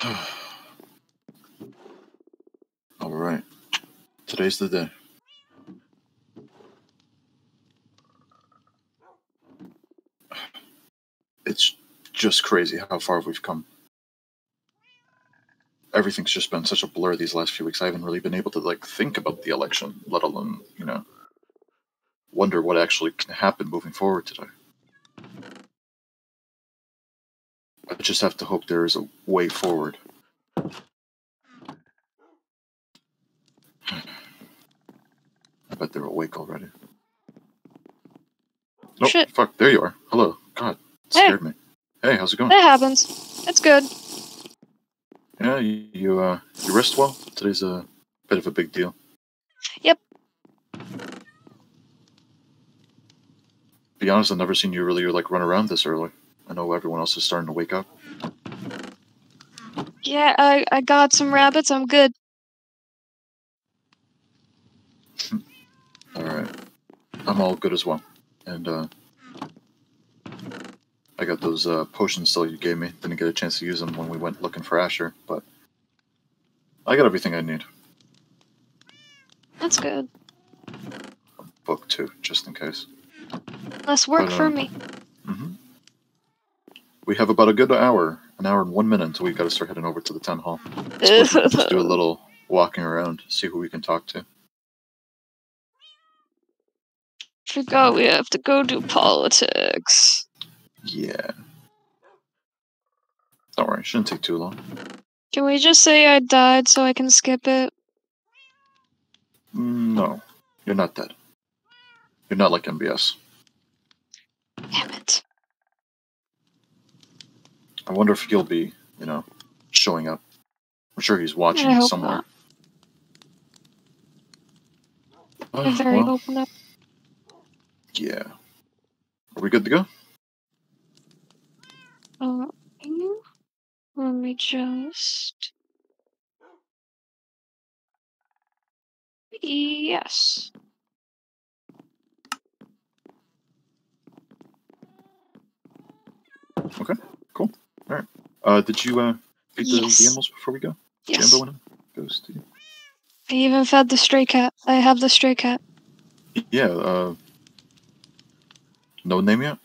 All right. Today's the day. It's just crazy how far we've come. Everything's just been such a blur these last few weeks. I haven't really been able to like think about the election, let alone, you know, wonder what actually can happen moving forward today. Just have to hope there is a way forward. I bet they're awake already. Oh, Shit. fuck, there you are. Hello. God, Hey. scared me. Hey, how's it going? That happens. It's good. Yeah, you, you uh you rest well? Today's a bit of a big deal. Yep. Be honest, I've never seen you really like run around this early. I know everyone else is starting to wake up. Yeah, I, I got some rabbits. I'm good. Alright. I'm all good as well. And uh I got those uh potions still you gave me. Didn't get a chance to use them when we went looking for Asher, but I got everything I need. That's good. Book too, just in case. Less work But, for uh, me. hmm We have about a good hour, an hour and one minute until we've got to start heading over to the town hall. Suppose we could just do a little walking around, see who we can talk to. Forgot we have to go do politics. Yeah. Don't worry, shouldn't take too long. Can we just say I died so I can skip it? No, you're not dead. You're not like MBS. Damn it. I wonder if he'll be, you know, showing up. I'm sure he's watching hope somewhere. not. Uh, I very well, hope not. yeah. Are we good to go? Uh, let me just. Yes. Uh, did you uh feed the, Yes. the animals before we go? Yes. Jambo and goes to I even fed the stray cat. I have the stray cat. Yeah. Uh, no name yet?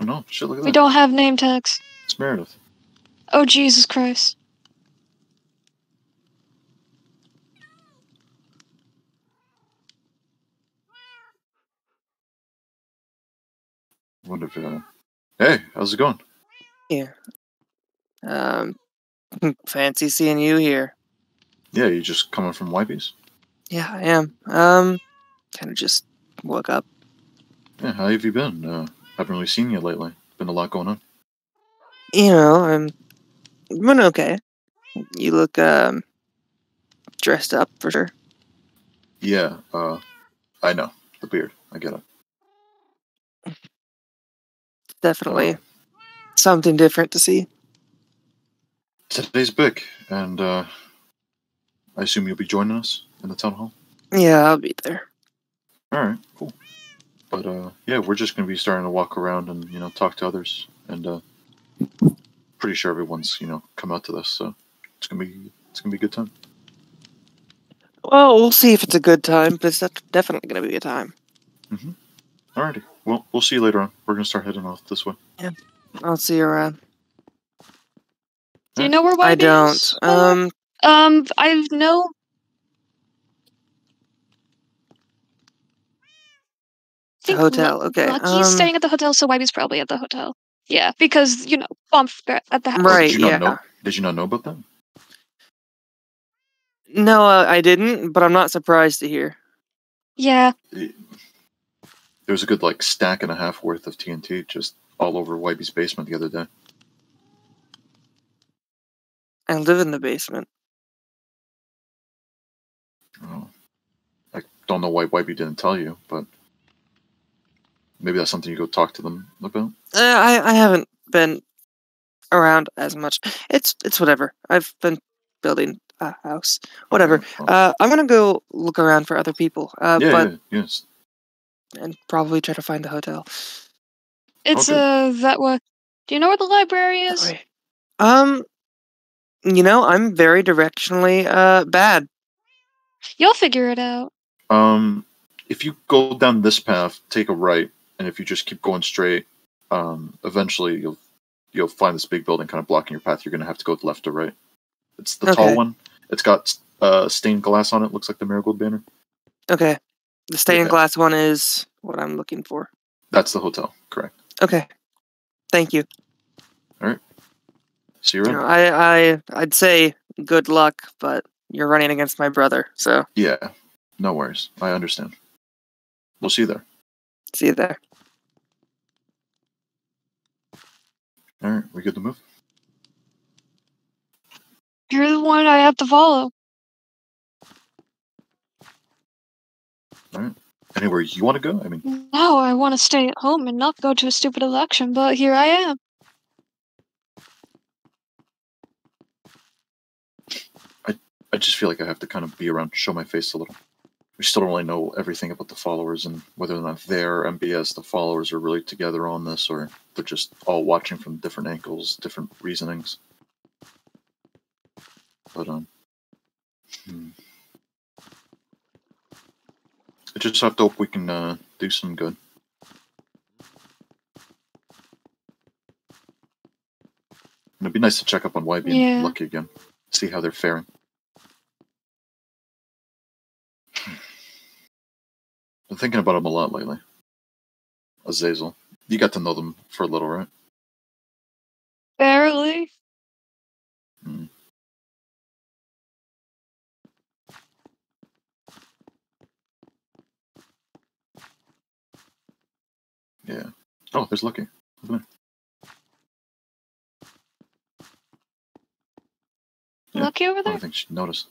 Oh, no, shit. Look at We that. don't have name tags. It's Meredith. Oh, Jesus Christ. Wonder if. Uh... Hey, how's it going? Here. Um, fancy seeing you here. Yeah, you just coming from Wipey's? Yeah, I am. Um, kind of just woke up. Yeah, how have you been? Uh, haven't really seen you lately. Been a lot going on. You know, I'm doing okay. You look um dressed up for sure. Yeah, uh, I know. The beard. I get it. Definitely something different to see. Today's big, and uh, I assume you'll be joining us in the town hall? Yeah, I'll be there. Alright, cool. But uh, yeah, we're just gonna be starting to walk around and, you know, talk to others. And uh, pretty sure everyone's, you know, come out to this, so it's gonna be it's gonna be a good time. Well, we'll see if it's a good time, but it's definitely going to be a time. Mhm. Alrighty. Well, we'll see you later on. We're gonna start heading off this way. Yeah, I'll see you around. Do you know where I don't. is? Um, Um, I know. I think hotel. Lu- Okay. Lucky's Um, staying at the hotel, so Wybie's probably at the hotel. Yeah, because you know, bump at the house. Right, Did you not yeah. know? Did you not know about that? no, uh, I didn't, but I'm not surprised to hear. Yeah, It- there was a good like stack and a half worth of TNT just all over Wybie's basement the other day. I live in the basement. Oh. I don't know why Wybie didn't tell you, but maybe that's something you go talk to them about. Uh, I I haven't been around as much. It's it's whatever. I've been building a house. Whatever. Okay, well, Uh, I'm gonna go look around for other people. Uh, yeah, but yeah, yes. and probably try to find a hotel. it's Okay. uh that way. Do you know where the library is? Um, You know, I'm very directionally uh bad. You'll figure it out. Um, if you go down this path, take a right, and if you just keep going straight, um, eventually you'll you'll find this big building kind of blocking your path. You're gonna have to go left or right. It's the Okay. tall one. It's got uh, stained glass on it. Looks like the marigold banner. Okay. The stained Yeah. glass one is what I'm looking for. That's the hotel. Correct. Okay. Thank you. See you You know, I I I'd say good luck, but you're running against my brother, so Yeah. No worries. I understand. We'll see you there. see you there. All right. We good to move? You're the one I have to follow. All right. Anywhere you want to go? I mean, No, I want to stay at home and not go to a stupid election, but here I am. I just feel like I have to kind of be around, show my face a little. We still don't really know everything about the followers and whether or not they're MBS, the followers are really together on this, or they're just all watching from different angles, different reasonings. But um, hmm. I just have to hope we can uh, do some good. And it'd be nice to check up on YB Yeah. and Lucky again, see how they're faring. Been thinking about them a lot lately. Azazel. You got to know them for a little, right? Barely. Hmm. Yeah. Oh, there's Lucky. There. Yeah. Lucky over I there? don't think she noticed.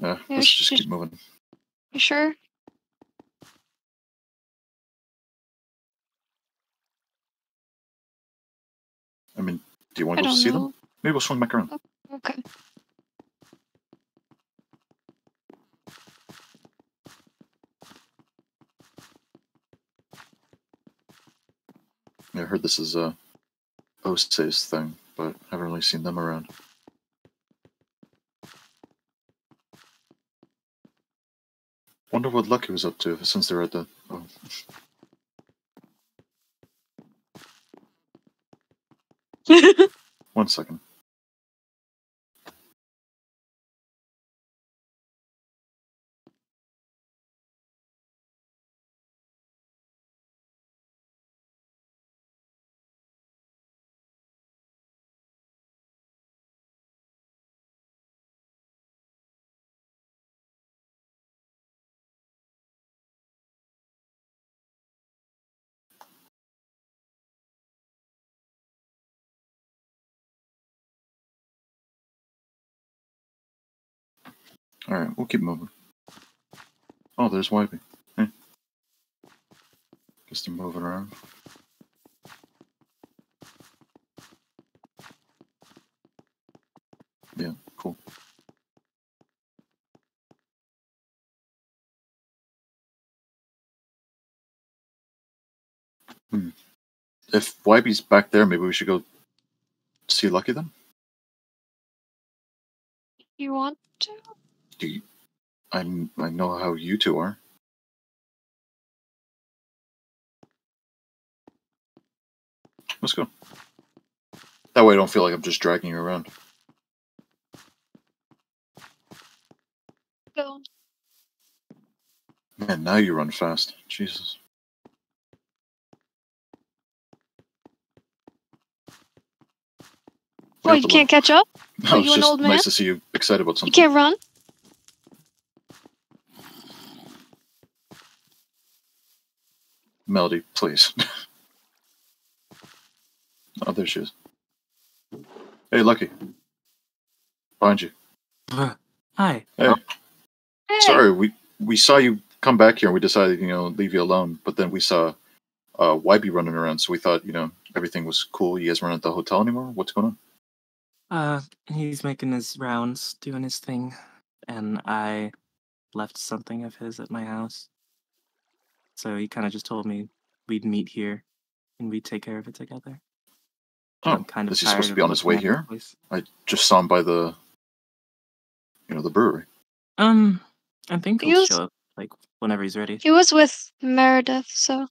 Yeah, Yeah, let's just just- keep moving. You sure? I mean, do you want to go see know. them? Maybe we'll swing back around. Oh, okay. Yeah, I heard this is a Ose's thing, but I haven't really seen them around. Wonder what Lucky was up to since they're at the. Oh, one second. All right, we'll keep moving. Oh, there's Wipey. Hey. Guess they're moving around. Yeah, cool. Hmm. If Wipey's back there, maybe we should go see Lucky then? you want? Do you, I, I know how you two are. Let's go. That way I don't feel like I'm just dragging you around. Go. Man, now you run fast. Jesus. Have you can't catch up? No, it's you an just old man? nice to see you excited about something. You can't run? Melody, please. oh, there she is. Hey, Lucky. Behind you. Hi. Hey. Hey. Sorry, we we saw you come back here and we decided, you know, leave you alone. But then we saw uh YB running around, so we thought, you know, everything was cool. You guys weren't at the hotel anymore? What's going on? Uh, he's making his rounds, doing his thing, and I left something of his at my house. So he kind of just told me we'd meet here and we'd take care of it together. Oh, I'm kind of is he supposed to be on his way looking at the here? place. I just saw him by the, you know, the brewery. Um, I think He he'll was- show up like whenever he's ready. He was with Meredith, so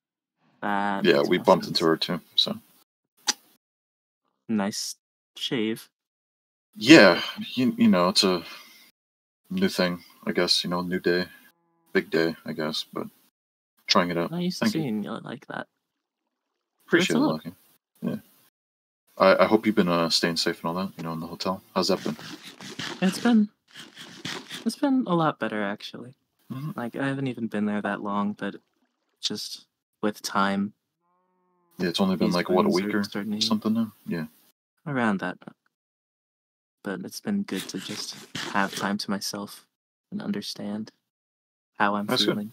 That Yeah, we bumped sense. into her too. So Nice shave. yeah, you, you know, it's a new thing, I guess. You know, new day, big day, I guess. But trying it out. To Thank you. seeing you like that. Appreciate it. Lucky. Yeah. I, I hope you've been uh, staying safe and all that. You know, in the hotel. How's that been? It's been it's been a lot better actually. Mhm. Like I haven't even been there that long, but just with time Yeah, it's only been like what a week or something now. Yeah. around that. But it's been good to just have time to myself and understand how I'm That's good.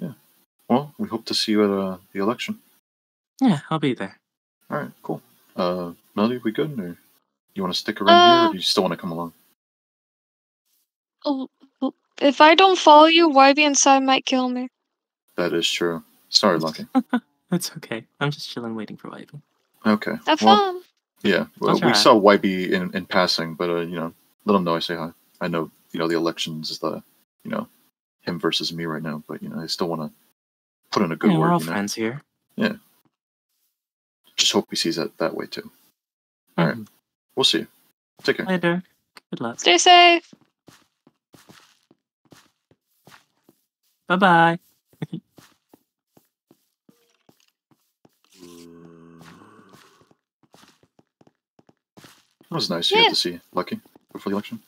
Feeling. Well, we hope to see you at uh, the election. Yeah, I'll be there. All right, cool. Uh, Melody, we good? Or you want to stick around here, Uh, or do you still want to come along? oh, if I don't follow you, YB inside might kill me. That is true. Sorry, Lucky. That's okay. I'm just chilling, waiting for Ivy. Okay. Have well, fun. Yeah, well, we saw YB in, in passing, but uh, you know, let him know I say hi. I know, you know, the elections is the, you know, him versus me right now, but you know, I still want to put in a good yeah, we're word. all You know? friends here. Yeah. Just hope he sees it that way too. All right. Mhm. We'll see you. Take care. Later. Good luck. Stay safe. Bye bye. It was nice you Yeah. got to see Lucky before the election.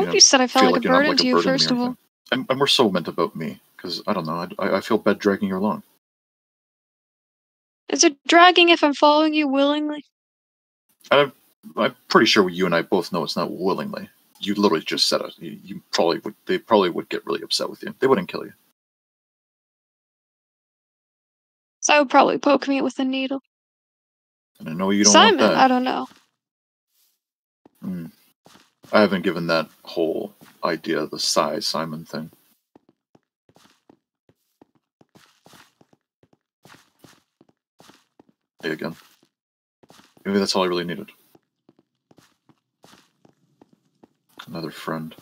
Nobody know, said I felt feel like, a burden to you, first of all. And, and we're so meant about me because I don't know. I, I feel bad dragging you along. Is it dragging if I'm following you willingly? I'm pretty sure you and I both know it's not willingly. You literally just said it. You, you probably would. They probably would get really upset with you. They wouldn't kill you. So I would probably poke me with a needle. And I know you don't Simon, want that. I don't know. Mm. I haven't given that whole idea the size Simon thing. Hey again. Maybe that's all I really needed. Another friend.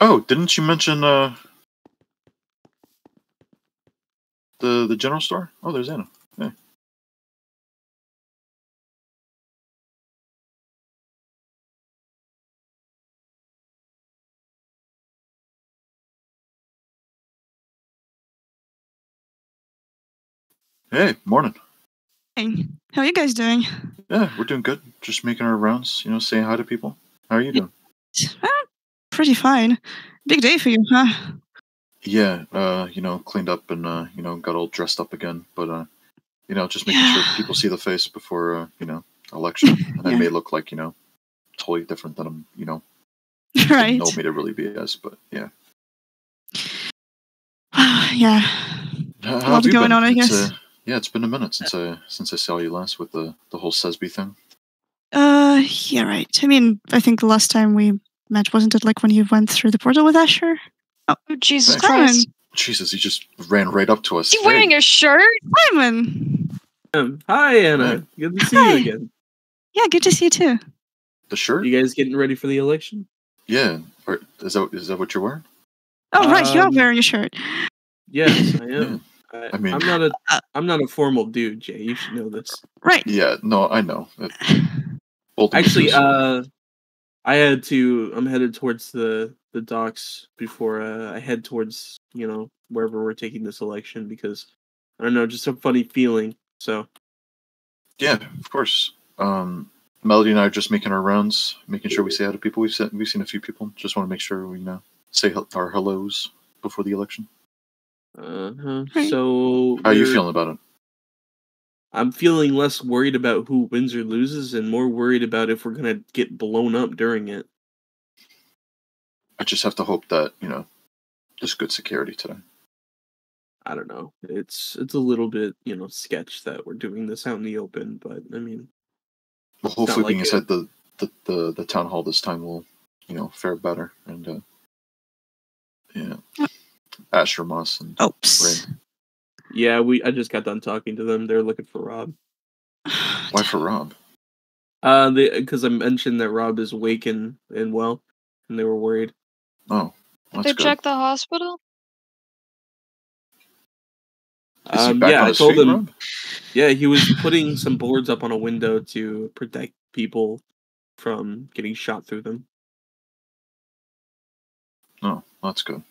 Oh, didn't you mention uh the the general store? Oh, there's Anna. Hey. Morning. Hey, how are you guys doing? Yeah, we're doing good. Just making our rounds, you know, saying hi to people. How are you doing? Ah, pretty fine. Big day for you, huh? Yeah, uh, you know, cleaned up and uh, you know, got all dressed up again. But uh, you know, just making sure people see the face before uh, you know, election. And I may look like, you know, totally different than I'm, you know, right. know me to really be as, but yeah. yeah. How, Lots have going been? on, I It's, guess. uh, yeah, it's been a minute since I since I saw you last with the the whole Sesby thing. Uh, yeah, right. I mean, I think the last time we met wasn't it like when you went through the portal with Asher? Oh, Jesus Thanks. Simon, Christ. Jesus, he just ran right up to us. Is he wearing Hey, a shirt? Simon. Um, hi, Anna. Good to see Hi. you again. Yeah, good to see you too. the shirt? You guys getting ready for the election? Yeah. Or, is that is that what you're wearing? Oh, right, you are Um, wearing a shirt. Yes, I am. Yeah. I, I mean- I'm not a Uh, I'm not a formal dude, Jay. You should know this. Right. Yeah. No, I know. It- both of us Actually, uh, I had to. I'm headed towards the the docks before uh, I head towards you know wherever we're taking this election because I don't know, just a funny feeling. So Yeah, of course. Um, Melody and I are just making our rounds, making sure we say hi to people. We've seen, we've seen a few people. Just want to make sure we you know say our hellos before the election. Uh-huh. Right. so How are you feeling about it? I'm feeling less worried about who wins or loses, and more worried about if we're gonna get blown up during it. I just have to hope that you know there's good security today. I don't know. It's it's a little bit you know sketch that we're doing this out in the open, but I mean, Well, hopefully, like being it- inside the, the the the town hall this time will, you know, fare better and uh, yeah, Asher Moss and Oops. Rain. yeah, we I just got done talking to them. They're looking for Rob. Why for Rob? Uh, they because I mentioned that Rob is awake and, and well, and they were worried. Oh, that's they good. check the hospital. Is he Um, back yeah, on I his told feet, them. Rob? Yeah, he was putting some boards up on a window to protect people from getting shot through them. Oh, that's good.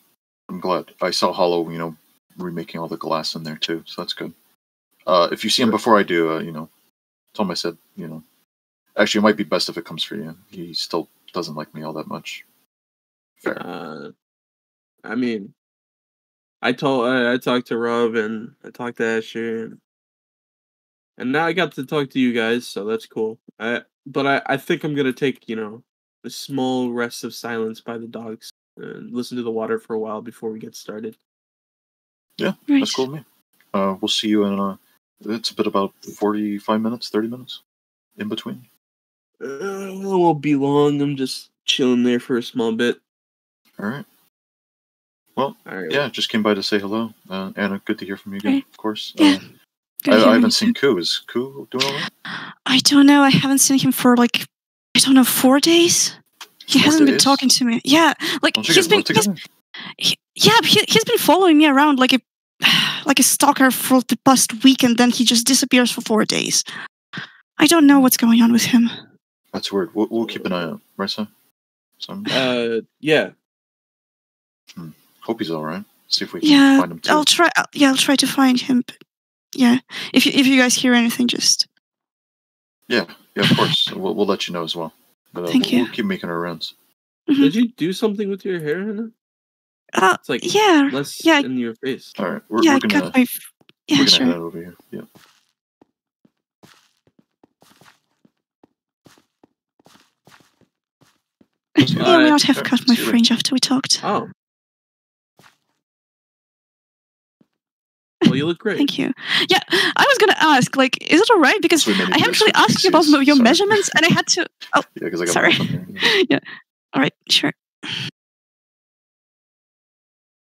I'm glad. I saw Hollow, you know, remaking all the glass in there too, so that's good. Uh, if you see him before I do, uh, you know, tell him I said, you know, actually, it might be best if it comes for you. He still doesn't like me all that much. Fair. Uh, I mean, I told I, I talked to Rob and I talked to Asher, and, and now I got to talk to you guys, so that's cool. I but I I think I'm gonna take you know a small rest of silence by the dogs and listen to the water for a while before we get started. Right. That's cool with me. Uh, we'll see you in. Uh, it's a bit about forty-five minutes, thirty minutes, in between. Uh, it won't be long. I'm just chilling there for a small bit. All right. All right. Yeah, just came by to say hello. Uh, Anna, good to hear from you again. Great. Of course. Yeah. Uh, Good I, I haven't seen Koo. Is Koo doing all right? I don't know. I haven't seen him for like I don't know four days. He Four hasn't been days? talking to me. Yeah, like Don't you he's guys been he's, he, yeah he, he's been following me around like a like a stalker for the past week, and then he just disappears for four days. I don't know what's going on with him. That's weird. We'll, we'll keep an eye out, right, Sam? Sam? Uh, yeah. Hope he's all right. See if we can Yeah, find him too. I'll try. uh, Yeah, I'll try to find him. But yeah, if you if you guys hear anything, just Yeah, yeah, of course. we'll, we'll let you know as well. But uh, Thank we'll, you. we'll keep making our rounds. Mhm. Did you do something with your hair, Hannah? uh, It's like yeah, less yeah, I- in your face. All right, we're, yeah. we're I gonna cut my. f- Yeah, we're gonna sure. head over here. Yeah. Yeah, we Alright, might have cut my See you later. fringe after we talked. Oh. Well, you look great. Thank you. Yeah, I was gonna ask, like, is it alright? Because So we may need I actually asked you about your Sorry. measurements, and I had to. Oh, Yeah, because I got Sorry. my yeah. All right, sure.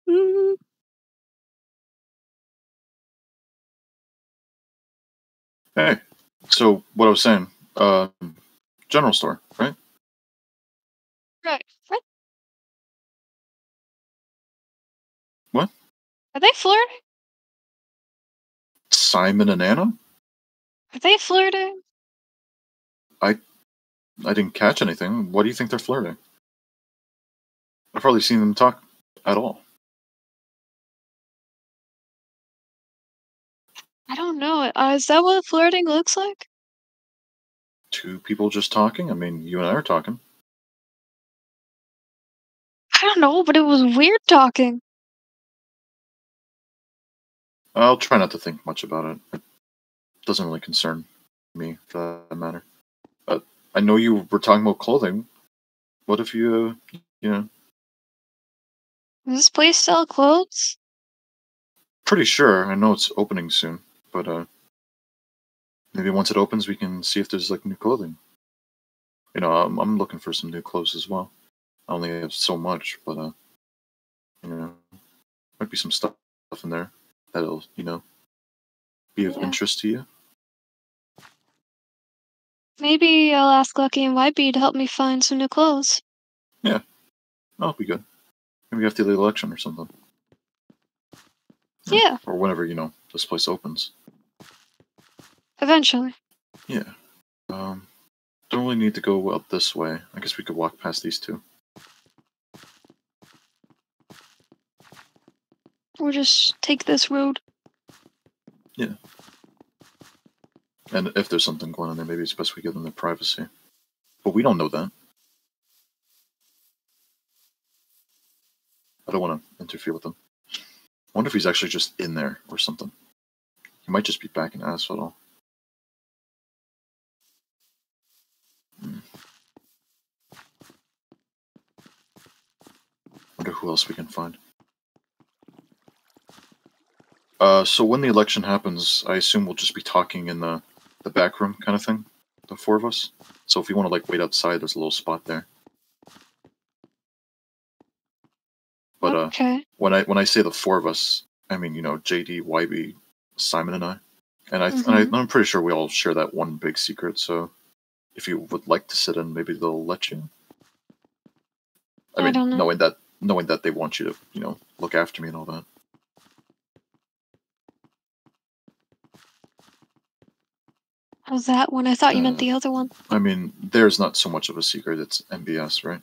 Mm, Hey, so what I was saying, uh, general store, right? Right. What? What? Are they flirting? Simon and Anna? Are they flirting? I I didn't catch anything. What do you think they're flirting? I've hardly seen them talk at all. I don't know. Uh, is that what flirting looks like? Two people just talking? I mean, you and I are talking. I don't know, but it was weird talking. I'll try not to think much about it. It doesn't really concern me, for that matter. But I know you were talking about clothing. What if you, uh, you know, Does this place sell clothes? pretty sure. I know it's opening soon, but uh, maybe once it opens, we can see if there's like new clothing. You know, I'm, I'm looking for some new clothes as well. I only have so much, but uh, you know, might be some stuff in there that'll, you know, be of Yeah. interest to you. Maybe I'll ask Lucky and Whitebee to help me find some new clothes. Yeah, that'll be good. Maybe after the election or something. Yeah, Or whenever, you know, this place opens. eventually. Yeah. Um, don't really need to go up this way. I guess we could walk past these two. Or just take this road. Yeah. And if there's something going on there, maybe it's best we give them their privacy. But we don't know that. I don't want to interfere with them. I wonder if he's actually just in there or something. He might just be back in Asphodel. Hmm. Wonder who else we can find. Uh, so when the election happens, I assume we'll just be talking in the the back room kind of thing, the four of us. So if you want to like wait outside, there's a little spot there. But uh, when I when I say the four of us, I mean you know JD, YB, Simon, and I, and I, and I Mhm. I'm pretty sure we all share that one big secret. So if you would like to sit in, maybe they'll let you. I I mean, don't know. knowing that knowing that they want you to you know look after me and all that. How's that one? I thought you meant Uh, the other one. I mean, there's not so much of a secret. It's MBS, right?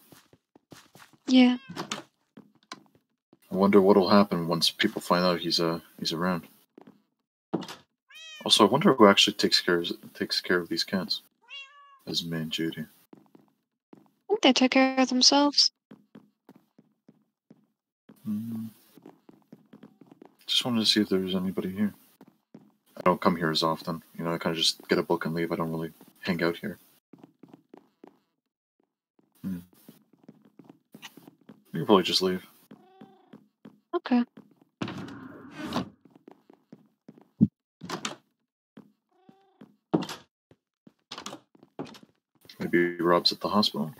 Yeah. I wonder what'll happen once people find out he's uh he's around. Also, I wonder who actually takes care of takes care of these cats. As main duty. I think they took care of themselves. Mm. Just wanted to see if there was anybody here. I don't come here as often. You know, I kind of just get a book and leave. I don't really hang out here. Hmm. You can probably just leave. Okay. Maybe Rob's at the hospital.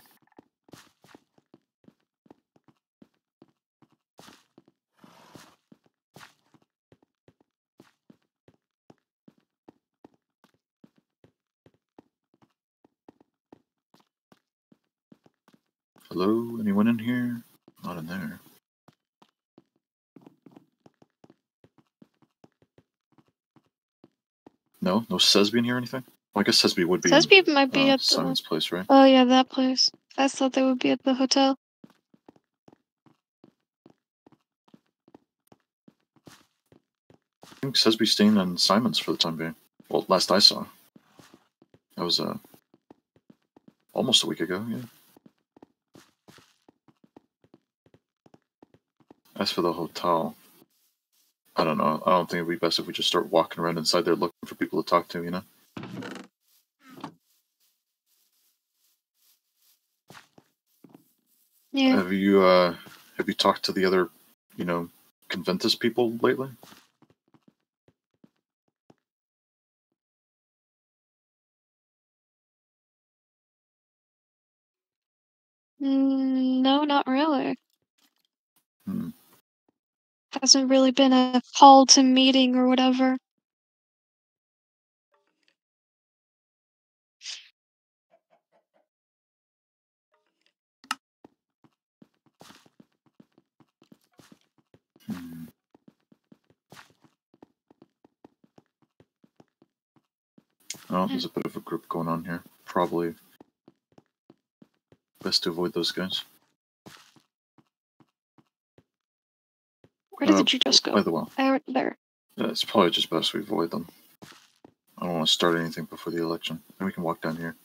Hello? Anyone in here? Not in there. No? No Sesby in here or anything? Well, I guess Sesby would be in, might be uh, at the. Simon's place, right? Oh yeah, that place. I thought they would be at the hotel. I think Sesby's staying in Simon's for the time being. Well, last I saw. That was uh almost a week ago, yeah. As for the hotel, I don't know. I don't think it'd be best if we just start walking around inside there looking for people to talk to, you know? Yeah. Have you uh have you talked to the other, you know, Conventus people lately? Mm, no, not really. Hmm. Hasn't really been a call to meeting or whatever. Hmm. Oh, there's a bit of a group going on here. Probably best to avoid those guys. Where Uh, did you just go? By the way, There, there. yeah, it's probably just best we avoid them. I don't want to start anything before the election. And we can walk down here.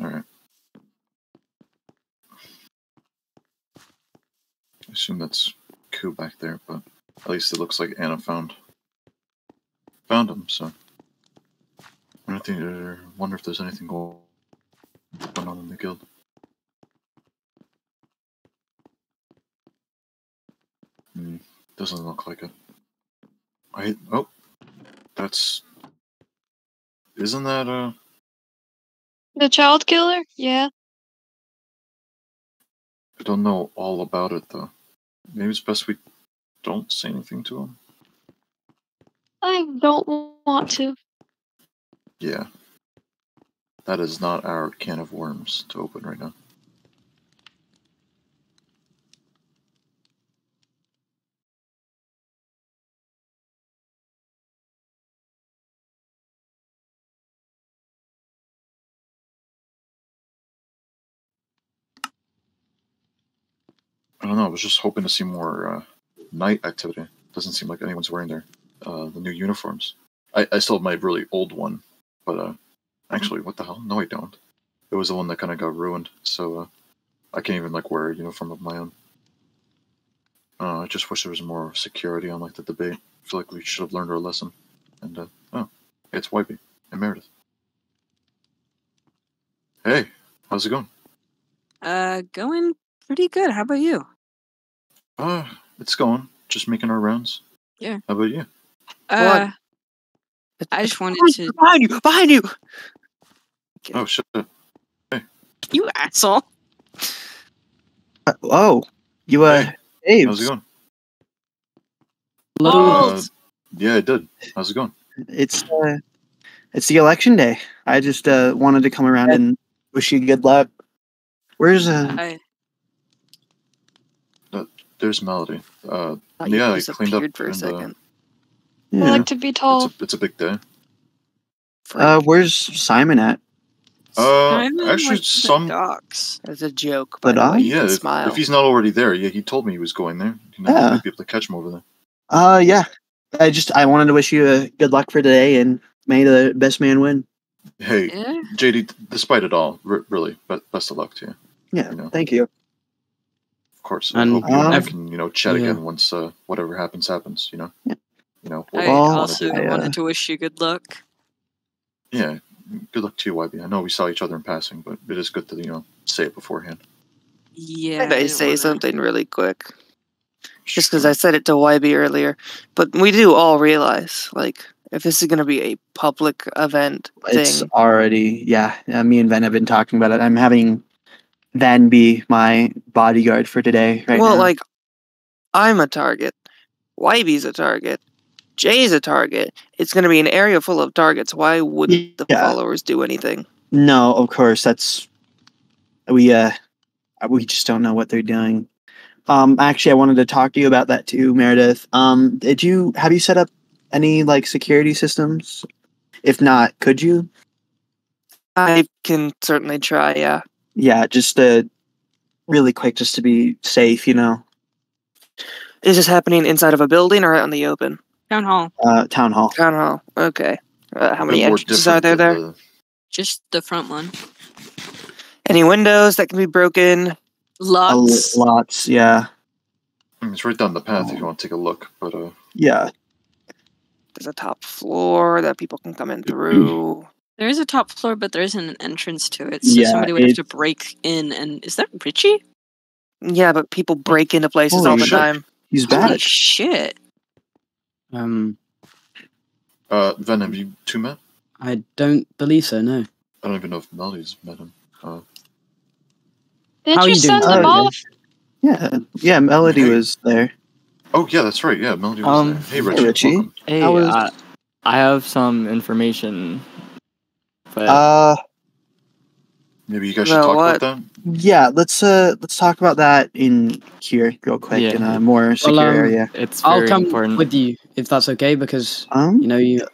All right. I assume that's Ku back there, but at least it looks like Anna found found him. So I think. Wonder if there's anything going on in the guild. Hmm, doesn't look like it. I oh, that's isn't that uh The child killer? Yeah. I don't know all about it though. Maybe it's best we don't say anything to him. I don't want to. Yeah. That is not our can of worms to open right now. Was just hoping to see more uh, night activity. Doesn't seem like anyone's wearing their uh, the new uniforms. I, I still have my really old one, but uh, actually, what the hell? No, I don't. It was the one that kind of got ruined, so uh, I can't even like wear a uniform of my own. Uh, I just wish there was more security on like the debate. I feel like we should have learned our lesson. And uh, oh, it's Wipey and Meredith. Hey, how's it going? Uh, going pretty good. How about you? Uh, it's going. Just making our rounds. Yeah. How about you? Uh, I just wanted Behind to. you, behind you, behind you. Oh shit. You asshole. Uh, oh, you uh, Hey, Abe. how's it going? Hello. Uh, yeah, it did. How's it going? It's uh, it's the election day. I just uh wanted to come around and wish you good luck. Where's uh? I, There's Melody. Uh, Thought yeah, I cleaned up for a and, uh, second. I Yeah. like to be it's tall. a, it's a big day. Uh, where's Simon at? Uh, I'm actually, some docks. That's a joke. But by the way. I- yeah. If, smile. if he's not already there, yeah, he told me he was going there. You know, Yeah. be able to catch him over there. Uh, yeah. I just I wanted to wish you uh, good luck for today and may the best man win. Hey, Yeah. JD, despite it all, r- really, but best of luck to you. Yeah, You know. thank you. Of course. And, I hope you um, can, you know, chat yeah. again once uh, whatever happens happens. You know. Yeah. You know. I whatever wanna also do. I, wanted to wish you good luck. Yeah. Good luck to you, YB. I know we saw each other in passing, but it is good to you know say it beforehand. Yeah. Can I didn't say wanna- something really quick? Just because I said it to YB earlier, but we do all realize, like, if this is going to be a public event It's thing, already yeah. uh, me and Ven have been talking about it. I'm having Van be my bodyguard for today. Right well, now. like, I'm a target, YB's a target, Jay's a target. It's going to be an area full of targets. Why wouldn't the Yeah. followers do anything? no, of course that's we uh we just don't know what they're doing. Um, actually, I wanted to talk to you about that too, Meredith. Um, did you have you set up any like security systems? If not, could you? I can certainly try. Yeah. Yeah, just to really quick, just to be safe, you know. Is this happening inside of a building or out in the open? Town hall. Uh, town hall. Town hall. Okay. Uh, how many entrances are there there? than Just the front one. Any windows that can be broken? Lots. l- lots, yeah, the- mm, It's right down the path if you want to take a look. But uh, yeah. There's a top floor that people can come in through. There is a top floor, but there isn't an entrance to it. So Yeah, somebody would have to break in. And is that Richie? Yeah, but people break into places Holy all the shit. time. He's Holy shit. Um, uh, Ven, have you two met? I don't believe so. No. I don't even know if Melody's met him. Uh, Didn't How you you doing? send them Oh, yeah. off? Yeah, yeah. Melody Hey. was there. oh yeah, that's right. Yeah, Melody was Um, there. Hey, hey, Richie. Richie. Hey, was- I, I have some information. But Uh, Maybe you guys should talk what? about that. yeah. Let's uh, let's talk about that in here real quick Yeah. in a more secure Well, um, area. it's very I'll come important. with you if that's okay, because Um, you know you.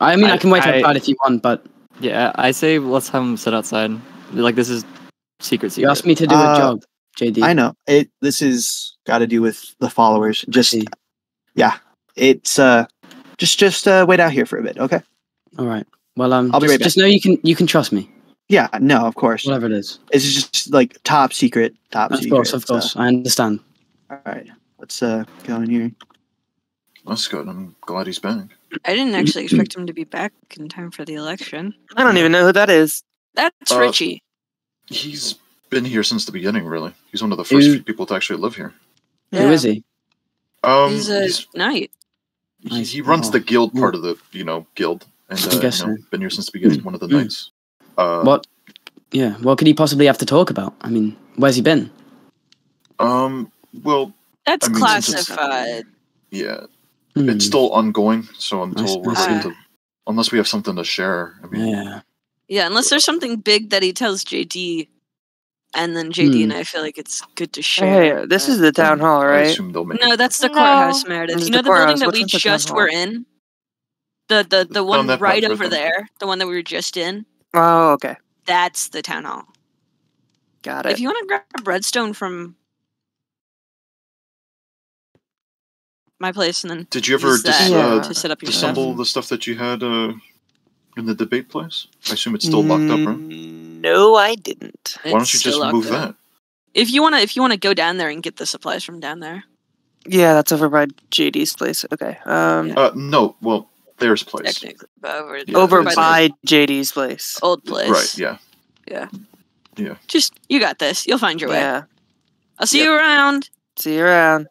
I mean, I, I- can wait I- outside if you want, but Yeah, I say let's have them sit outside. Like this is secret secret. you asked me to do Uh, a job, JD. I know it. This is got to do with the followers. Just yeah, it's uh, just just uh, wait out here for a bit, okay? All right. Well, um, I'll be just, right back. just know you can you can trust me, Yeah, no, of course. whatever it is. It's just like top secret, top Of secret. course, of so- course, I understand. all right, let's uh go in here. That's good. I'm glad he's back. I didn't actually expect him to be back in time for the election. I don't even know who that is. That's Uh, Richie. He's been here since the beginning. Really, he's one of the first Who- few people to actually live here. Who Yeah. is he? Um, He's a he's- knight. he, he runs Oh. the guild part of the you know guild, and I uh, you guess know, so. been here since the beginning. One of the Mm. knights. Uh, What? Yeah. What could he possibly have to talk about? I mean, where's he been? Um. Well, That's I mean, classified. yeah, Hmm. it's still ongoing. So until we're I ready to, unless we have something to share. I mean, Yeah. Yeah, unless there's something big that he tells JD, and then JD Hmm. and I feel like it's good to share. Hey, this is the town hall, I right? assume they'll make. No, that's the No. courthouse, Meredith. This You know the the building that Which we one's the town just were in? The the the one that right over there. there, the one that we were just in. Oh, okay. That's the town hall. Got it. If you want to grab redstone from my place and then Did you ever use that dis- Yeah. uh, to set up your stuff. disassemble the stuff that you had uh, in the debate place? I assume it's still locked up, right? Mm, No, I didn't. Why don't It's you just move up. that? If you wanna, if you wanna go down there and get the supplies from down there. Yeah, that's over by JD's place. Okay. Um, Uh, no, well, there's place. Technically, over Yeah, over it's- by JD's place. old place. Right, yeah. Yeah. Yeah. Just you got this. You'll find your way. Yeah. I'll see Yep. you around. See you around.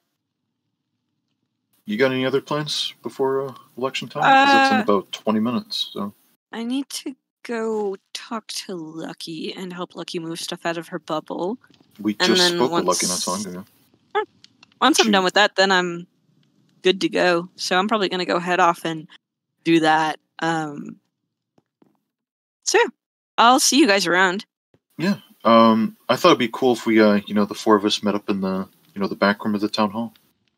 You got any other plans before uh, election time? 'Cause it's in Uh, about 20 minutes, so. I need to go talk to Lucky and help Lucky move stuff out of her bubble. We and just then spoke with Lucky not so long once- ago. Once I'm She- done with that, then I'm good to go. So I'm probably gonna go head off and do that. Um, so yeah, I'll see you guys around. Yeah. Um, I thought it'd be cool if we, uh, you know, the four of us met up in the, you know, the back room of the town hall.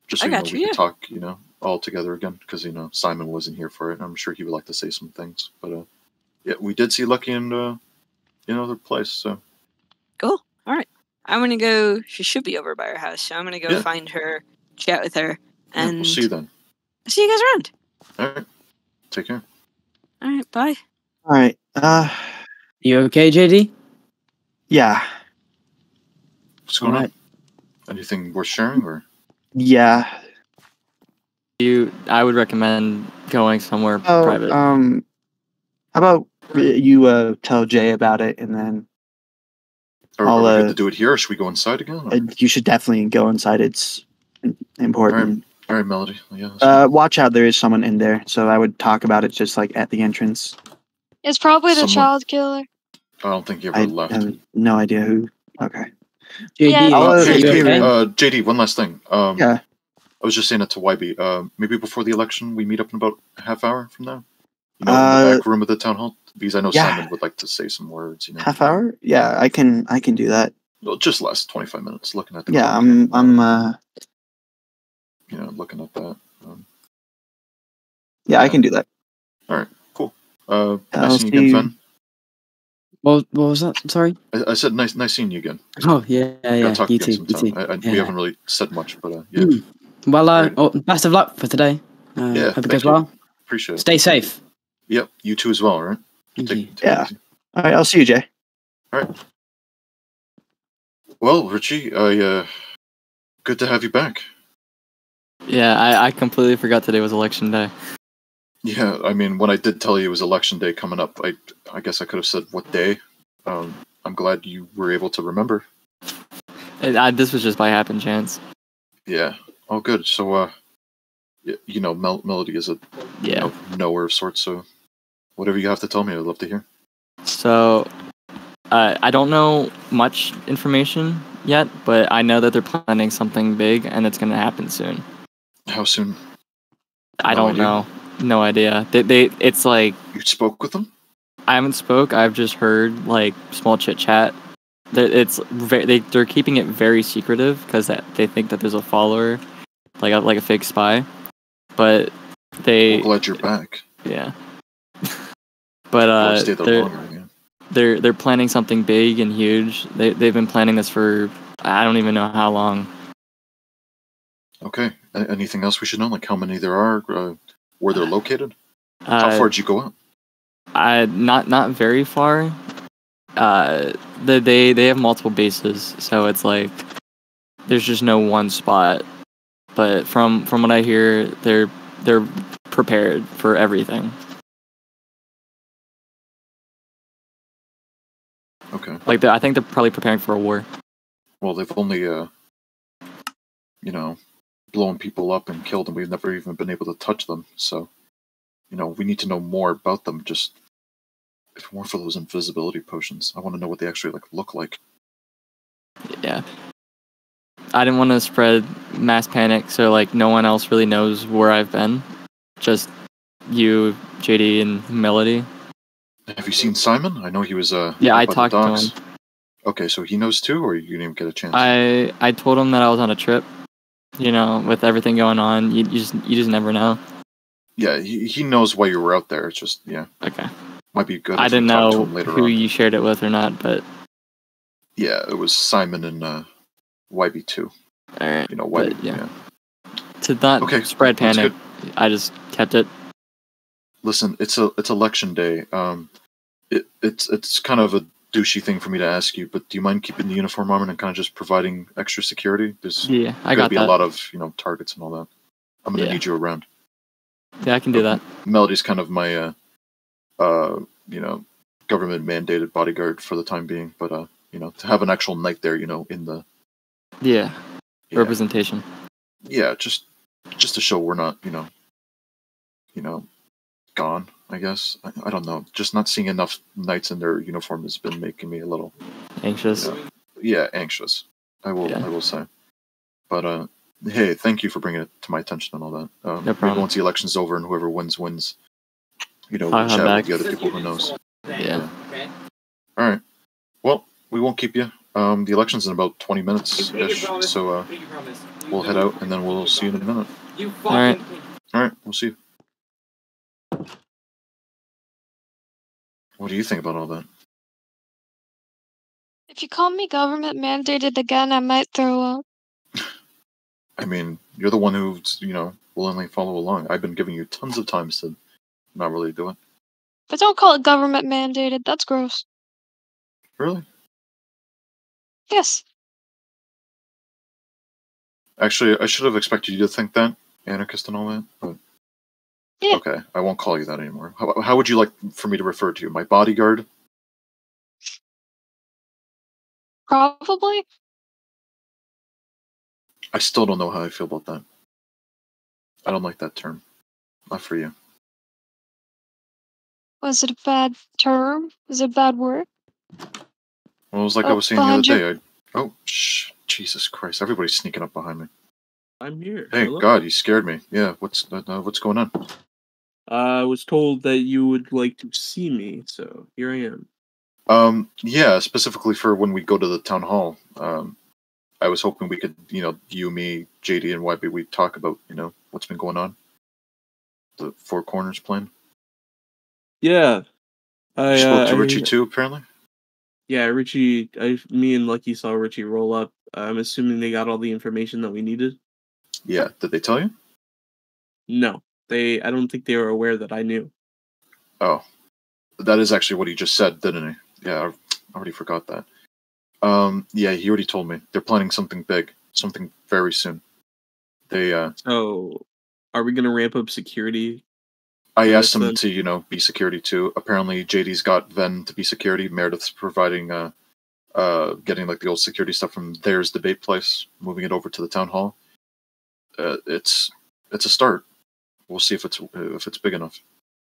Just so I you know, got we you, could talk, you know, all together again. Because you know, Simon wasn't here for it. and I'm sure he would like to say some things. But uh, yeah, we did see Lucky in, uh, in another place. So Cool. All right. I'm gonna go. She should be over by her house, so I'm gonna go Yeah. find her, chat with her, yeah, and we'll see you then. see you guys around. All right, take care. All right. Bye. All right. Uh, You okay, JD? yeah, What's going Alright. on? Anything worth sharing or? yeah. You, I would recommend going somewhere Oh, private. um, how about you uh tell Jay about it, and then Are, I'll, are we uh, to do it here, or should we go inside again? or- uh, you should definitely go inside. It's important. All right, Melody. Yeah. Uh, watch out, there is someone in there, so I would talk about it just like at the entrance. It's probably the Someone- child killer. I don't think you ever I left. have no idea who. Okay. JD, Yeah, I'll, uh, you? Uh, JD, one last thing. Um, Yeah. I was just saying it to YB. Uh, maybe before the election, we meet up in about a half hour from now. You know, in Uh, the back room of the town hall, because I know yeah. Simon would like to say some words. You know, Half hour? Yeah, I can. I can do that. Well, just last twenty five minutes. Looking at the Yeah, clock, I'm. I'm. uh you know looking at that. Um, Yeah, I can do that. All right, cool. Uh, I'll nice seeing you again, see- Fen. What, what was that? Sorry. I, I said nice, nice seeing you again. Oh yeah, yeah, Gotta talk You again too. You too. I, I, We haven't really said much, but uh, yeah, Mm. Well, uh, Great. oh, best of luck for today. Uh, Yeah, hope it goes you. well. appreciate it. Stay safe. Yep, you too as well. all Right. Thank Take- you. take Yeah. easy. All right, I'll see you, Jay. All right. Well, Richie, I uh, good to have you back. Yeah, I, I completely forgot today was election day. Yeah, I mean, when I did tell you it was election day coming up, I I guess I could have said what day. Um, I'm glad you were able to remember. It, I, this was just by happen chance. Yeah. Oh, good. So, uh, you know, Mel- Melody is a you Yeah. know, knower of sorts. So, whatever you have to tell me, I'd love to hear. So, uh, I don't know much information yet, but I know that they're planning something big and it's going to happen soon. How soon I No don't idea. know. No idea. They, they, it's like you spoke with them? I haven't spoke. I've just heard like small chit chat. It's very, they they're keeping it very secretive because they think that there's a follower, like a, like a fake spy. But they, Well, glad you're back. yeah. but uh, they're longer. Yeah. they're they're planning something big and huge. They they've been planning this for I don't even know how long. Okay. Anything else we should know? Like how many there are? Uh, where they're located? How Uh, far did you go up? I not not very far. Uh, the, they they have multiple bases, so it's like there's just no one spot. But from from what I hear, they're they're prepared for everything. Okay. Like I think they're probably preparing for a war. Well, they've only, uh, you know, blown people up and killed them. We've never even been able to touch them. So, you know, we need to know more about them. Just if it weren't for those invisibility potions, I want to know what they actually like look like. Yeah. I didn't want to spread mass panic, so like no one else really knows where I've been. Just you, JD, and Melody. Have you seen Simon? I know he was. Uh, Yeah, I talked to him. Okay, so he knows too, or you didn't even get a chance. I I told him that I was on a trip. You know, with everything going on, you, you just you just never know. yeah, he, he knows why you were out there. It's just yeah, Okay. might be good. I didn't know who on. you shared it with or not, but Yeah, it was Simon and uh, YB two. alright. You know, But, yeah. yeah. To not Okay, spread panic, I just kept it. Listen, it's a it's election day. Um, it it's it's kind of a douchey thing for me to ask you, but do you mind keeping the uniform on and kind of just providing extra security? There's Yeah, I got be that. a lot of you know targets and all that. I'm gonna Yeah. need you around. Yeah, I can do that. Melody's kind of my uh, uh, you know, government mandated bodyguard for the time being, but uh, you know, to have an actual knight there, you know, in the Yeah, yeah, representation. yeah, just just to show we're not, you know, you know, gone. I guess I, I don't know. Just not seeing enough knights in their uniform has been making me a little, Anxious. Yeah. yeah, anxious. I will, Yeah. I will say. But uh, hey, thank you for bringing it to my attention and all that. Um, No maybe problem. once the election's over and whoever wins wins, you know, I'll we'll chat back. with the other people. Who knows? Yeah. All right. Well, we won't keep you. Um, the election's in about 20 minutes ish, so uh, we'll head out and then we'll see you in a minute. All right. All right, we'll see you. What do you think about all that? If you call me government mandated again, I might throw up. I mean, you're the one who's, you know, willingly follow along. I've been giving you tons of times to not really do it. But don't call it government mandated. That's gross. Really? Yes. Actually, I should have expected you to think that, anarchist and all that, but. Yeah. Okay, I won't call you that anymore. How, how would you like for me to refer to you? My bodyguard? Probably. I still don't know how I feel about that. I don't like that term. Not for you. Was it a bad term? Was it a bad word? Well, it was like I Oh, was saying the other behind day. I, oh, shh, Jesus Christ! Everybody's sneaking up behind me. I'm here. Hey, Hello? God, you scared me. Yeah, what's uh, uh, what's going on? I was told that you would like to see me, so here I am. Um, yeah, specifically for when we go to the town hall. Um, I was hoping we could, you know, you, me, JD, and YB, we talk about, you know, what's been going on. The Four Corners plan. Yeah. I You spoke to uh, Richie I- too, apparently. Yeah, Richie. I, me and Lucky saw Richie roll up. I'm assuming they got all the information that we needed. Yeah, did they tell you? No, they. I don't think they were aware that I knew. Oh, that is actually what he just said, didn't he? Yeah, I already forgot that. Um, yeah, he already told me they're planning something big, something very soon. They, uh, So, are we gonna ramp up security? I asked them then. to, you know, be security too. Apparently, JD's got Ven to be security. Meredith's providing, uh, uh, getting like the old security stuff from theirs debate place, moving it over to the town hall. Uh, it's it's a start. We'll see if it's if it's big enough.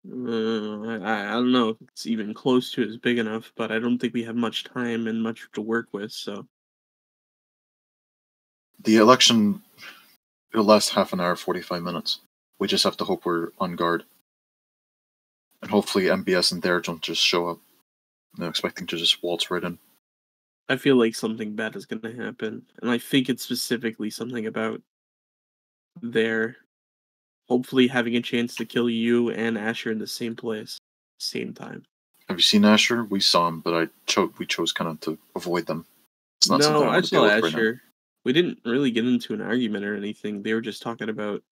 Uh, I, I don't know if it's even close to as big enough, but I don't think we have much time and much to work with. So, The election it'll last half an hour, forty five minutes. We just have to hope we're on guard, and hopefully MBS and there don't just show up. No, expecting to just waltz right in. I feel like something bad is gonna happen, and I think it's specifically something about their hopefully having a chance to kill you and Asher in the same place, same time. Have you seen Asher? We saw him, but I chose we chose kind of to avoid them. It's not no, I I saw with right. Asher. we didn't really get into an argument or anything. They were just talking about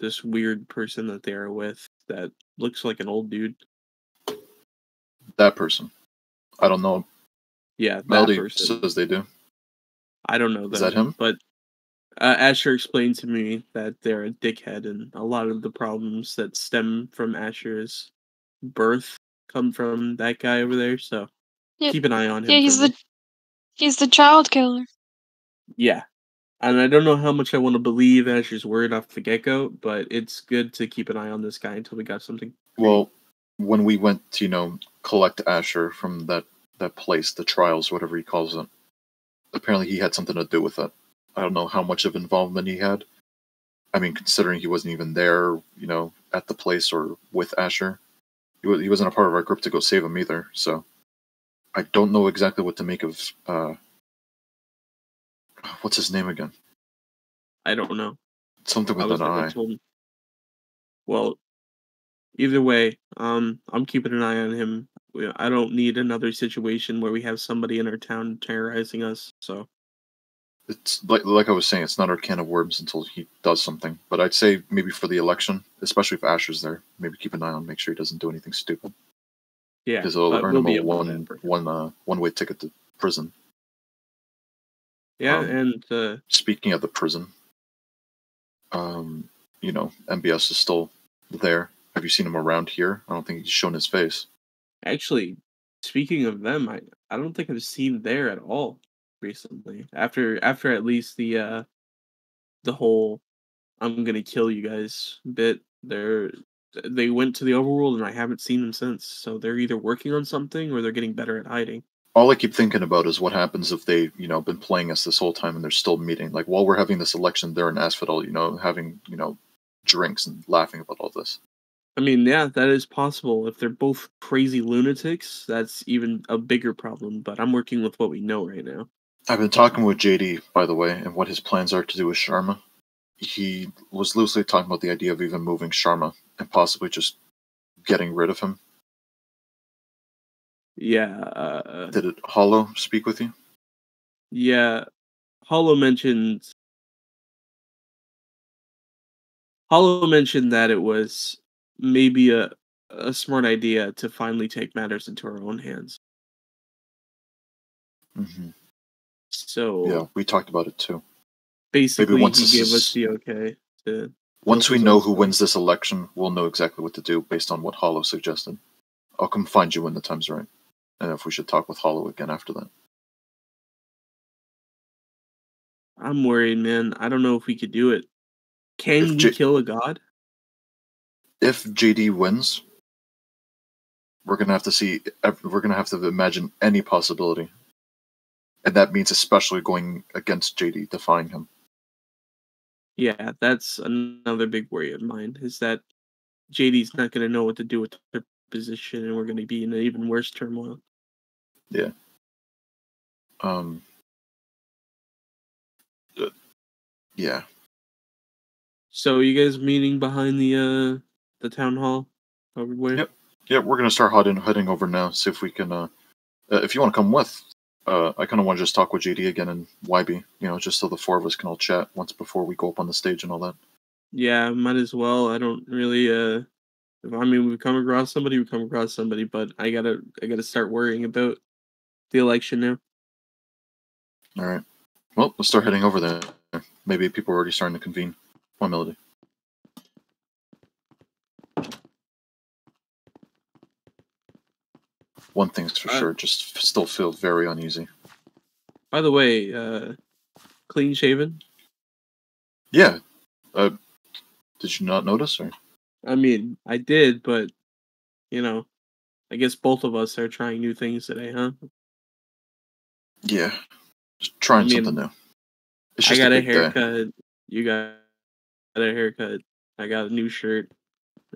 this weird person that they are with that looks like an old dude. That person. I don't know. Yeah, that Melody person. says they do. I don't know them. Is that him? But uh, Asher explained to me that they're a dickhead, and a lot of the problems that stem from Asher's birth come from that guy over there. So Yeah, keep an eye on him. yeah, he's for me. the he's the child killer. yeah. And I don't know how much I want to believe Asher's word off the get go, but it's good to keep an eye on this guy until we got something. Well, when we went to, you know, collect Asher from that that place, the trials, whatever he calls it, apparently he had something to do with it. I don't know how much of involvement he had. I mean, considering he wasn't even there, you know, at the place or with Asher, he, was, he wasn't a part of our group to go save him either. So I don't know exactly what to make of. Uh, what's his name again? I don't know. Something with an eye. Well, either way, um, I'm keeping an eye on him. I don't need another situation where we have somebody in our town terrorizing us. So it's like like I was saying, it's not our can of worms until he does something. But I'd say maybe for the election, especially if Asher's there, maybe keep an eye on, make sure he doesn't do anything stupid. Yeah, because it'll earn we'll him a one one uh one way ticket to prison. Yeah, um, and uh, Speaking of the prison, um, you know, MBS is still there. Have you seen him around here? I don't think he's shown his face. actually, speaking of them, I I don't think I've seen there at all recently. After after at least the uh the whole I'm gonna kill you guys bit. They're they went to the overworld and I haven't seen them since. So they're either working on something or they're getting better at hiding. All I keep thinking about is what happens if they, you know, been playing us this whole time and they're still meeting. Like while we're having this election, they're in Asphodel, you know, having, you know, drinks and laughing about all this. I mean, yeah, that is possible. If they're both crazy lunatics, that's even a bigger problem. But I'm working with what we know right now. I've been talking with JD, by the way, and what his plans are to do with Sharma. He was loosely talking about the idea of even moving Sharma and possibly just getting rid of him. Yeah, uh, Did it Hollow speak with you? yeah. Hollow mentioned. Hollow mentioned that it was maybe a a smart idea to finally take matters into our own hands. hmm So Yeah, we talked about it too. basically, once he gave is- us the okay to. Once we know who wins this election, we'll know exactly what to do based on what Hollow suggested. I'll come find you when the time's right. And if we should talk with Hollow again after that. I'm worried, man. I don't know if we could do it. Can If we J- kill a god? If JD wins, we're gonna have to see. We're gonna have to imagine any possibility, and that means especially going against JD, defying him. Yeah, that's another big worry of mine. Is that JD's not going to know what to do with their position, and we're going to be in an even worse turmoil. Yeah. Um. uh, yeah, So, you guys meeting behind the uh the town hall over where? Yep. yeah, we're gonna start heading heading over now. See if we can. Uh, uh if you want to come with, uh, I kind of want to just talk with JD again and YB. You know, just so the four of us can all chat once before we go up on the stage and all that. Yeah, might as well. I don't really uh. If, I mean, we come across somebody, we come across somebody, but I gotta I gotta start worrying about the election now. All right. Well, let's start heading over there. Maybe people are already starting to convene. One melody. One thing's for Uh, sure, just still feel very uneasy. By the way, uh, clean shaven. Yeah. Uh, did you not notice, or I mean, I did, but you know, I guess both of us are trying new things today, huh? yeah, just trying I mean, something new. I got a, day. haircut. You got a haircut. I got a new shirt.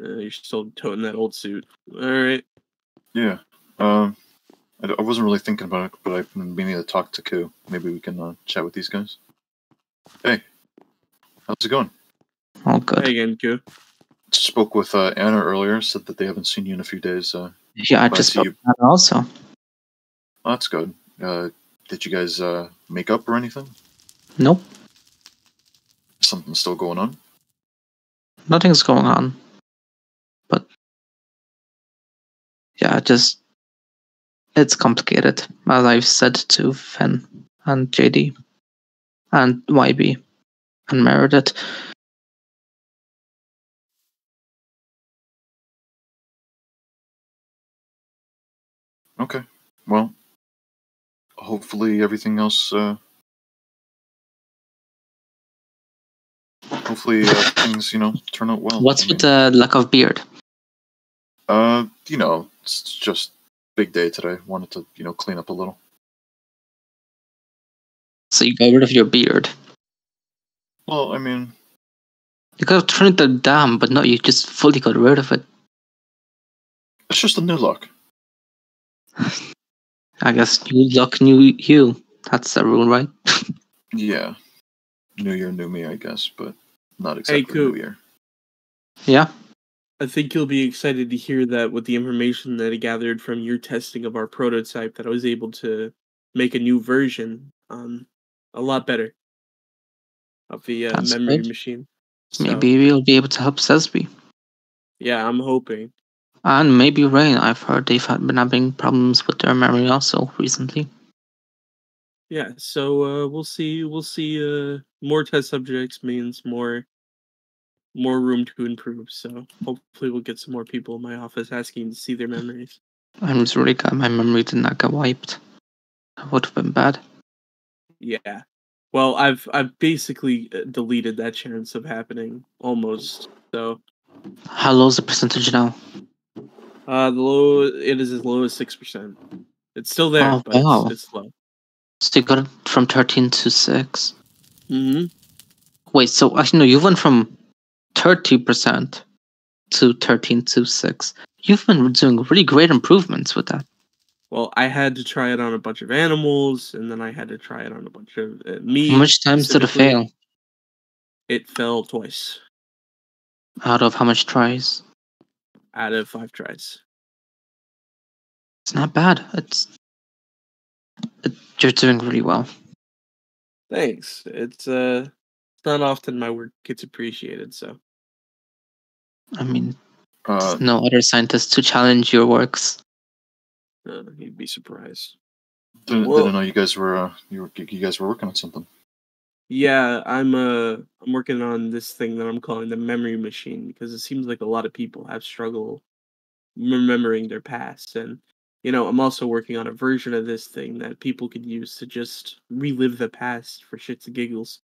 Uh, you're still toting that old suit. All right. Yeah. Um, I, d- I wasn't really thinking about it, but I've been meaning to talk to Ku. Maybe we can uh, chat with these guys. Hey, how's it going? All good. Hey again, Q. Spoke with uh, Anna earlier. Said that they haven't seen you in a few days. Uh, Yeah, I just to spoke you. to that also. oh, that's good. Uh, did you guys uh, make up or anything? Nope, Something still going on? nothing's going on. But yeah, just it's complicated, as I've said to Fen and JD and YB and Meredith. Okay. Well, hopefully everything else. Uh, hopefully uh, things you know turn out well. What's I with mean, the lack of beard? Uh, you know, it's just big day today. Wanted to you know clean up a little. So you got rid of your beard. Well, I mean, You could have trimmed it down, but no, you just fully got rid of it. it's just a new look. I guess new luck, new you. That's the rule, right? Yeah. New year, new me, I guess, but not Hey, exactly Coop. new year. Yeah. I think you'll be excited to hear that with the information that I gathered from your testing of our prototype, that I was able to make a new version on a lot better of the uh, That's memory machine. So, Maybe we'll be able to help Sesby. yeah, I'm hoping. And maybe Rain. I've heard they've had, been having problems with their memory also recently. Yeah, so uh, we'll see. We'll see. Uh, more test subjects means more, more room to improve. So hopefully, we'll get some more people in my office asking to see their memories. I'm just really glad my memory did not get wiped. That would have been bad. Yeah. Well, I've I've basically uh, deleted that chance of happening almost. So How low is the percentage now? uh, the low it is as low as six percent. It's still there, Oh, but it's- wow. it's, low. So you got it from 13 to 6. hmm Wait, so actually, no, you went from 30% to 13 to 6. You've been doing really great improvements with that. Well, I had to try it on a bunch of animals, and then I had to try it on a bunch of uh, meat. How much times did it fail? It fell twice Out of how much tries? out of five tries. It's not bad. It's it, you're doing really well. Thanks. It's uh, it's not often my work gets appreciated. So I mean, Uh, no other scientists to challenge your works. uh, you'd be surprised. Didn't, didn't know you guys were uh, you were you guys were working on something. Yeah, I'm uh I'm working on this thing that I'm calling the memory machine because it seems like a lot of people have struggle remembering their past and you know, I'm also working on a version of this thing that people could use to just relive the past for shits and giggles.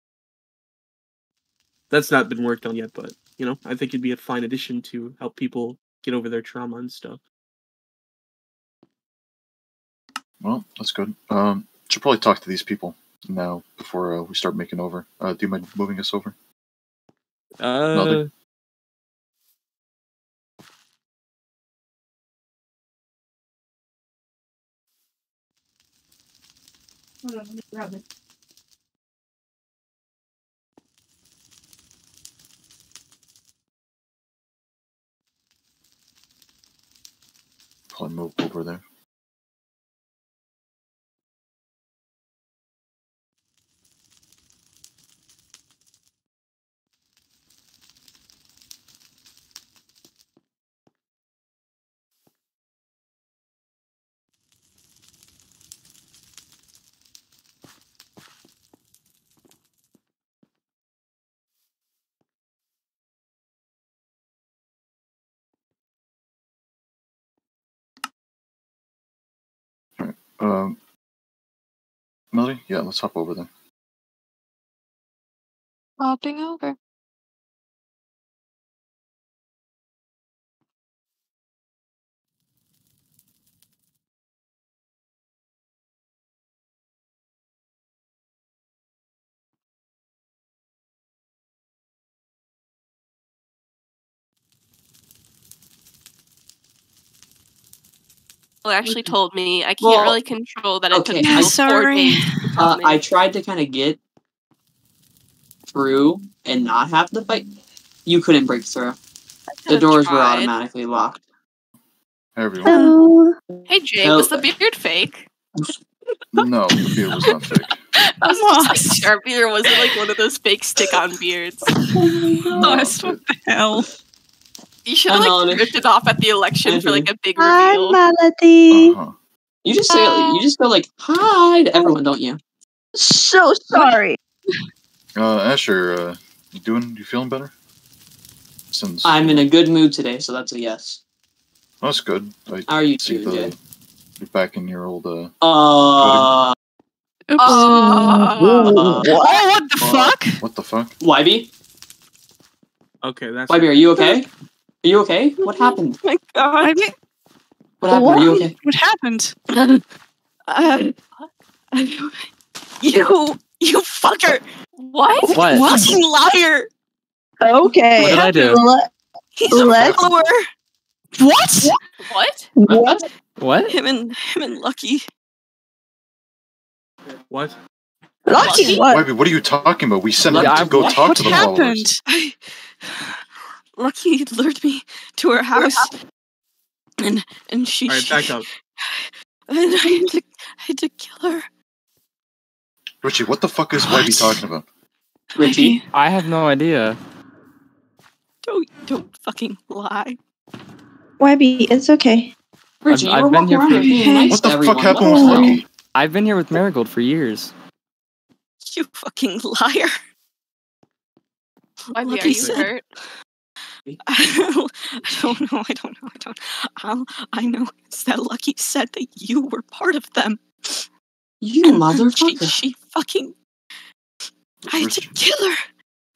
That's not been worked on yet, but you know, I think it'd be a fine addition to help people get over their trauma and stuff. Well, that's good. Um, should probably talk to these people now before uh, we start making over. Uh, do you mind moving us over? Uh Nothing. Probably move over there. Um, Melody, yeah, let's hop over there. Hopping over. Actually told me I can't Well, really control that it okay, took I- me Sorry. Uh. I tried to kind of get through and not have to fight. You couldn't break through. The could've doors were automatically locked. Hey, everyone. Hello. Hey Jay, Hell- was the beard fake? No, the beard was not fake. I was just like, sure, beard was it like one of those fake stick-on beards? Lost. What the hell? You should have like Melanie. ripped it off at the election for like a big Hi, reveal. Melody. Uh-huh. You just say you just go like hi to everyone, don't you? So sorry. Uh, Asher, uh, you doing? You feeling better? Since I'm in a good mood today, so that's a yes. that's good. I How are you see too, the you're back in your old uh. Uh, Oops. Oh, oh, what the fuck? What the fuck? Yb, Okay, that's Yb, are you okay? Are you okay? What happened? my god. I mean, What happened? Are you okay? what happened? Uh, you, you fucker! What? What? Fucking liar! Okay. What did I do? Let, He's a Let's- follower. What? What? what? What? Him and him and Lucky. what? Lucky what? Webby, what are you talking about? We sent Yeah, him to go what- talk What to the What happened? followers. I, Lucky lured me to her house, and and she. All right, back up. And I had to, I had to kill her. Richie, what the fuck is Webby talking about? Richie, I have no idea. Don't don't fucking lie. Webby, it's okay. Richie, I've, I've been here for. and nice What the everyone. fuck happened with the? Lucky? I've been here with Marigold for years. You fucking liar. Why are Lucky you said- hurt? I don't know. I don't know. I don't. All I know is that Lucky said that you were part of them. You She, motherfucker. she fucking. I had to kill her.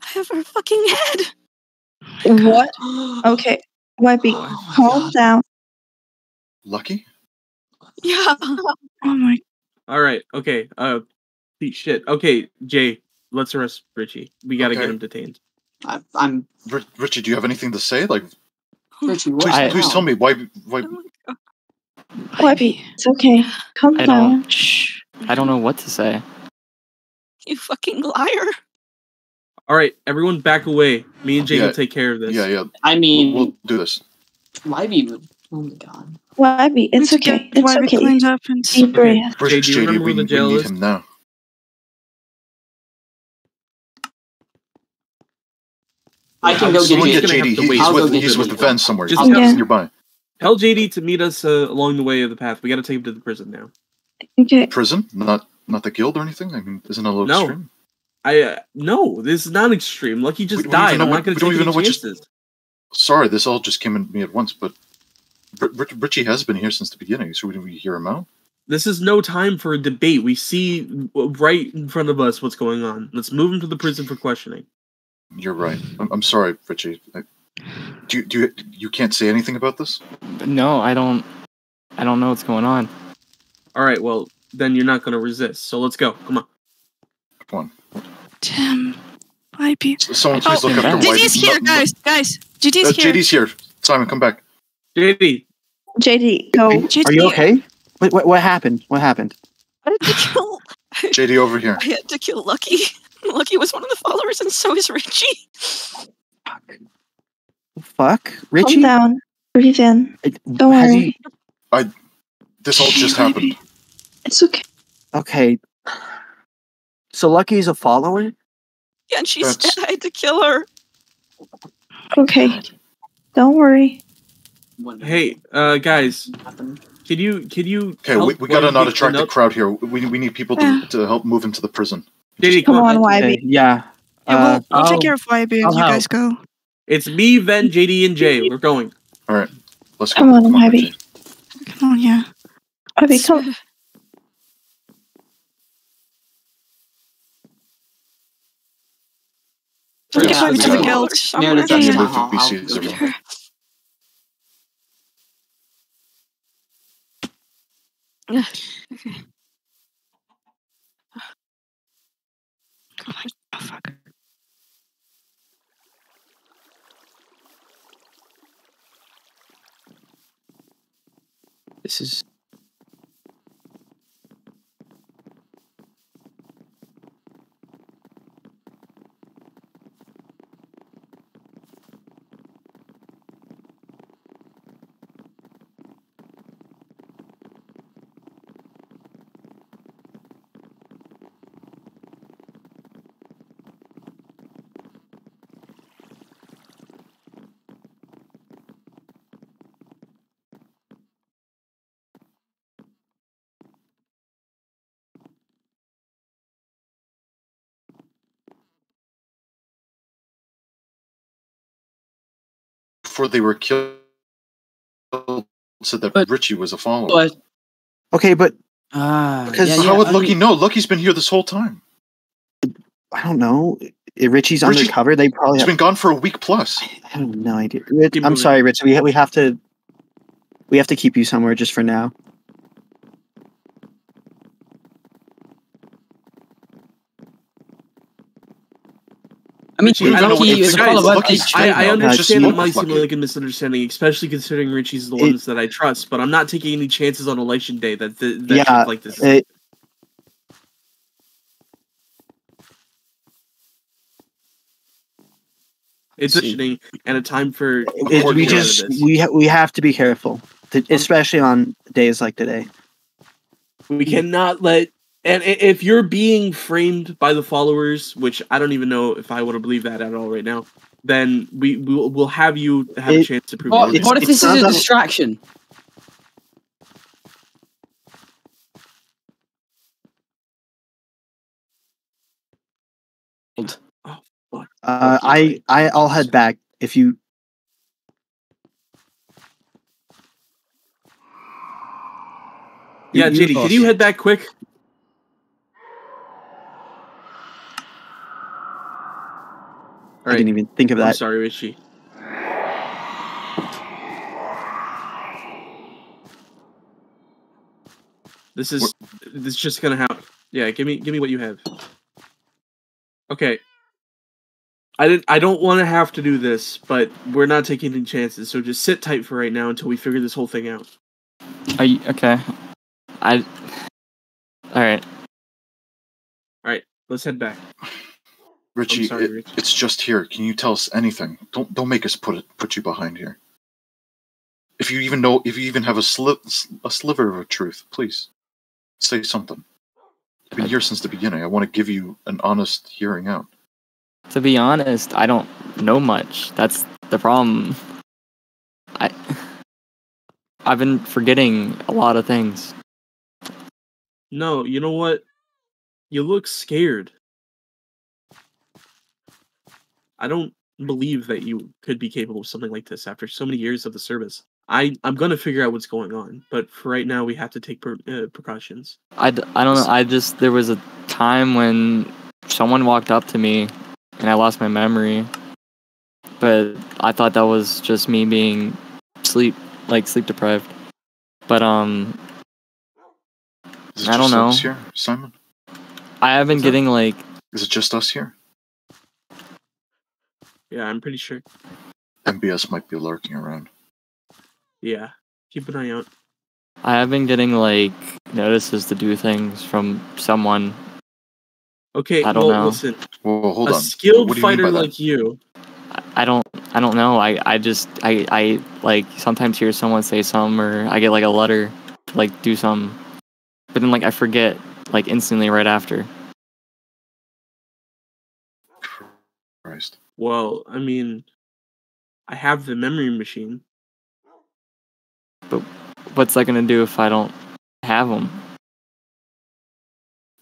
I have her fucking head. What? Okay. Webby, Oh calm God. down. Lucky? Yeah. Oh my. All right. Okay. Uh, eat shit. Okay, Jay. Let's arrest Richie. We gotta get him detained. I, I'm Ri- Richie, do you have anything to say? Like, Richie. What please, the please hell? tell me why. Why? Oh my God. Webby, it's okay. Calm I down. don't- Shh. I don't know what to say. You fucking liar. All right, everyone, back away. Me and Jay Yeah. will take care of this. Yeah, yeah. I We'll, mean, we'll do this. why be? Oh my god. Webby, it's Need to okay. It's Webby okay. cleaned up and Deep breath. Where's Jay, do you JD? remember We, where the we need him now. I can go get Someone you. get gonna have JD. to He- wait. He's I'll with get he's with the Ven somewhere. Just He's tell- nearby. Tell JD to meet us uh, along the way of the path. We gotta take him to the prison now. Okay. Prison, not not the guild or anything. I mean, isn't it a little No. extreme? I uh, no, this is not extreme. Lucky just We don't died. know I'm what- not gonna we don't take even any know what just- Sorry, this all just came in me at once. But R- R- Richie has been here since the beginning, so we we hear him out. This is no time for a debate. We see right in front of us what's going on. Let's move him to the prison for questioning. You're right. I'm, I'm sorry, Richie. I, do you, do you, you can't say anything about this? No, I don't. I don't know what's going on. All right, well then you're not gonna resist. So let's go. Come on. Come on. Tim. Webby. S- Someone please Oh, look after White. JD's here, No- no- guys. Guys. JD's Uh, here. JD's here. Simon, come back. JD, JD, go. JD. Are you okay? What, what, what happened? What happened? I had to kill. JD over here. I had to kill Lucky. Lucky was one of the followers, and so is Richie. Fuck, Calm Richie. down. Breathe in. It- Don't has worry. he- This all just happened. It's okay. okay. So Lucky's a follower. Yeah, and she's That's- dead. I had to kill her. Okay. Don't worry. Hey, uh, guys, can you can you? Okay, we, we got to White not attract the crowd here. We, we need people to, to help move him to the prison. JD, Come come on. on, Okay, yeah. Yeah, Uh, we'll, we'll I'll- take care of Webby and I'll you guys go. It's me, Ven, JD, and Jay. We're going. All right, let's go. Come on, Webby. Richie. Come on, yeah. Webby, come. Let's get Yeah, Webby to the yeah. guild. Meredith, Yeah, that's yeah. not Oh, fuck. This is. Before they were killed, said that But- Richie was a follower. But Okay, but uh, Because yeah, yeah, how would Lucky mean, know? Lucky's been here this whole time. I don't know. If Richie's Richie- undercover. They probably He's have. been gone for a week plus. I have no idea. Rich, I'm moving. sorry, Rich. We ha- we have to. We have to keep you somewhere just for now. Mean, Richie, I don't if is the a. I- I, I understand Just it smoke might seem like a misunderstanding, especially considering Richie's the ones that I trust. But I'm not taking any chances on election day that that, that Yeah, like this. It, it's a and a time for it- we just we ha- we have to be careful, th- especially on days like today. we cannot let And if you're being framed by the followers, which I don't even know if I want to believe that at all right now, then we we'll, we'll have you have a chance to prove. What, your what if this is a like- distraction? Fuck. Uh, I I I'll head back if you. Yeah, you- JD, oh, can you head back quick? All I right. didn't even think of that. I'm sorry, Richie. This is this is just gonna happen. Yeah, give me give me what you have. Okay. I didn't I don't want to have to do this, but we're not taking any chances. So just sit tight for right now until we figure this whole thing out. Are you okay? I. All right. All right, let's head back. Richie, sorry, it- Rich. it's just here. Can you tell us anything? Don't don't make us put it put you behind here. If you even know, if you even have a slip, a sliver of a truth, please say something. I've been here since the beginning. I want to give you an honest hearing out. To be honest, I don't know much. That's the problem. I. I've been forgetting a lot of things. No, you know what? You look scared. I don't believe that you could be capable of something like this after so many years of the service. I I'm gonna figure out what's going on, but for right now we have to take per, uh, precautions. I, d- I don't know. I just there was a time when someone walked up to me and I lost my memory, but I thought that was just me being sleep like sleep deprived. But um, Is it I don't just know. us here, Simon? I have been getting like Is it just us here? Yeah, I'm pretty sure. MBS might be lurking around. Yeah, keep an eye out. I have been getting like notices to do things from someone. Okay, I don't well, know. listen. Whoa, hold on. a on. skilled What do you mean fighter that? like you. I- I don't I don't know. I I just I I like sometimes hear someone say something or I get like a letter to like do some, but then like I forget like instantly right after. Christ. Well, I mean, I have the memory machine. But what's that gonna do if I don't have them?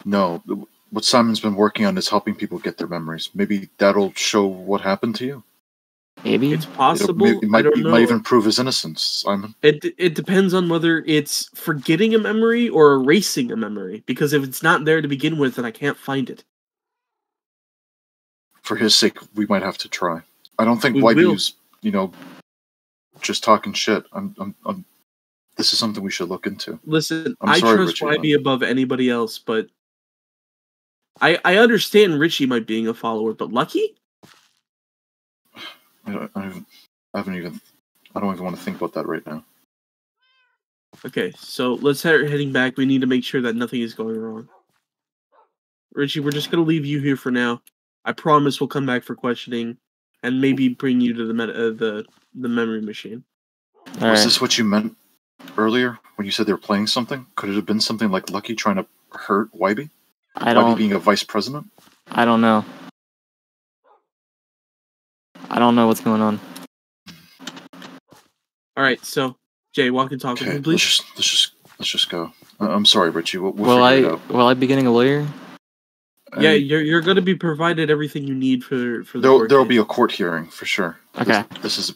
No, what Simon's been working on is helping people get their memories. Maybe that'll show what happened to you. Maybe It's It'll- possible. It, might, I don't it know. might even prove his innocence, Simon. It it depends on whether it's forgetting a memory or erasing a memory. Because if it's not there to begin with, then I can't find it. For his sake, we might have to try. I don't think We. YB's, you know, just talking shit. I'm, I'm, I'm, this is something we should look into. Listen, I'm I sorry, trust Richie, YB above anybody else, but I I understand Richie might being a follower, but Lucky? I, don't, I, I haven't even. I don't even want to think about that right now. Okay, so let's start heading back. We need to make sure that nothing is going wrong. Richie, we're just gonna leave you here for now. I promise we'll come back for questioning, and maybe bring you to the met- uh, the the memory machine. Was Alright. this what you meant earlier when you said they were playing something? Could it have been something like Lucky trying to hurt YB? I don't being a vice president? I don't know. I don't know what's going on. All right, so Jay, walk and talk Okay, with me, let's please. just let's just let's just go. I- I'm sorry, Richie. We'll, we'll will I figure it out. will I be getting a lawyer? Yeah, you're you're gonna be provided everything you need for for the there'll there'll be a court hearing for sure. This- Okay. This, is.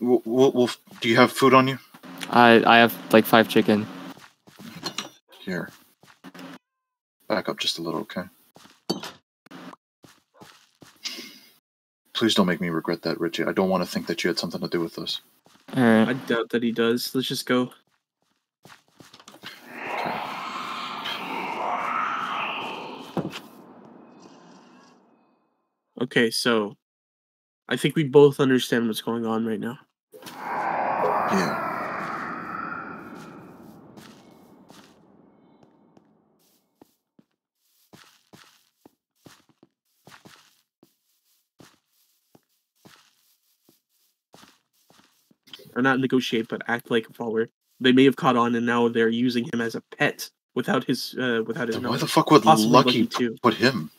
We'll, we'll, we'll, do you have food on you? I I have like five chicken. Here. Back up just a little, okay? Please don't make me regret that, Richie. I don't want to think that you had something to do with this. Alright. I doubt that he does. Let's just go. Okay, so I think we both understand what's going on right now. Yeah. Or not negotiate, but act like a follower. They may have caught on and now they're using him as a pet without his uh, without his why the fuck would Lucky too. put him?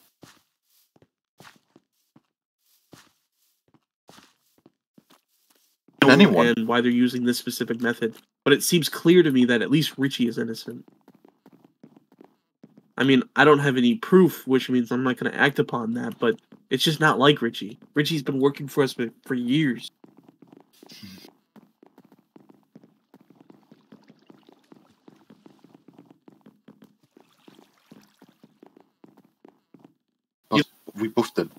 Anyone. and why they're using this specific method. But it seems clear to me that at least Richie is innocent. I mean, I don't have any proof, which means I'm not going to act upon that, but it's just not like Richie. Richie's been working for us for, for years. We both did.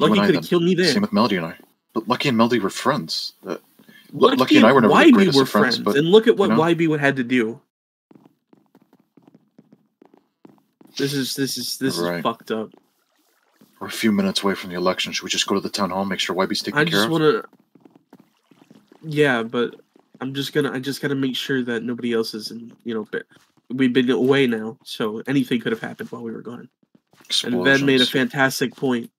Lucky could have killed me there. Same with Melody and I. But Lucky and Melody were friends. Uh, Lu- Lucky and I were never the YB greatest were of friends, friends, but and look at what you know. YB would had to do. This is this is this Right. is fucked up. we're a few minutes away from the election. Should we just go to the town hall, make sure YB's taken I care just want to. Yeah, but I'm just gonna. I just gotta make sure that nobody else is in. You know, we've been away now, so anything could have happened while we were gone. And Ben made a fantastic point.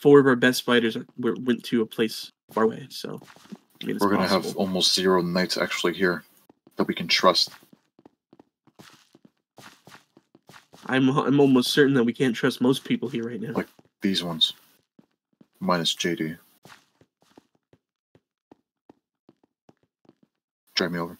Four of our best fighters were, went to a place far away, so We're gonna have almost zero knights actually here that we can trust. I'm I'm almost certain that we can't trust most people here right now. Like these ones, minus JD. Drive me over.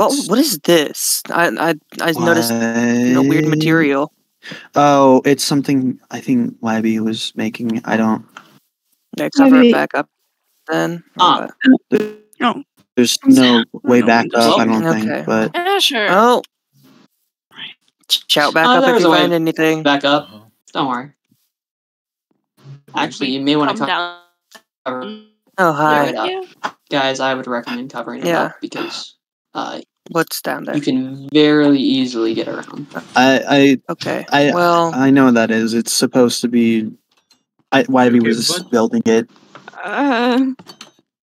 What What's- this? I I I noticed you know, weird material. Oh, it's something I think YB was making. I don't. Yeah, cover Maybe- it back up then. Ah. what? No. There's no way back up. I don't Okay. think. But Yeah, sure. Oh. Shout back Oh, up if you find anything. Back up. Don't worry. Actually, you may want to Calm cover, down. Oh hi. Guys, I would recommend covering it up because uh, What's down there? you can very easily get around. I I Okay. I well, I I know what that is. It's supposed to be. I, YB Okay, was bud. building it. Uh,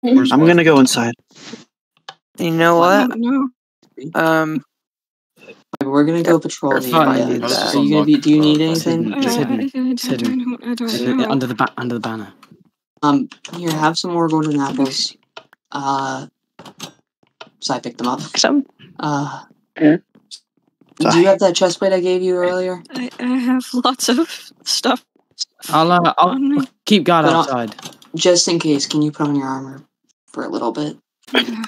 Where's I'm Bud? gonna go inside. you know what? don't know. Um, We're gonna go patrol the fine, area. Are you gonna be? Do you need anything? Uh, It's hidden. I, I, It's hidden. don't, I don't hidden under the ba- under the banner. Um, here, have some more golden apples. Uh, so I picked them up. Some. Uh, Yeah. do you have that chest plate I gave you earlier? I, I have lots of stuff. I'll uh, I'll on me. keep guard But I'll- outside. Just in case, can you put on your armor for a little bit? Yeah,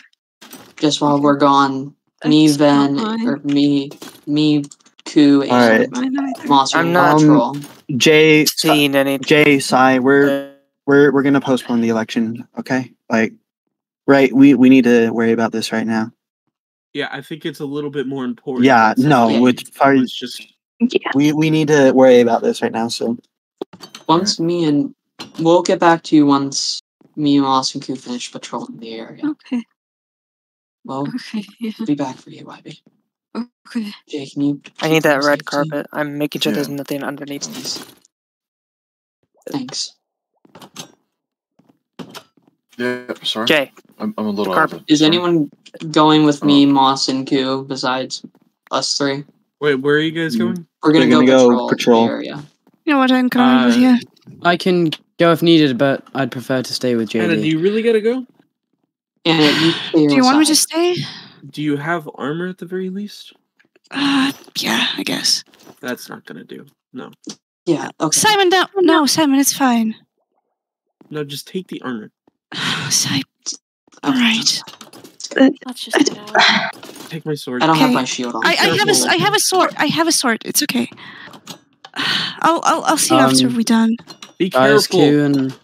Just while we're gone, me, that's not Ben, or me, me, Ku, and Alright. Mine. Monster I'm not- Patrol. Jay, seeing any. Jay, Sai, we're we're we're gonna postpone the election. Okay, like, right? We we need to worry about this right now. Yeah, I think it's a little bit more important. Yeah, no, something with far was just Yeah. we we need to worry about this right now. So Once me and we'll get back to you once me, Moss, and Ku finish patrolling the area. Okay. Well, Okay. Yeah. be back for you, YB. Okay. Jake, can you? I need that red safe, too? carpet. I'm making sure there's nothing underneath. Please. Thanks. Yeah, sorry. Jay, I'm, I'm a little Carp- out of it. Is Sorry. anyone going with me, Oh. Moss, and Q besides us three? wait. Where are you guys Mm. going? We're gonna, We're go, gonna go patrol, patrol. the area. You know what? I'm coming with Uh, you. I can go if needed, but I'd prefer to stay with Anna, do JD. you really gotta go? And you stay Do you want me to stay? Do you have armor at the very least? Uh, yeah, I guess. That's not gonna do. No, Yeah. Okay. Simon, no, no, Simon, it's fine. no. Just take the armor. Simon, all Okay. right. Let's just get out. Take my sword. I don't have my shield on. I, I have a, s- careful. I have a sword. I have a sword. It's okay. I'll, I'll, I'll see you after Um, we're done. Be careful. Q and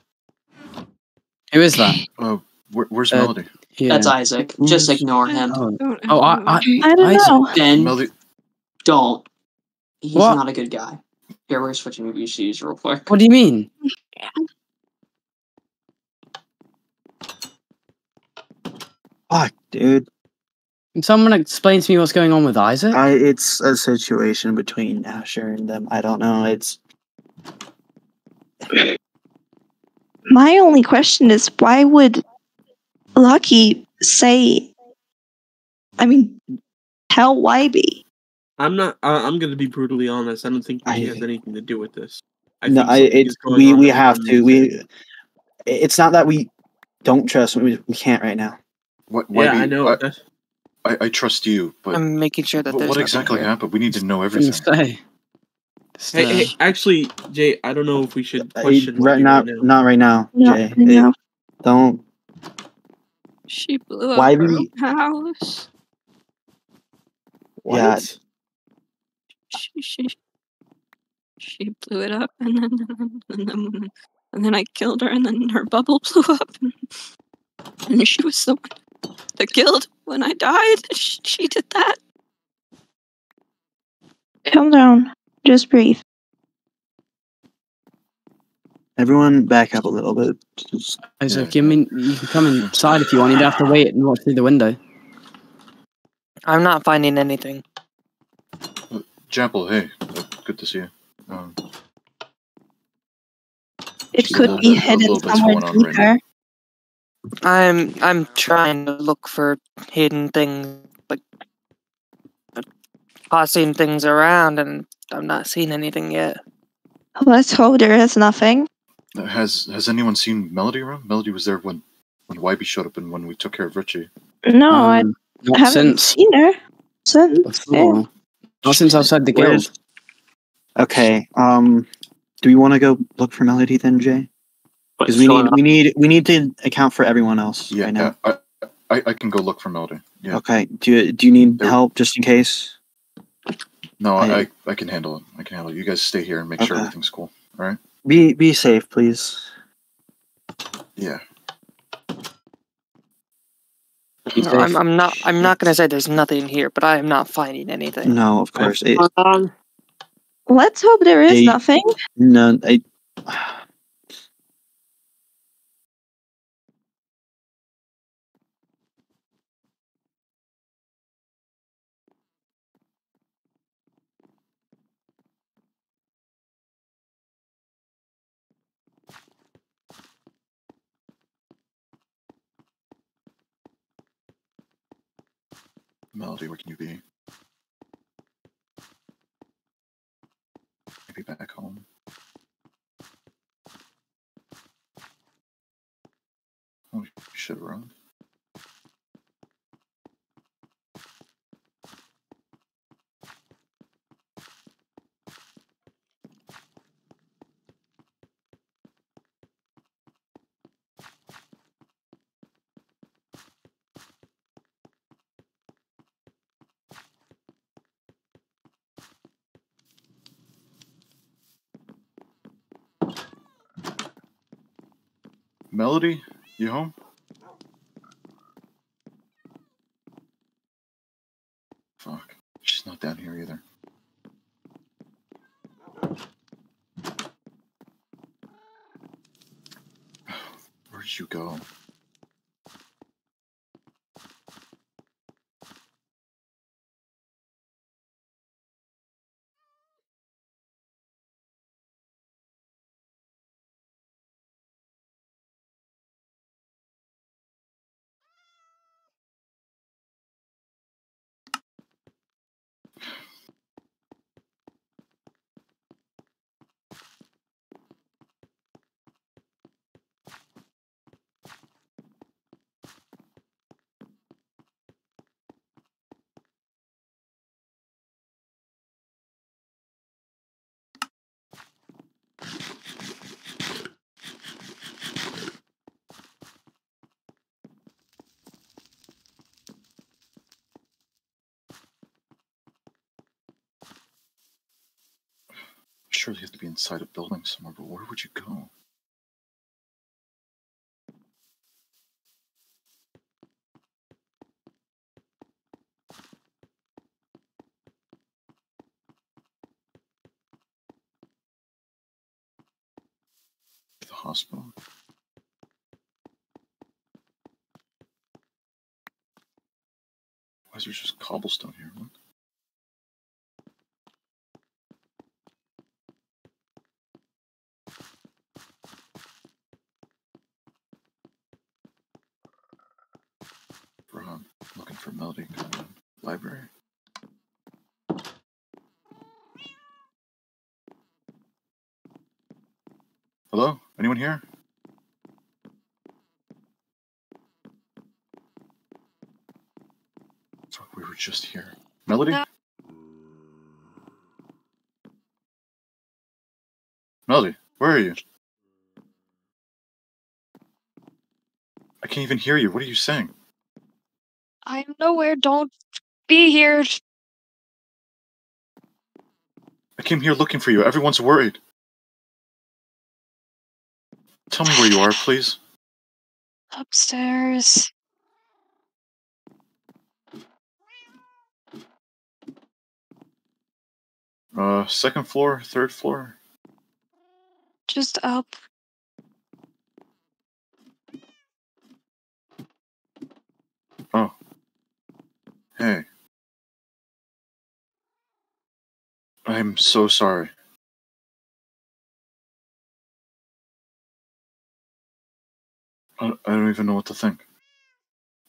who is that? Uh, where, where's Uh, Melody? Yeah. That's Isaac. Just ignore him. Oh, oh, I, I, I don't Isaac. know. Ben, Melody. don't. He's What? not a good guy. Here, we're switching movies real quick. what do you mean? Fuck, dude. Can someone explain to me what's going on with Isaac? I it's a situation between Asher and them. I don't know. It's My only question is why would Lucky say, I mean, tell YB? I'm not. I, I'm going to be brutally honest. I don't think he has anything to do with this. I no, I it's we we have don't to. We it's not that we don't trust. We we can't right now. What? Yeah, YB, I know. I, I, I trust you, but I'm making sure that what exactly here. happened? We need to know everything. say. Just, Hey, hey, actually, Jay, I don't know if we should Uh, question right not right now. not right now, Not Jay. right It- now. don't. She blew up Why her we- own house. Yeah, She, she, she blew it up, and then and then and then I killed her, and then her bubble blew up, and, and she was the one that guild when I died. She, she did that. Calm down. Just breathe. everyone back up a little bit. Just- Isaac, you mean you can come inside if you want. You'd have to wait and watch through the window. I'm not finding anything. Japple, hey, good to see you. Um, It could be bit- hidden somewhere going on right deeper. I'm I'm trying to look for hidden things, like uh, tossing things around, and I'm not seeing anything yet. Let's hope there is nothing. has has anyone seen Melody around? Melody was there when when YB showed up and when we took care of Richie. No, I Um, not haven't since seen her since. Yeah. Not since outside the guild. Okay. Um. Do we want to go look for Melody then, Jay? Because we need we need we need to account for everyone else Yeah, right now. I, I I can go look for Melody. Yeah. Okay. Do you do you need help just in case? No, I, I- I I can handle it. I can handle it. You guys stay here and make sure everything's cool. All right. Be be safe, please. Yeah. No, I'm, I'm not I'm not gonna say there's nothing here, but I am not finding anything. No, of course. It, um, Let's hope there is They- nothing. no, I. Melody, where can you be? Maybe back home. Oh you shit, around. Melody, you home? Fuck, she's not down here either. Where'd you go? Surely have to be inside a building somewhere, but where would you go? The hospital. Why is there just cobblestone here? What? Rob, looking for Melody. Come on. Library. Hello? Anyone here? Fuck, we were just here. Melody? No. Melody, where are you? I can't even hear you. What are you saying? I'm nowhere. Don't be here. I came here looking for you. Everyone's worried. Tell me where you are, please. Upstairs. Uh, second floor, third floor. Just up. Oh. Hey. I'm so sorry. I, I don't even know what to think.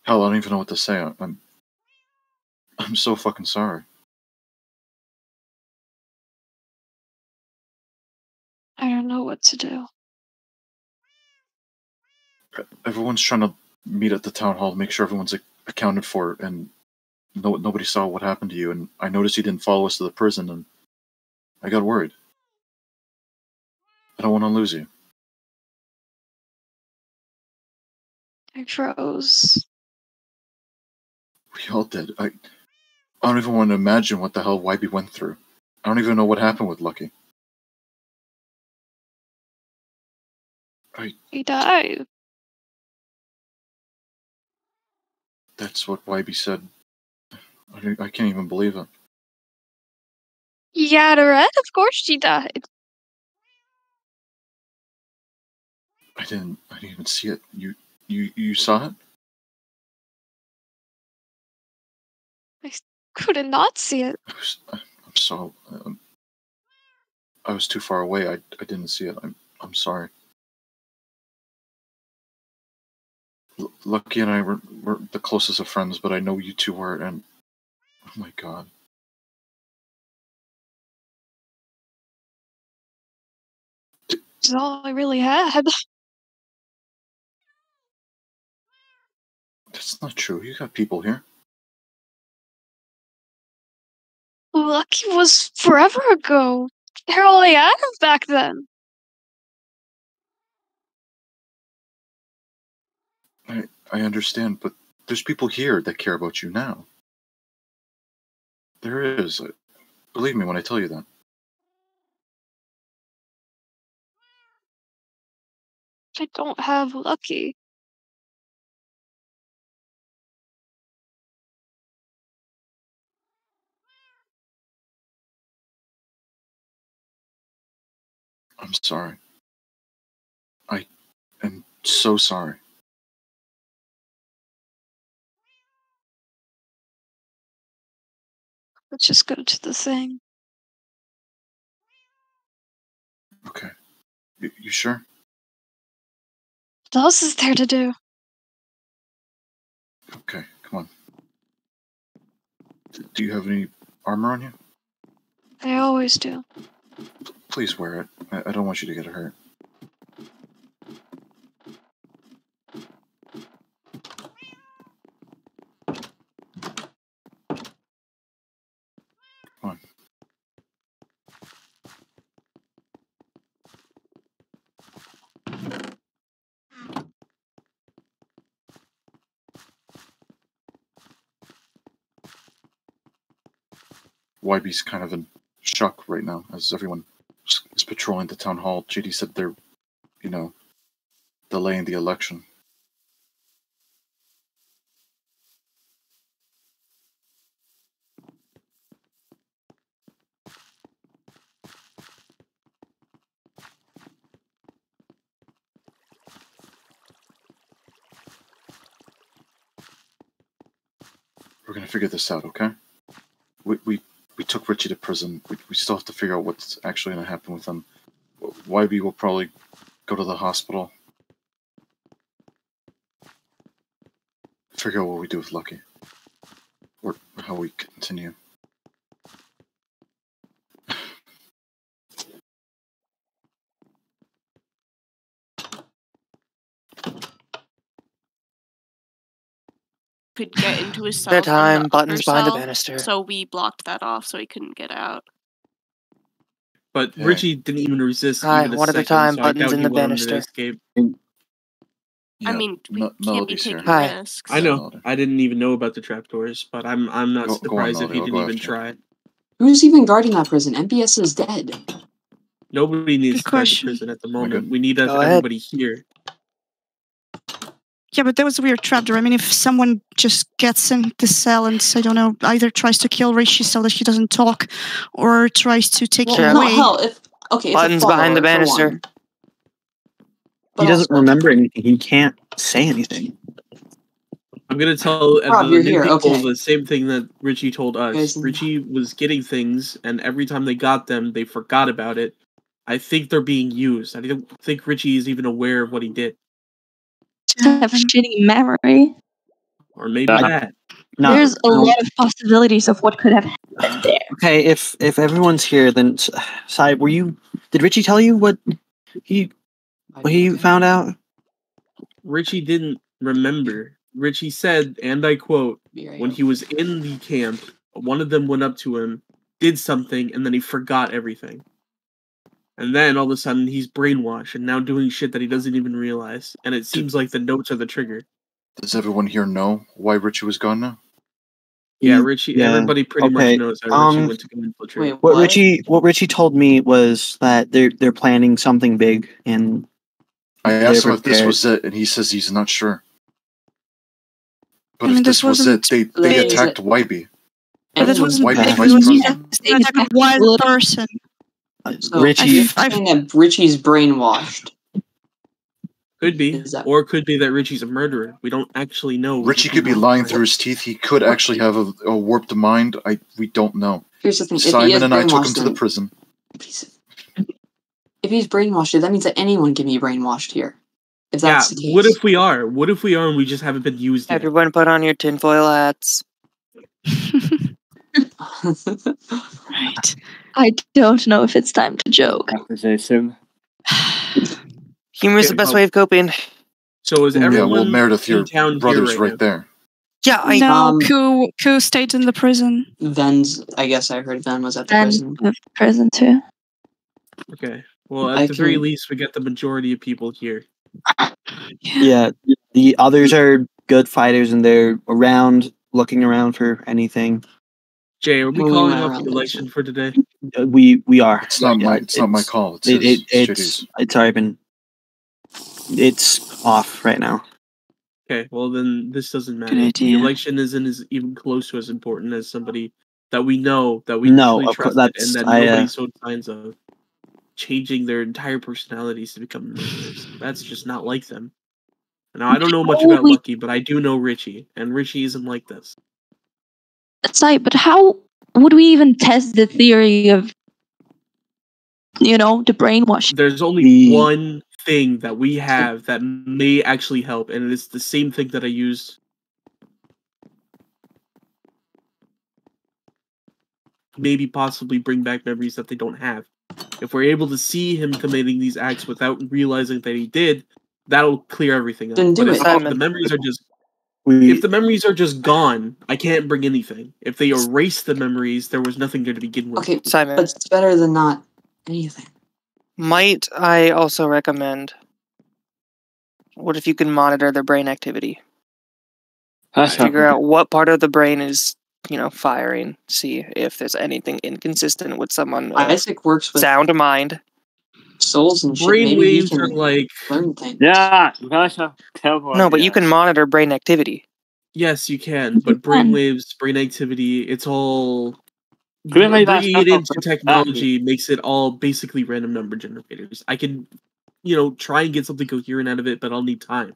Hell, I don't even know what to say. I, I'm. I'm so fucking sorry. I don't know what to do. Everyone's trying to meet at the town hall to make sure everyone's accounted for, and no nobody saw what happened to you. And I noticed you didn't follow us to the prison, and I got worried. I don't want to lose you. I froze. We all did. I, I don't even want to imagine what the hell YB went through. I don't even know what happened with Lucky. I. He died. That's what YB said. I, I can't even believe it. Yeah, Red, of course she died. I didn't. I didn't even see it. You. You. You saw it. I couldn't not see it. I was, I'm so. Um, I was too far away. I. I didn't see it. I'm. I'm sorry. L- Lucky and I were, were the closest of friends, but I know you two were, and oh my god. It's all I really had. That's not true. You got people here. Lucky was forever ago. They're all I had of back then. I. I understand, but there's people here that care about you now. There is. uh, Believe me when I tell you that. I don't have Lucky. I'm sorry. I am so sorry. Let's just go to the thing. Okay. You, you sure? What else is there to do? Okay, come on. D- Do you have any armor on you? I always do. Please wear it. I, I don't want you to get hurt. YB's kind of in shock right now as everyone patrolling the town hall. JD said they're, you know, delaying the election. we're gonna figure this out, okay? We we we took Richie to prison. We we still have to figure out what's actually gonna happen with him. YB will probably go to the hospital. Figure out what we do with Lucky, or how we continue. Could get into his cell. Their from the time, other buttons behind the cell, banister. So we blocked that off, so he couldn't get out. But Yeah. Richie didn't even resist. Hi, even a one at a time, so buttons in the banister. escape. I Yeah, mean, we Mel- can't be taking here. Hi. risks. I know. I didn't even know about the trapdoors, but I'm I'm not Go- go on, surprised if he didn't even after you. try. Who's even guarding that prison? MBS is dead. Nobody needs Good to guard the prison at the oh moment. We need Go everybody here. Yeah, but that was a weird trap, trapdoor. I mean, if someone just gets in the cell and I don't know, either tries to kill Richie so that he doesn't talk, or tries to take Well, him no, away. hell, if okay, if Buttons behind the banister. He doesn't remember anything. He can't say anything. I'm gonna tell Rob, the you're new here, people okay. the same thing that Richie told us. Guys, Richie was getting things, and every time they got them, they forgot about it. I think they're being used. I don't think Richie is even aware of what he did, have shitty memory. or maybe That- that. No, There's a no. lot of possibilities of what could have happened there. Okay, if if everyone's here, then S- Sai, were you? Did Richie tell you what he what he found out? Richie didn't remember. Richie said, and I quote, when he was in the camp, one of them went up to him, did something, and then he forgot everything. And then all of a sudden he's brainwashed and now doing shit that he doesn't even realize. And it seems like the notes are the trigger. Does everyone here know why Richie was gone now? Yeah, Richie. yeah, Everybody pretty okay, much knows how Richie um, went to go infiltrate. Wait, What, what? Richie what Richie told me was that they're they're planning something big and I asked him if this was it, and he says he's not sure. But I mean, if this this was it, wasn't they they big. attacked YB. But this wasn't White big. Vice It was President. just an attack of wild person. Uh, So Richie you're I've- saying that Richie's brainwashed. Could be, that- or it could be that Richie's a murderer. We don't actually know. We Richie could be know. lying through his teeth. He could actually have a, a warped mind. I we don't know. Here's the thing: if he is Simon and I took him to the prison. if he's- brainwashed, that means that anyone can be brainwashed here. If Yeah. that's the case. What if we are? What if we are and we just haven't been used yet? Everyone put on your tinfoil hats. right. I don't know if it's time to joke. Accusation. Humor is the best way of coping. So is Yeah, everyone well, Meredith, your town brother's right right, there. Yeah, I no, Um, Ku Ku stayed in the prison. Ven's, I guess I heard Ven was at the And prison. the prison too. Okay. Well, at I the very least, we get the majority of people here. yeah the others are good fighters and they're around looking around for anything. Jay, are we Well, calling went off the election for today? Uh, We we are. It's not Yeah, my it's, not my call. It's It, it, it's it's JD's. it's already been it's off right now. Okay, well then this doesn't matter. Good The election isn't as even close to as important as somebody that we know that we No, truly of course, that's- and that I, uh, nobody showed signs of changing their entire personalities to become murderers. That's just not like them. Now I don't know much about Lucky, but I do know Richie, and Richie isn't like this. That's right, but how would we even test the theory of, you know, the brainwashing? There's only one thing that we have that may actually help, and it's the same thing that I used. Maybe possibly bring back memories that they don't have. If we're able to see him committing these acts without realizing that he did, that'll clear everything up. Then do but it. if all the memories are just We if the memories are just gone, I can't bring anything. If they erase the memories, there was nothing there to begin with. Okay, Simon. but it's better than not anything. Might I also recommend? What if you can monitor their brain activity? That's not Figure out what part of the brain is, you know, firing. See if there's anything inconsistent with someone. with Isaac works with sound of mind. Souls and shit. Brain Maybe waves are like learn things. Yeah, you guys have teleport. No, but you can monitor brain activity. Yes, you can, but brainwaves, brain activity, it's all Clearly that's bringing not it the into technology makes it all basically random number generators. I can, you know, try and get something coherent out of it, but I'll need time.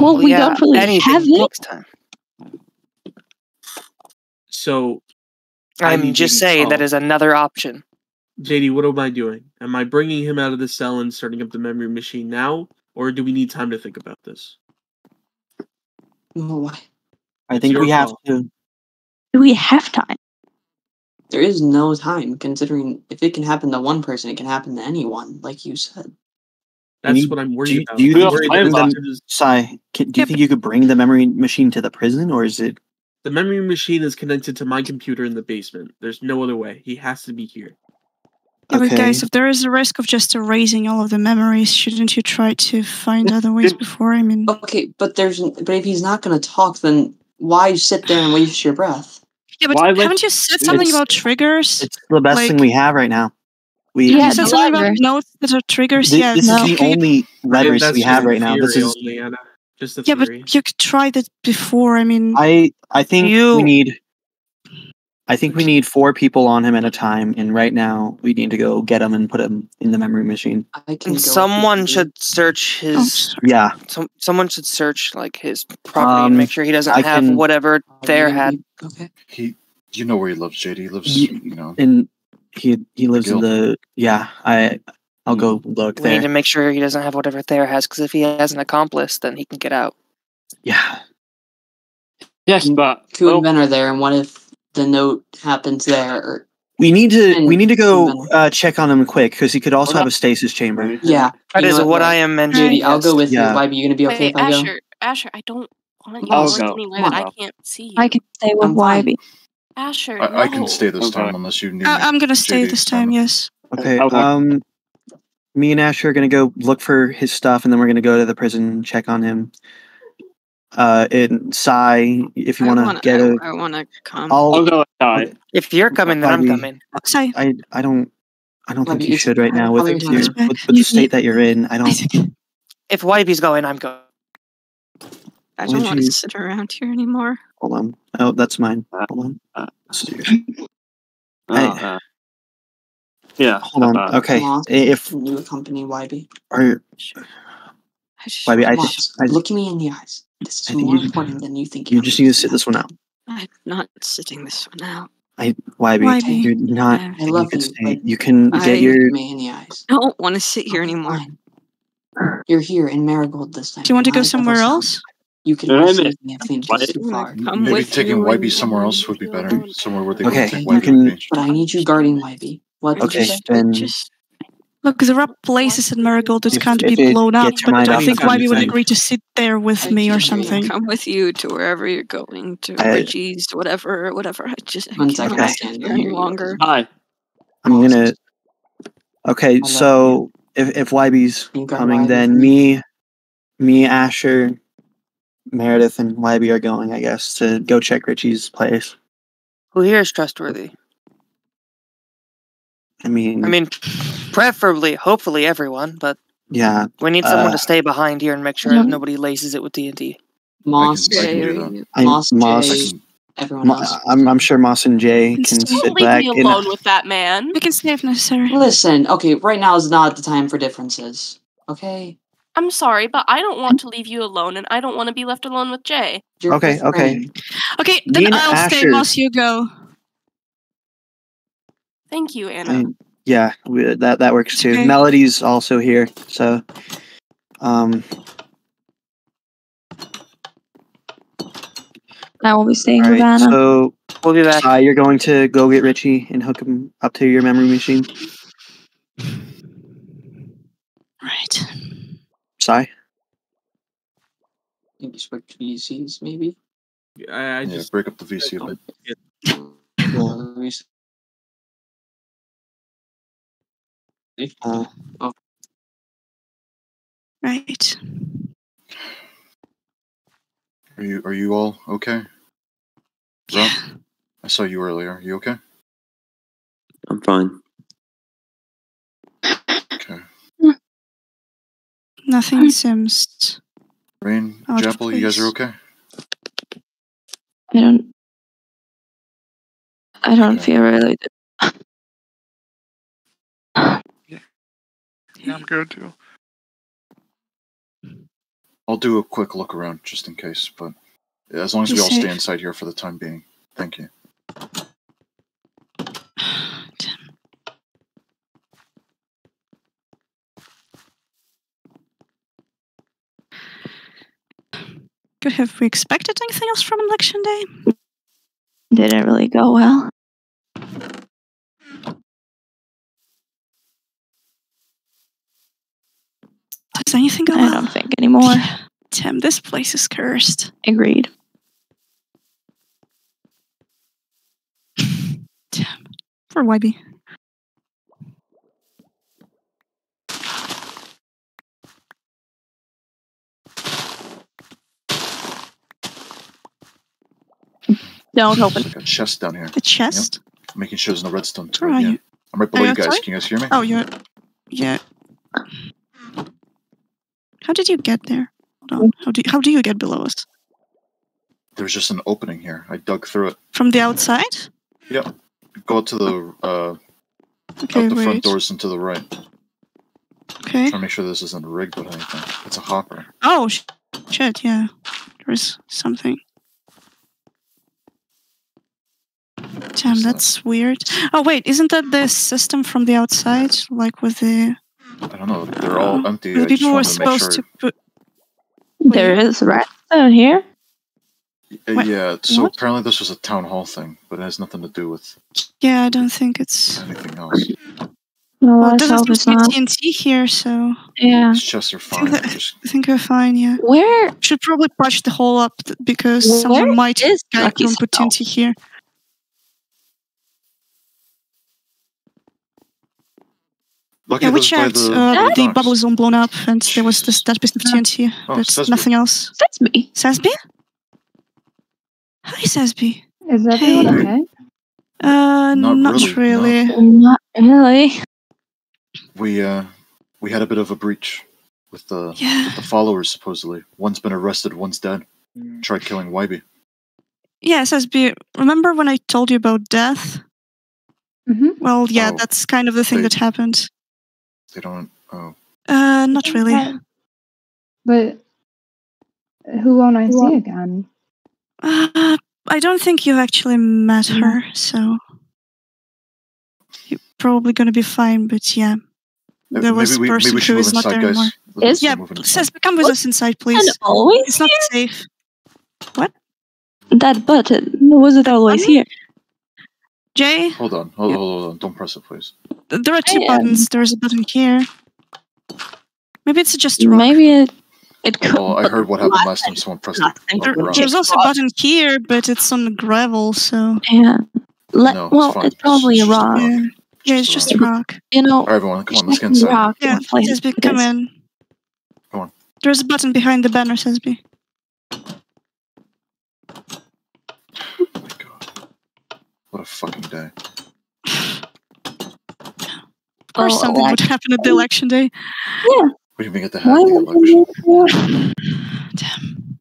Well, we yeah, don't really have it. takes time. So I I'm just saying that is another option. JD, what am I doing? Am I bringing him out of the cell and starting up the memory machine now, or do we need time to think about this? Well, why? I It's think your we have to. Do we have time? There is no time, considering if it can happen to one person, it can happen to anyone, like you said. That's need- what I'm worried you, about. do you I'm think worried you that can as bring soon them, as- Sai, can, do you think you could bring the memory machine to the prison, or is it? the memory machine is connected to my computer in the basement. There's no other way. He has to be here. Yeah, but Okay. guys, if there is a risk of just erasing all of the memories, shouldn't you try to find other ways before? I mean, Okay, but there's but if he's not going to talk, then why sit there and waste your breath? yeah, but Why haven't you said something about triggers? It's the best thing we have right now. We Yeah, said the something about notes that are triggers. thi- yeah, this no. is the okay. only letters we have right now. This is. only, Anna. Just a Yeah, theory. but you could try that before. I mean, I I think You- we need. I think we need four people on him at a time, and right now we need to go get him and put him in the memory machine. I can And someone should search oh, his. sorry. Yeah, Some, someone should search like his property Um, and make sure he doesn't I have can- whatever Are Thayer had. Okay. He, you know where he lives, JD. He lives, Ye- you know. and he he lives in the yeah. I I'll go look there. We need to make sure he doesn't have whatever Thayer has, because if he has an accomplice, then he can get out. Yeah, Yes, but two well, and Ben are there, and what if the note happens there? We need to And we need to go uh, check on him quick because he could also have a stasis chamber. yeah. That you what I am mentioning. JD, I'll go with Yeah. you. YB, you gonna be okay Wait, if I go? Asher, Asher, I don't want you I'll go. anywhere that. I can't see you. I can stay with I'm fine. YB. Asher, I, I can stay this Okay. time unless you need I, I'm gonna stay JD, this time. Anna. Yes. Okay. Okay. Um, me and Asher are gonna go look for his stuff, and then we're gonna go to the prison check on him. Uh, and Sai, if you want to wanna- get I, a, I want to come. I'll, I'll go with die. If you're coming, then I'm coming. Say, I I don't I don't think YB, you should right now with, with, your, with, with the state that you're in. I I don't. think If YB's going, I'm going. I don't want you- to sit around here anymore. Hold on. Oh, that's mine. Hold on. Uh, Let's. Oh, Hey. uh, yeah. Hold on. uh, Okay. If can you accompany YB? are I just, YB, I just I, look me in the eyes. This is I think more you- important than you think. you it just need to sit this one out. I'm not sitting this one out. I YB, YB. you're not. I I you love can you, stay. You can I- get your. look me in the eyes. don't want to sit here oh, anymore. fine. You're here in Marigold this time. Do you want to go somewhere else? You can No, also no, leave me if things Why- get too far. come Maybe with taking you YB somewhere else would be better. Somewhere where they Okay, can take you can- But I need you guarding YB. What Okay, you then Just Look, there are places in Marigold that If- can't if be blown up, but I don't think the YB would agree to sit there with me or something. come with you to wherever you're going to I- Reggie's, whatever, whatever. I just I can't second, I stand can't here any longer. Hi. I'm gonna. Okay, so if if YB's coming, then me, me, Asher, Meredith, and YB are going. I guess to go check Richie's place. Who here is trustworthy? I mean, I mean, preferably, hopefully, everyone, but yeah, we need someone Uh, to stay behind here and make sure Yeah. nobody laces it with TNT. Moss, I can Jay, do are that. you- I, Moss, Moss. Jay, I can- everyone Mo- else. I'm I'm sure Moss and Jay can Don't sit Don't leave back. me in alone with that man. We can stay if necessary. Listen, okay, right now is not the time for differences. Okay? I'm sorry, but I don't want to leave you alone, and I don't want to be left alone with Jay. You're Okay, okay. Okay, then and I'll stay. Asher- Moss, you go. Thank you, Anna. I- yeah, we, that that works too. Okay. Melody's also here, so um, I will be staying with right. Anna. So We'll be back. uh, you're going to go get Richie and hook him up to your memory machine. Right. Sai. Maybe switch VCs, maybe? I, I Yeah, just break up the VC a bit. Or res- Uh, Right. Are you are you all okay? Rob? I saw you earlier. Are you okay? I'm fine. Okay. Nothing seems. Rain, Out of Japple, you guys are okay? I don't. I don't Okay. feel really. Yeah, I'm good too. I'll do a quick look around just in case, but as long as we all stay inside here for the time being. Thank you. Have we expected anything else from election day? Didn't really go well. Does anything go I well? don't think anymore. Tim, this place is cursed. Agreed. Tim. For YB. Don't open. Like a chest down here. The chest? Yep. Making sure there's no redstone to Where it. are Yeah. you? I'm right below you you guys. outside? Can you guys hear me? Oh, you're. Yeah. How did you get there? Hold on. How do you, how do you get below us? There's just an opening here. I dug through it. From the outside? Yep. Go to the uh, Okay, out the front doors and to the right. Okay. Trying to make sure this isn't rigged with anything. It's a hopper. Oh, sh- shit, yeah. There's something. Damn, that's weird. Oh, wait, isn't that the system from the outside? Like with the. I don't know. They're all empty. the I just people were wanted to make supposed sure. to put. There is redstone here. Uh, What- Yeah. So what? apparently this was a town hall thing, but it has nothing to do with Yeah, I don't think it's. anything else. No, Well, it doesn't hope seem it's to be not. TNT here, so. Yeah. These chests are fine. that- Just I think we're fine, yeah. Where Should probably patch the hole up because Where someone might is guide Lucky put TNT here. Yeah, we those checked. the, uh, by the the docks. bubble zone blown up, and there was this that piece of TNT, Oh, but Sesame. nothing else. Sesame. Sesby? Hi, Sesby. Is everyone Hey. okay? Uh, Not not, really, no. Not really. We uh we had a bit of a breach with the Yeah. with the followers supposedly. One's been arrested, one's dead. Tried killing YB. Yeah, Sesby. Remember when I told you about death? Mm-hmm. Well, yeah, Oh, that's kind of the thing they- that happened. They don't oh Uh, not really. But who won't I see again? Uh, I don't think you've actually met Mm. her, so you're probably gonna be fine. But yeah, Uh, there was a person we who should move is not there guys. anymore. Let's yeah, move inside. Sesby, come with us inside, please. And always It's not safe. What? That button was it always here? Jay, Hold on, hold, hold on, don't press it please. there are two I am- um, buttons. There's a button here. Maybe it's just a rock. Maybe it it could. Oh, I heard what happened last time someone pressed it. There- the there's also a button here, but it's on the gravel, so Yeah. Let, No, it's well, fine. it's probably a It's a rock. yeah, yeah it's just a rock. You know, Alright everyone, come on, let's get inside. rock. Yeah, Place Sesby, it come in. Come on. There's a button behind the banner, Sesby. What a fucking day. Or Oh, something oh, would elec- happen at the election day. Yeah. We didn't even get to Why have the would election. you- Damn.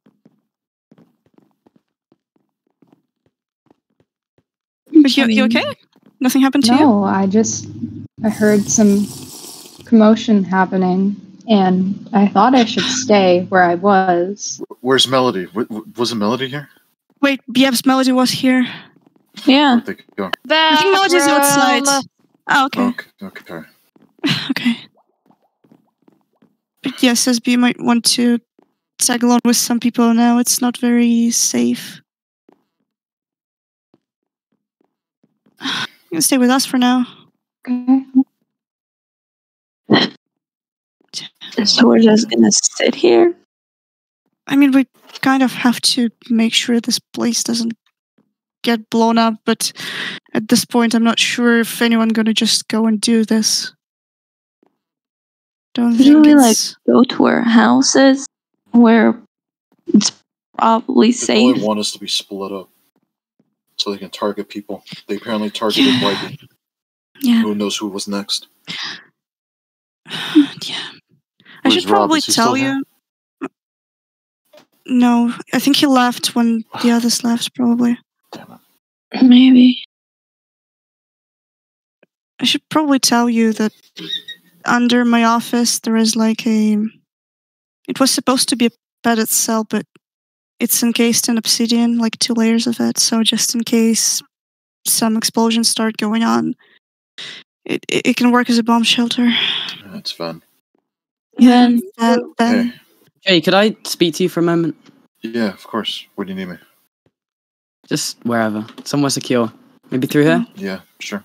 But you, you okay? Nothing happened to you? No, I just I heard some commotion happening, and I thought I should stay where I was. Where's Melody? W- w- was it Melody here? Wait, BF's Melody was here. Yeah. Where'd they go? I think Melody's outside. Oh, okay. Okay, okay. Okay. But yes, SB might want to tag along with some people now. It's not very safe. You can stay with us for now. Okay. So we're just gonna sit here. I mean, we kind of have to make sure this place doesn't get blown up, but at this point, I'm not sure if anyone gonna just go and do this. Don't Shouldn't think we like it's. go to our houses where it's probably They probably safe? want us to be split up so they can target people. They apparently targeted Whitey. Yeah. Who knows who was next? yeah. I Where's should probably tell still you. No, I think he left when the others left, probably. Maybe. I should probably tell you that under my office there is like a. It was supposed to be a padded cell, but it's encased in obsidian, like two layers of it. So just in case some explosions start going on, it it, it can work as a bomb shelter. That's fun. Yeah, and then Jay, could I speak to you for a moment? Yeah, of course. Where do you need me? Just wherever. Somewhere secure. Maybe through here? Yeah, sure.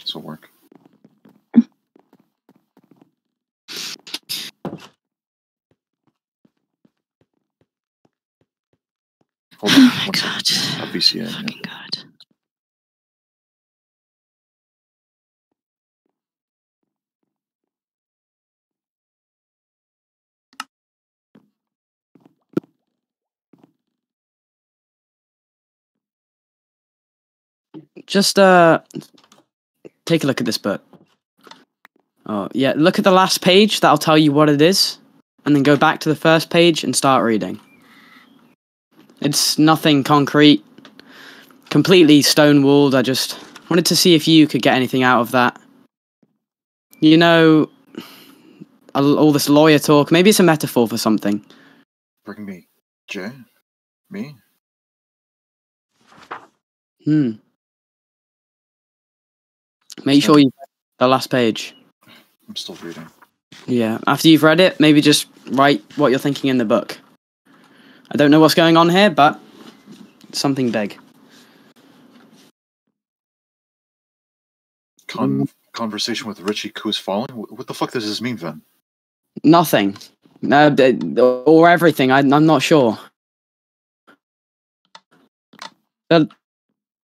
This will work. Hold on. Oh my god. VCA. yeah. God. Just uh take a look at this book. Oh yeah, look at the last page, that'll tell you what it is. And then go back to the first page and start reading. It's nothing concrete. Completely stonewalled. I just wanted to see if you could get anything out of that. You know all all this lawyer talk, maybe it's a metaphor for something. Bring me Jay? Me? Hmm. Make sure you the last page. I'm still reading. Yeah. After you've read it, maybe just write what you're thinking in the book. I don't know what's going on here, but something big. Con- conversation with Richie Koo's falling? What the fuck does this mean, Ven? Nothing. D- or everything. I, I'm not sure.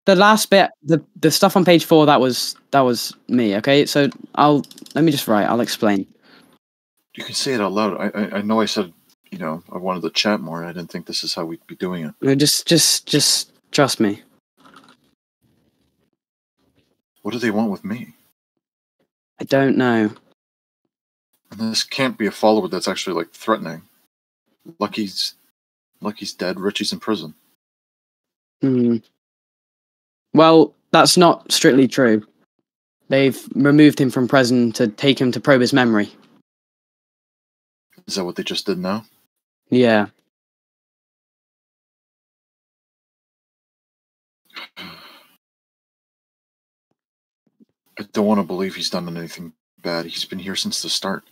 The last bit, the the stuff on page four, that was that was me. Okay, so I'll let me just write. I'll explain. You can say it out loud. I, I I know I said, you know, I wanted to chat more. I didn't think this is how we'd be doing it. No, Just just just trust me. What do they want with me? I don't know. And this can't be a follower that's actually like threatening. Lucky's Lucky's dead. Richie's in prison. Hmm. Well, that's not strictly true. They've removed him from prison to take him to probe his memory. Is that what they just did now? Yeah. I don't want to believe he's done anything bad. He's been here since the start.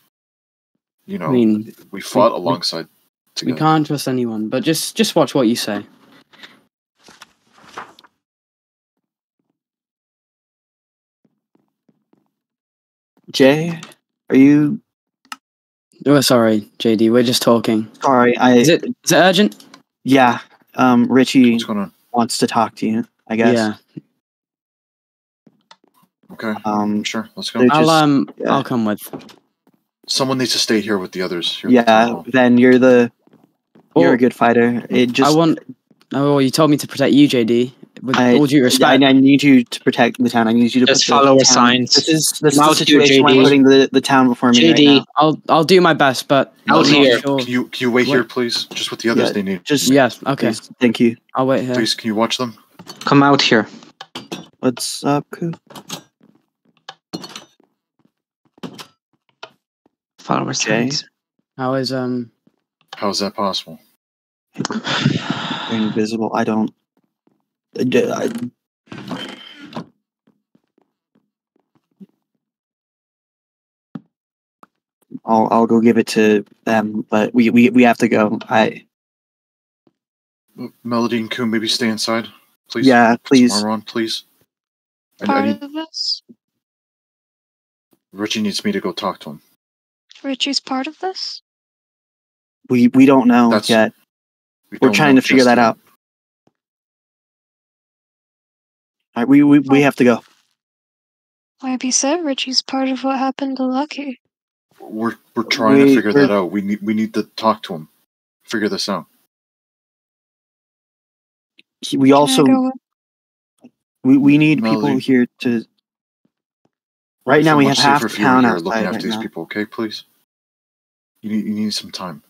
You know, mean, we fought we- alongside We can't trust anyone, but just just watch what you say. Jay, are you Oh, sorry, JD. We're just talking. sorry? I Is it is it urgent? yeah. Um, Richie What's going on? wants to talk to you. I guess. Yeah. Okay, Um, sure. Let's go. they're I'll um yeah. I'll come with. Someone needs to stay here with the others. Here at yeah. town. Then you're the you're Oh, a good fighter. It just I want. Oh, you told me to protect you, JD. With I, all due I, respect. I need you to protect the town. I need you to Just put the follow town- signs. This is this is Out the situation. where I'm JD. putting the, the town before me right JD. now. I'll I'll do my best, but No, Out no, here. Sure. Can you can you wait What? here, please? Just with the others Yeah, they need. Just Yes. Okay. please, thank you. I'll wait here. Please, can you watch them? Come out here. What's up, Koo? Follow our Okay. signs. How is um? How is that possible? Invisible. I don't. I d- I- I'll I'll go give it to them, but we we, we have to go. I Melody and Coon, maybe stay inside, please. Yeah, Put some please. armor on, please. I, I Part need, of this? Richie needs me to go talk to him. Richie's part of this? we we don't know That's- yet. We We're trying know to figure that yet. out. All right, we we, we have to go. YB said Richie's part of what happened to Lucky. We're we're trying We- to figure that out. We need we need to talk to him. Figure this out. We Can also we, we need people here to. Right now we have half safer the if town here outside looking right after these now. people. Okay, please. You need you need some time.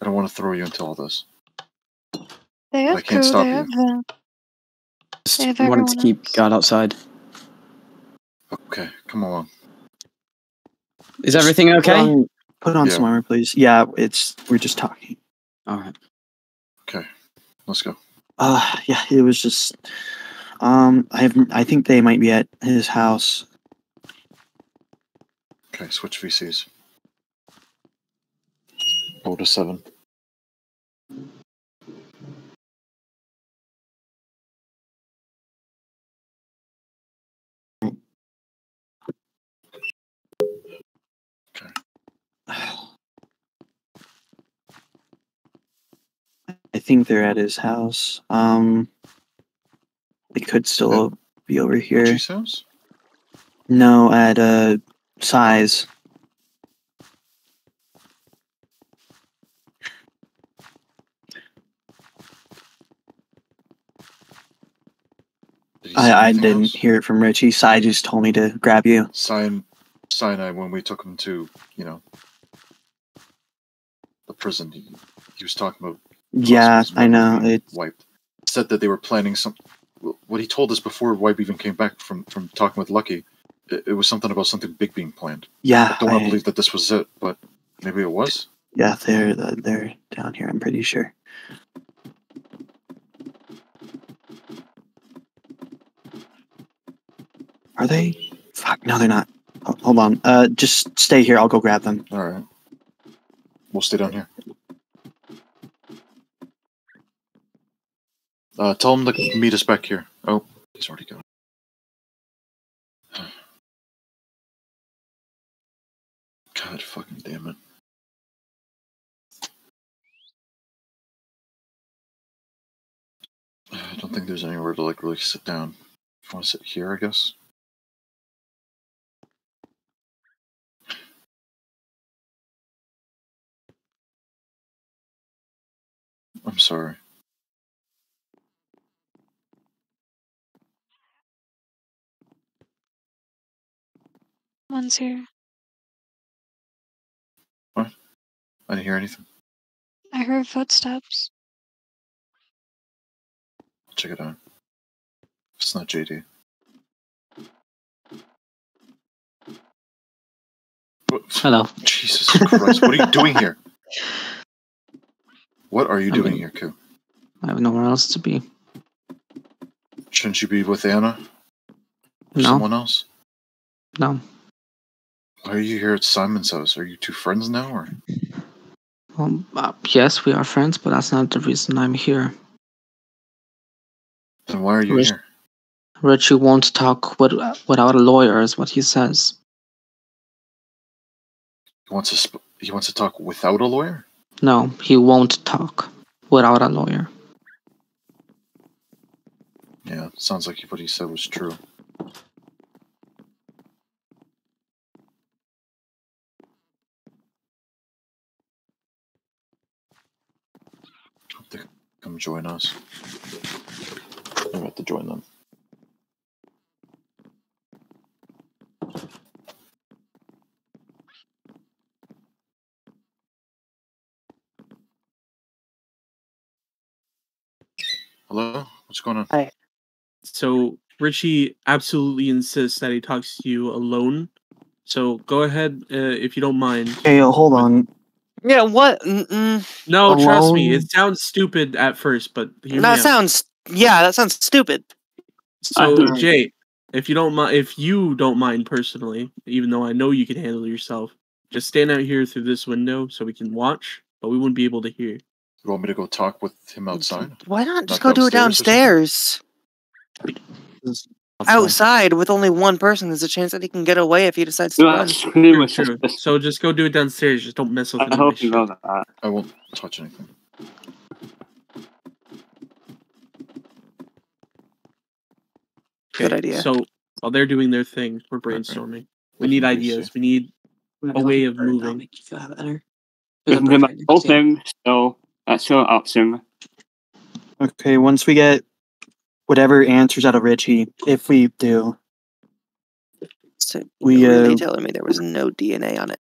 I don't want to throw you into all this. They I can't crew, stop they you. have Vin. Just They have wanted to keep else. guard outside. Okay, come along. Is everything Put okay? on, put on Yeah. some armor, please. Yeah, it's we're just talking. All right. Okay, let's go. Uh yeah, it was just um I have I think they might be at his house. Okay, switch VCs. Order seven. I think they're at his house. Um, they could still be over here. At house? No, at uh, size. I, I didn't else? hear it from Richie. Sai just told me to grab you. Sai, Sai and I, when we took him to, you know, prison, he, he was talking about Yeah, I know. It, wiped. Said that they were planning some. What he told us before Wipe even came back from from talking with Lucky, it, it was something about something big being planned. yeah, I don't want to believe that this was it, but maybe it was. yeah, they're they're down here. I'm pretty sure. Are they? Fuck, no, they're not. Hold on. Uh, just stay here. I'll go grab them. All right, we'll stay down here. Uh, tell him to meet us back here. Oh, he's already gone. God fucking damn it. I don't think there's anywhere to like really sit down. If you want to sit here, I guess. I'm sorry. One's here. What? I didn't hear anything. I heard footsteps. I'll check it out. It's not JD. Hello. Jesus Christ, what are you doing here? What are you I doing mean- here, Koo? I have nowhere else to be. Shouldn't you be with Anna? Or No. someone else? No. Why are you here at Simon's house? Are you two friends now, or Well, uh, yes, we are friends, but that's not the reason I'm here. then why are you Rich- here? Richie won't talk with, without a lawyer, is what he says. He wants to. Sp- he wants to talk without a lawyer. No, he won't talk without a lawyer. Yeah, sounds like what he said was true. Hope they come join us. I'm about to join them. Hello, what's going on? Hi. So Richie absolutely insists that he talks to you alone. So go ahead uh, if you don't mind. Hey, yo, hold on. Yeah, what? Mm-mm. No, trust me, it sounds stupid at first, but hear me That out. sounds. Yeah, that sounds stupid. So Jay, if you don't mind, if you don't mind personally, even though I know you can handle yourself, just stand out here through this window so we can watch, but we wouldn't be able to hear. You want me to go talk with him mm-hmm. outside? Why not just Not go do it downstairs downstairs? Outside with only one person, there's a chance that he can get away if he decides to run. True, true. So just go do it downstairs. Just don't mess with I hope you know that. I won't touch anything. Good idea. So while they're doing their thing, we're brainstorming. We need ideas. We need a way of moving. We can do my whole thing, so that's still an option. Okay, once we get whatever answers out of Richie, if we do, So we you're really uh, telling me there was no DNA on it.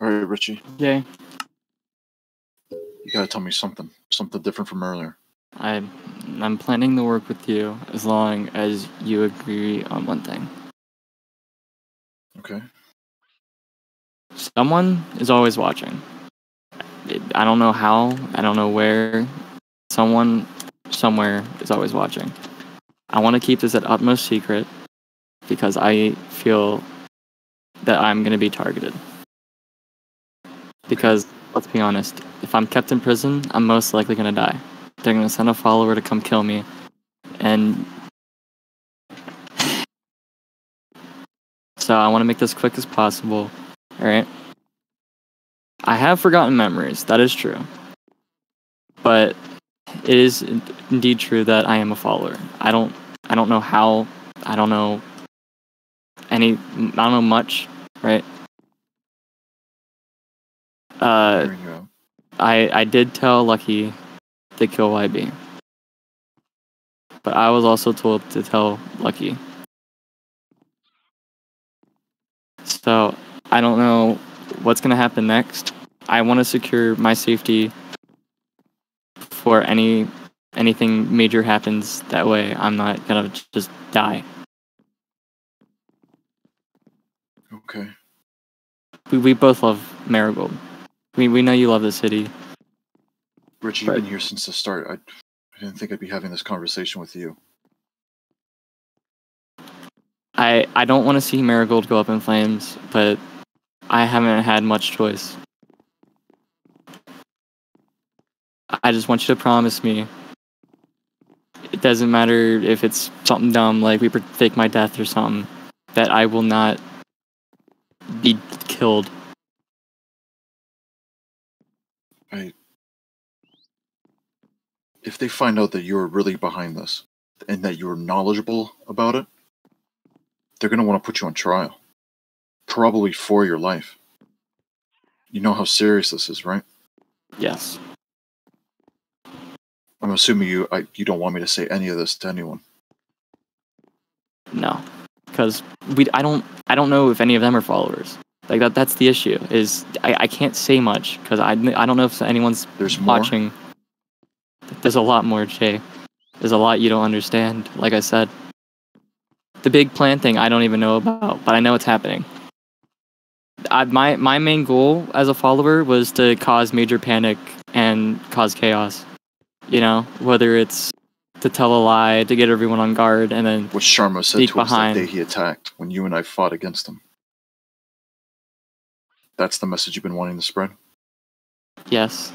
All right, Richie. Jay. You gotta tell me something, something different from earlier. I I'm planning to work with you as long as you agree on one thing. Okay. Someone is always watching. I don't know how, I don't know where. Someone somewhere is always watching. I want to keep this at utmost secret because I feel that I'm going to be targeted. Because let's be honest, if I'm kept in prison, I'm most likely going to die. They're going to send a follower to come kill me. And so I want to make this quick as possible. All right. I have forgotten memories. That is true. But it is indeed true that I am a follower. I don't. I don't know how. I don't know any. I don't know much. Right. Uh. I I did tell Lucky to kill YB, but I was also told to tell Lucky. So I don't know what's gonna happen next. I want to secure my safety before any anything major happens. That way, I'm not gonna just die. Okay. We we both love Marigold. We we know you love the city. Richie, you've been here since the start. I, I didn't think I'd be having this conversation with you. I I don't want to see Marigold go up in flames, but I haven't had much choice. I just want you to promise me. It doesn't matter if it's something dumb like we fake my death or something, that I will not be killed. I. If they find out that you're really behind this and that you're knowledgeable about it, they're going to want to put you on trial. Probably for your life. You know how serious this is, right? Yes. I'm assuming you I, you don't want me to say any of this to anyone. No, because we I don't I don't know if any of them are followers. Like that that's the issue. Is I, I can't say much because I I don't know if anyone's There's more? watching. There's a lot more, Jay. There's a lot you don't understand. Like I said, the big plan thing I don't even know about, but I know it's happening. I, my my main goal as a follower was to cause major panic and cause chaos. You know, whether it's to tell a lie to get everyone on guard and then What Sharma said to us that behind. day he attacked when you and I fought against him. That's the message you've been wanting to spread? Yes.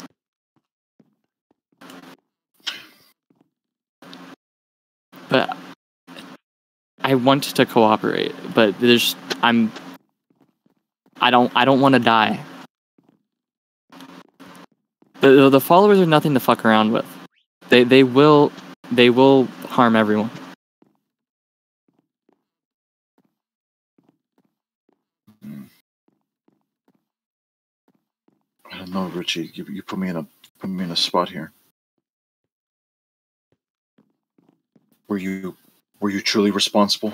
But I want to cooperate, but there's I'm I don't I don't want to die. The the followers are nothing to fuck around with. They they will they will harm everyone. I don't know, Richie. You, you put me in a put me in a spot here. Were you were you truly responsible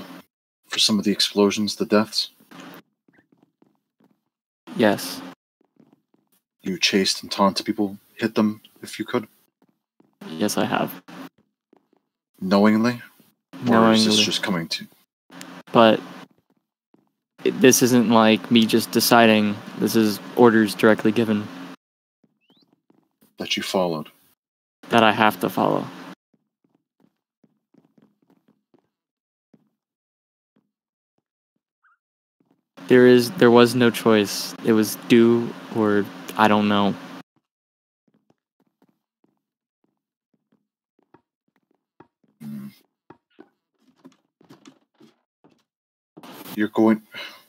for some of the explosions, the deaths? Yes. You chased and taunted people, hit them if you could, Yes, I have. knowingly, or is this just coming to? But this isn't like me just deciding. This is orders directly given that you followed. that I have to follow. There is there was no choice. It was do or I don't know. Hmm. You're going.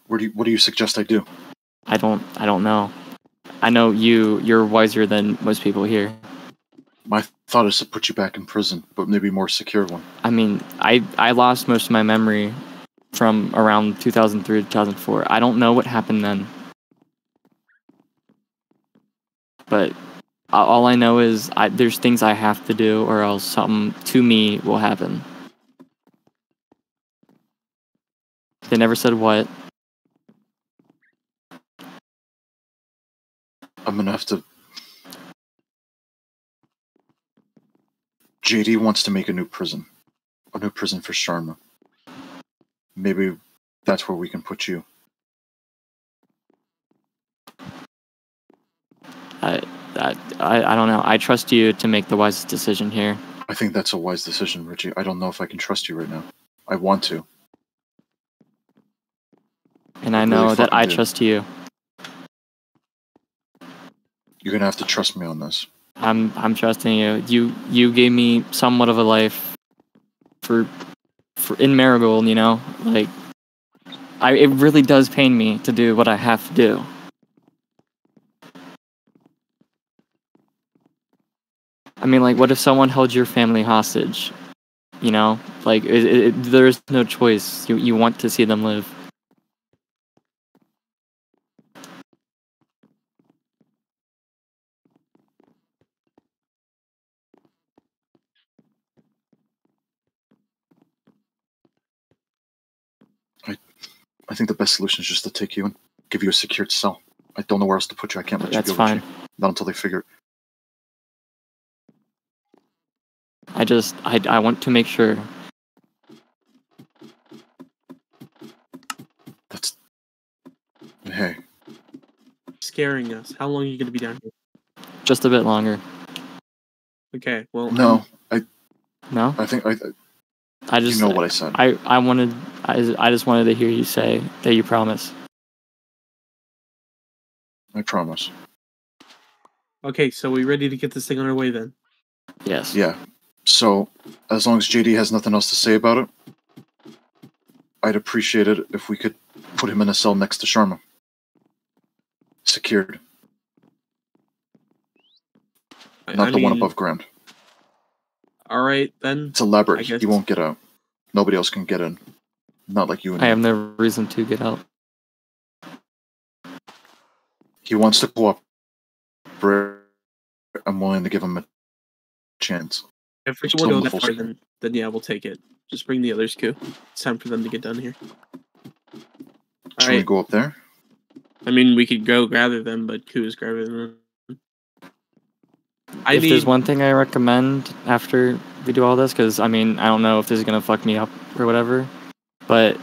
Where do you, what do you suggest I do? I don't I don't know. I know you you're wiser than most people here. My thought is to put you back in prison, but maybe a more secure one. I mean, I I lost most of my memory from around 2003 to 2004. I don't know what happened then. But all I know is I, there's things I have to do or else something to me will happen. They never said what. I'm gonna have to. JD wants to make a new prison, a new prison for Sharma. Maybe that's where we can put you. I, I I I don't know. I trust you to make the wisest decision here. I think that's a wise decision, Richie. I don't know if I can trust you right now. I want to. And I Really know that I do. trust you. You're gonna have to trust me on this. I'm I'm trusting you. You you gave me somewhat of a life for for in Marigold, you know? Like I it really does pain me to do what I have to do. I mean, like, what if someone held your family hostage? You know, like, it, it, there's no choice. You you want to see them live. I think the best solution is just to take you and give you a secured cell. I don't know where else to put you. I can't let That's you go. That's fine. Richie. Not until they figure. I just I I want to make sure. That's. Hey, Scaring us. How long are you going to be down here? Just a bit longer. Okay, well. no, I No. I think I. I just know what I said. I I wanted I I just wanted to hear you say that you promise. I promise. Okay, so we ready to get this thing on our way then? Yes. Yeah. So, as long as JD has nothing else to say about it, I'd appreciate it if we could put him in a cell next to Sharma. Secured. I- Not I the one above ground. All right, then. It's elaborate. He won't get out. Nobody else can get in. Not like you and I me. have no reason to get out. He wants to cooperate. I'm willing to give him a chance. If we Still want go that far, then, then yeah, we'll take it. Just bring the others, Q. It's time for them to get done here. Should we go up there? I mean, we could go gather them, but Q is grabbing them. I if there's one thing I recommend after we do all this, because I mean, I don't know if this is gonna fuck me up or whatever, but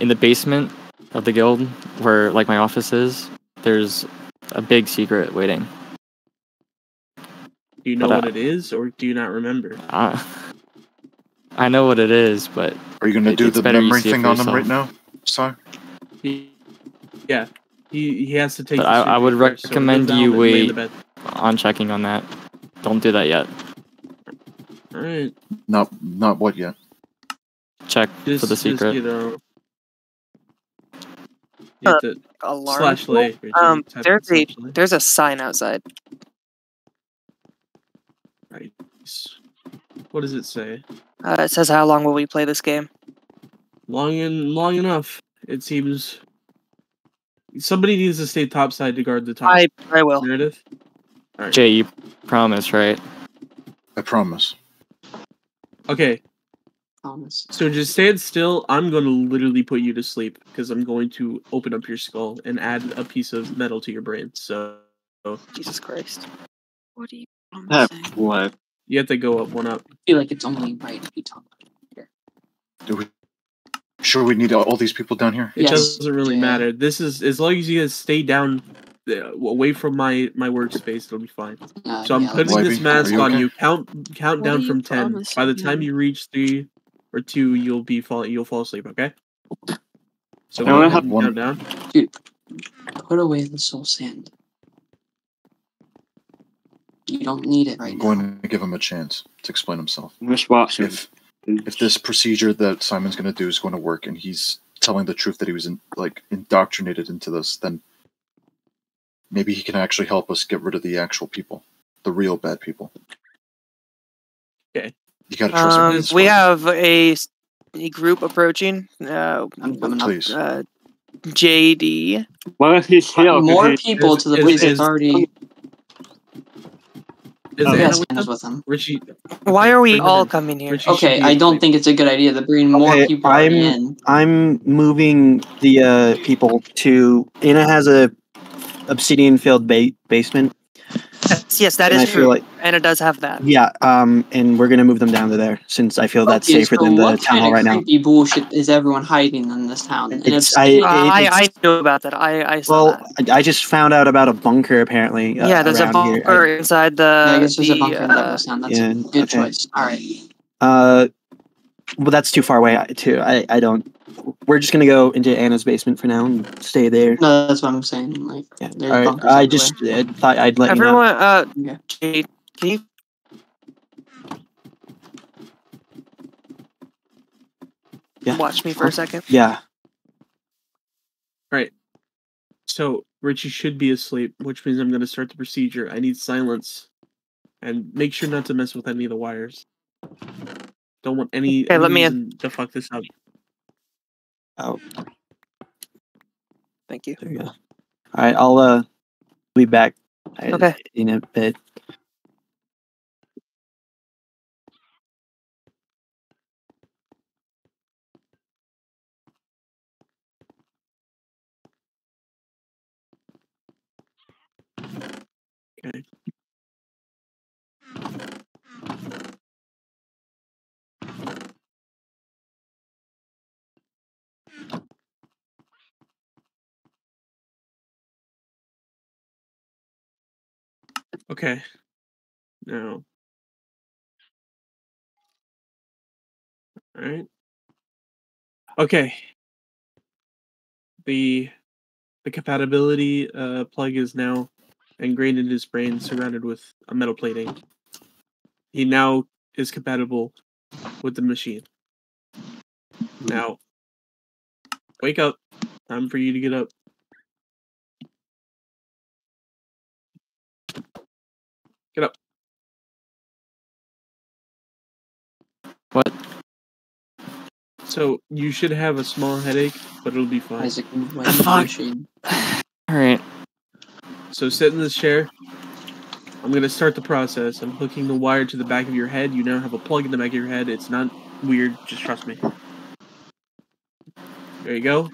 in the basement of the guild, where like my office is, there's a big secret waiting. Do you know but, uh, what it is, or do you not remember? Uh, I know what it is, but Are you going to do the better you memory see thing for on him right now, Sorry. He, yeah, he he has to take. But the I, I would first, recommend down you and lay in wait on checking on that. Don't do that yet. All right, Not not what yet. Check just, for the just, secret. you know, you Uh, Alarm. slash lay. Um, there's a lay. there's a sign outside. Right. What does it say? Uh, it says, "How long will we play this game?" Long and long enough. It seems. Somebody needs to stay topside to guard the top. I I will. Meredith. All right. Jay, you promise, right? I promise. Okay. Promise. So just stand still. I'm going to literally put you to sleep because I'm going to open up your skull and add a piece of metal to your brain. So Jesus Christ. What are you promising? what? you have to go up one up. I feel like it's only right if we talk. Do we? Sure, we need all, all these people down here. It Yes. doesn't really Yeah. matter. This is as long as you guys stay down, uh, away from my my workspace, it'll be fine. Uh, So I'm yeah, putting this mask you on okay? you. Count count What down you from ten. By the time me? you reach three or two, you'll be fall you'll fall asleep. Okay. So I go wanna have and one- count down. Put away the soul sand. You don't need it right I'm now. going to give him a chance to explain himself. Miss Watson. If if this procedure that Simon's going to do is going to work, and he's telling the truth that he was in, like indoctrinated into this, then maybe he can actually help us get rid of the actual people, the real bad people. Okay. You got to trust. Um, It's we fine. have a group approaching. Uh, I'm coming up. Please. uh, JD. Well, if he's here, More he- people to the is- police is- authority. Is Oh, Yes, with them? with them. Richie. Why are we all in. coming here? Richie Okay, I don't think it's a good idea to bring more Okay, people I'm in. I'm moving the uh, people to. Anna has a obsidian filled ba- basement. Yes, yes, that and is I true. like and it does have that. yeah, um, and we're gonna move them down to there since I feel that's Okay, safer so than the town hall right now. creepy bullshit is everyone hiding in this town? It's- it's, I- Uh, I, I knew about that. I, I saw Well, that. I, I just found out about a bunker apparently. Uh, Yeah, there's a around here. bunker inside the. yeah, I guess there's a the, bunker in uh, Douglastown. That's yeah, a good okay. choice. All right. Uh, well, that's too far away I- too. I, I don't. We're just gonna go into Anna's basement for now and stay there. No, that's what I'm saying. Like, Yeah. All right. I just uh, thought I'd let Everyone, uh, Yeah. Jade, can you? Yeah. Watch me for a second. Yeah. Right. So Richie should be asleep, which means I'm going to start the procedure. I need silence, and make sure not to mess with any of the wires. Don't want any, Okay, any let me in. to fuck this up. Oh, Thank you. there you go. All right, I'll uh be back. Okay. In a bit. Okay. Okay. Now. All right. Okay. The the compatibility uh, plug is now ingrained in his brain, surrounded with a metal plating. He now is compatible with the machine. Now, wake up. Time for you to get up. Get up. What? So you should have a small headache, but it'll be fine. Isaac, my Fuck. machine. All right. So sit in this chair. I'm gonna start the process. I'm hooking the wire to the back of your head. You now have a plug in the back of your head. It's not weird. Just trust me. There you go. All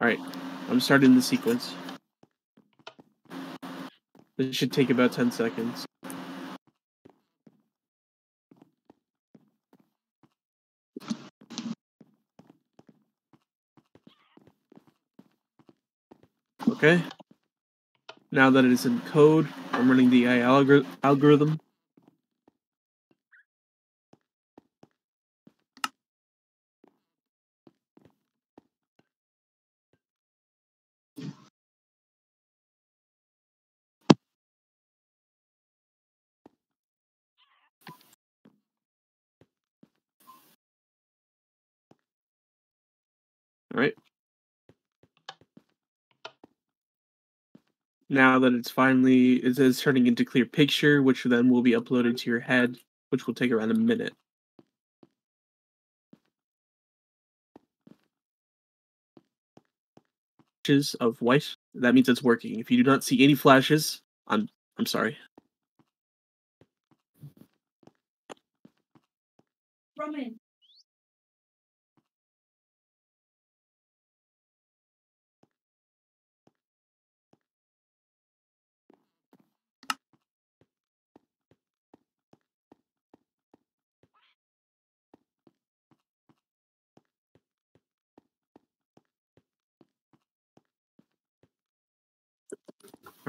right. I'm starting the sequence. This should take about 10 seconds. Okay. Now that it is in code, I'm running the AI algor- algorithm. Right. Now that it's finally it is turning into clear picture, which then will be uploaded to your head, which will take around a minute. Of white. That means it's working. If you do not see any flashes, I'm I'm sorry. Roman.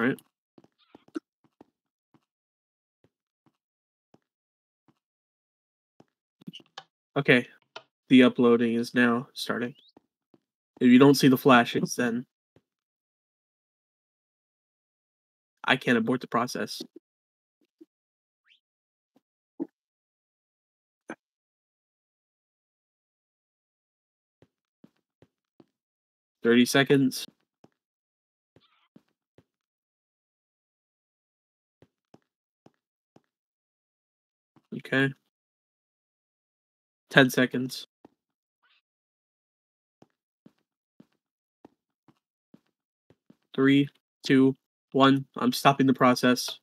Right. Okay, the uploading is now starting. If you don't see the flashes, then I can't abort the process. Thirty seconds. Okay. 10 seconds. Three, two, one. I'm stopping the process.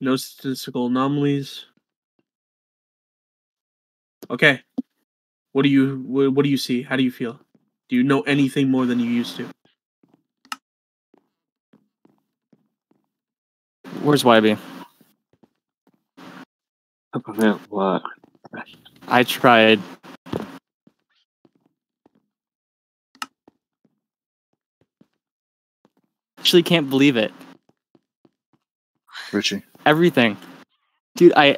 No statistical anomalies. Okay. What do you what, do you see? How do you feel? Do you know anything more than you used to? Where's YB? About what? I tried. Actually, can't believe it. Richie. Everything, dude. I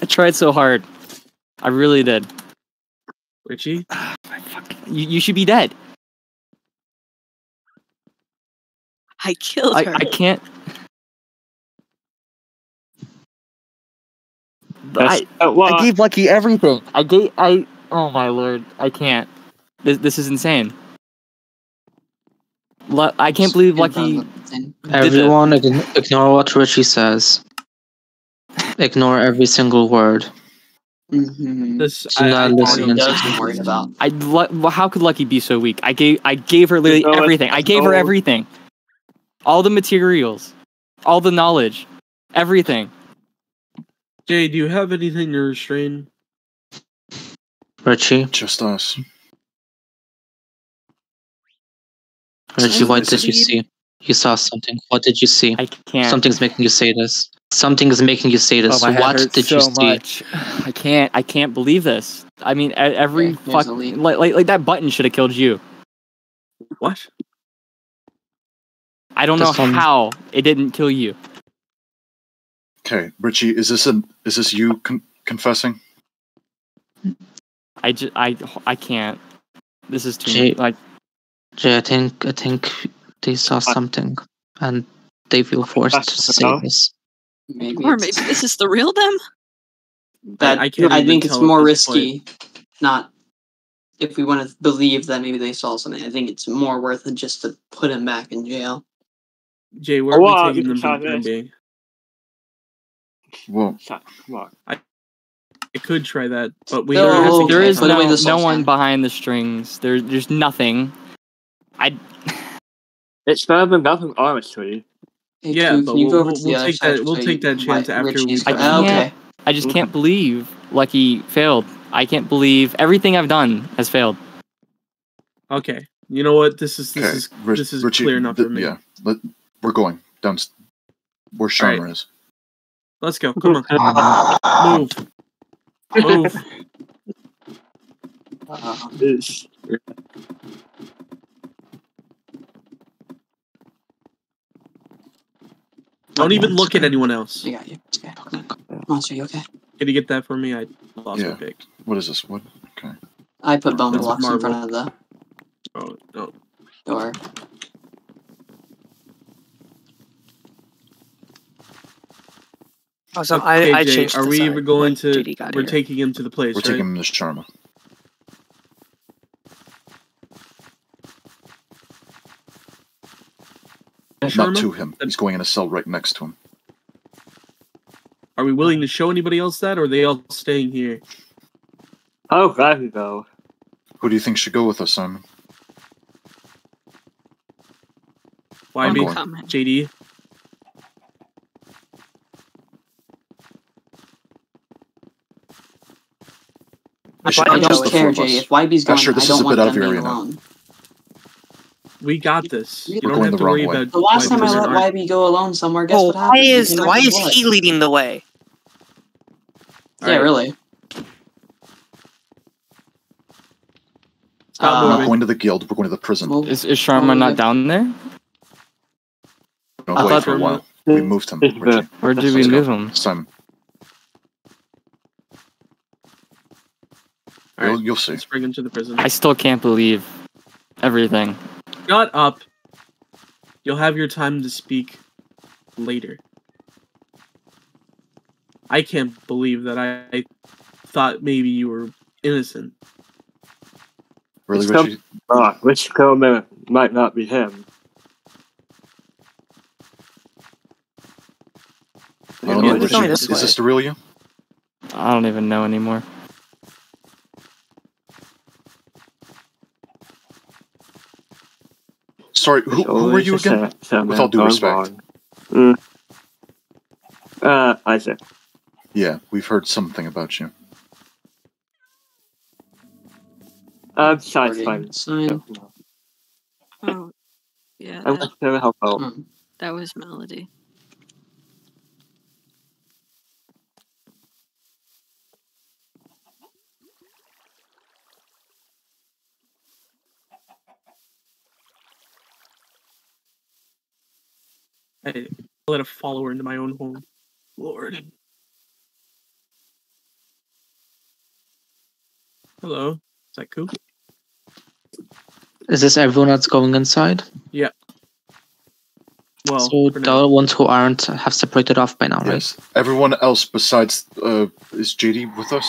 I tried so hard. I really did. Richie, You you should be dead. I killed I, her. I can't. I, uh, well, I gave Lucky everything. I gave I Oh my lord, I can't. This this is insane. Lu- I can't believe Lucky. did this. Everyone, ign- ignore what Richie says. Ignore every single word. Mm-hmm. This Do not listen and I'm worried about. I Lu- well, how could Lucky be so weak? I gave I gave her literally No, it's- everything. I gave her everything, all the materials, all the knowledge, everything. Jay, do you have anything to restrain? Richie, Just us. Richie, what did you see? You saw something. What did you see? I can't. Something's making you say this. Something is making you say this. Oh, my head what hurts did you see? much. I can't. I can't believe this. I mean, every Okay, fuck, like, like like that button should have killed you. What? I don't know This one- how it didn't kill you. Okay, Richie, is this an is this you con- confessing? I just I I can't. This is too Jay- like Jay, I think I think they saw something, and they feel forced to say enough. this. Maybe. Or maybe this is the real them. that I I, can't even think it's more this point. risky. Not if we want to believe that maybe they saw something. I think it's more worth it just to put him back in jail. Jay, where oh, are Well, we taking you them can Well, Shut- Come on. I could try that, but we No, don't have to there okay, is put away no, the no one behind the strings. There there's nothing. I It's better than nothing, honestly. Hey, Yeah, Koo, but can you we'll- we'll- we'll take that- we'll take that chance why- after we- I can't- okay. I just can't believe Lucky failed. I can't believe everything I've done has failed. Okay. You know what? This is this okay, is Rich- this is Richie, clear enough th- for me. Yeah, let, we're going down s- where Sharma is. Let's go. Come on. Move. Move. Uh, Don't even look at anyone else. I got you. It's okay. Monster, you okay? Can you get that for me? I lost Yeah. my pick. What is this? What? Okay. I put bone blocks in front of the Oh no. door. Also, Okay, I, I Jay, changed are the we side even going to? JD We're here. taking him to the place, We're right? taking him to Sharma. Not Sharma? to him. He's going in a cell right next to him. Are we willing to show anybody else that, or are they all staying here? Oh, I'll gladly go. Who do you think should go with us, Simon? I'm YB, going. JD. I, I just don't the care, Jay. us. If YB's going, Asher, this I is don't a want bit out of your being alone. We got this. You We're don't going have the to wrong worry way. about. The last why time I people let aren't- YB go alone somewhere, guess Oh, what why happened? is He knocked why is butt. he leading the way? Yeah, Alright. really. Stop Uh, We're not going to the guild. We're going to the prison. Move. Is, is Sharma not yeah. down there? No, I wait thought for a while. We moved him. Where did we move him? Simon, All right, you'll, you'll see. let's bring him to the prison. I still can't believe everything. Shut up. You'll have your time to speak later. I can't believe that I, I thought maybe you were innocent. Really, It's come- Richie? Ah, which Coleman might not be him. I don't know, it's Is this this the real you? I don't even know anymore. Sorry, who, who were you again? With all due respect. Mm. Uh, Isaac. Yeah, we've heard something about you. I'm shy, fine. sign. Oh, yeah. I'm That, to help out. Hmm. that was Melody. I let a follower into my own home. Lord. Hello. Is that cool? Is this everyone that's going inside? Yeah. Well, so the now. other ones who aren't have separated off by now, right? Yes. Everyone else besides uh, is JD with us?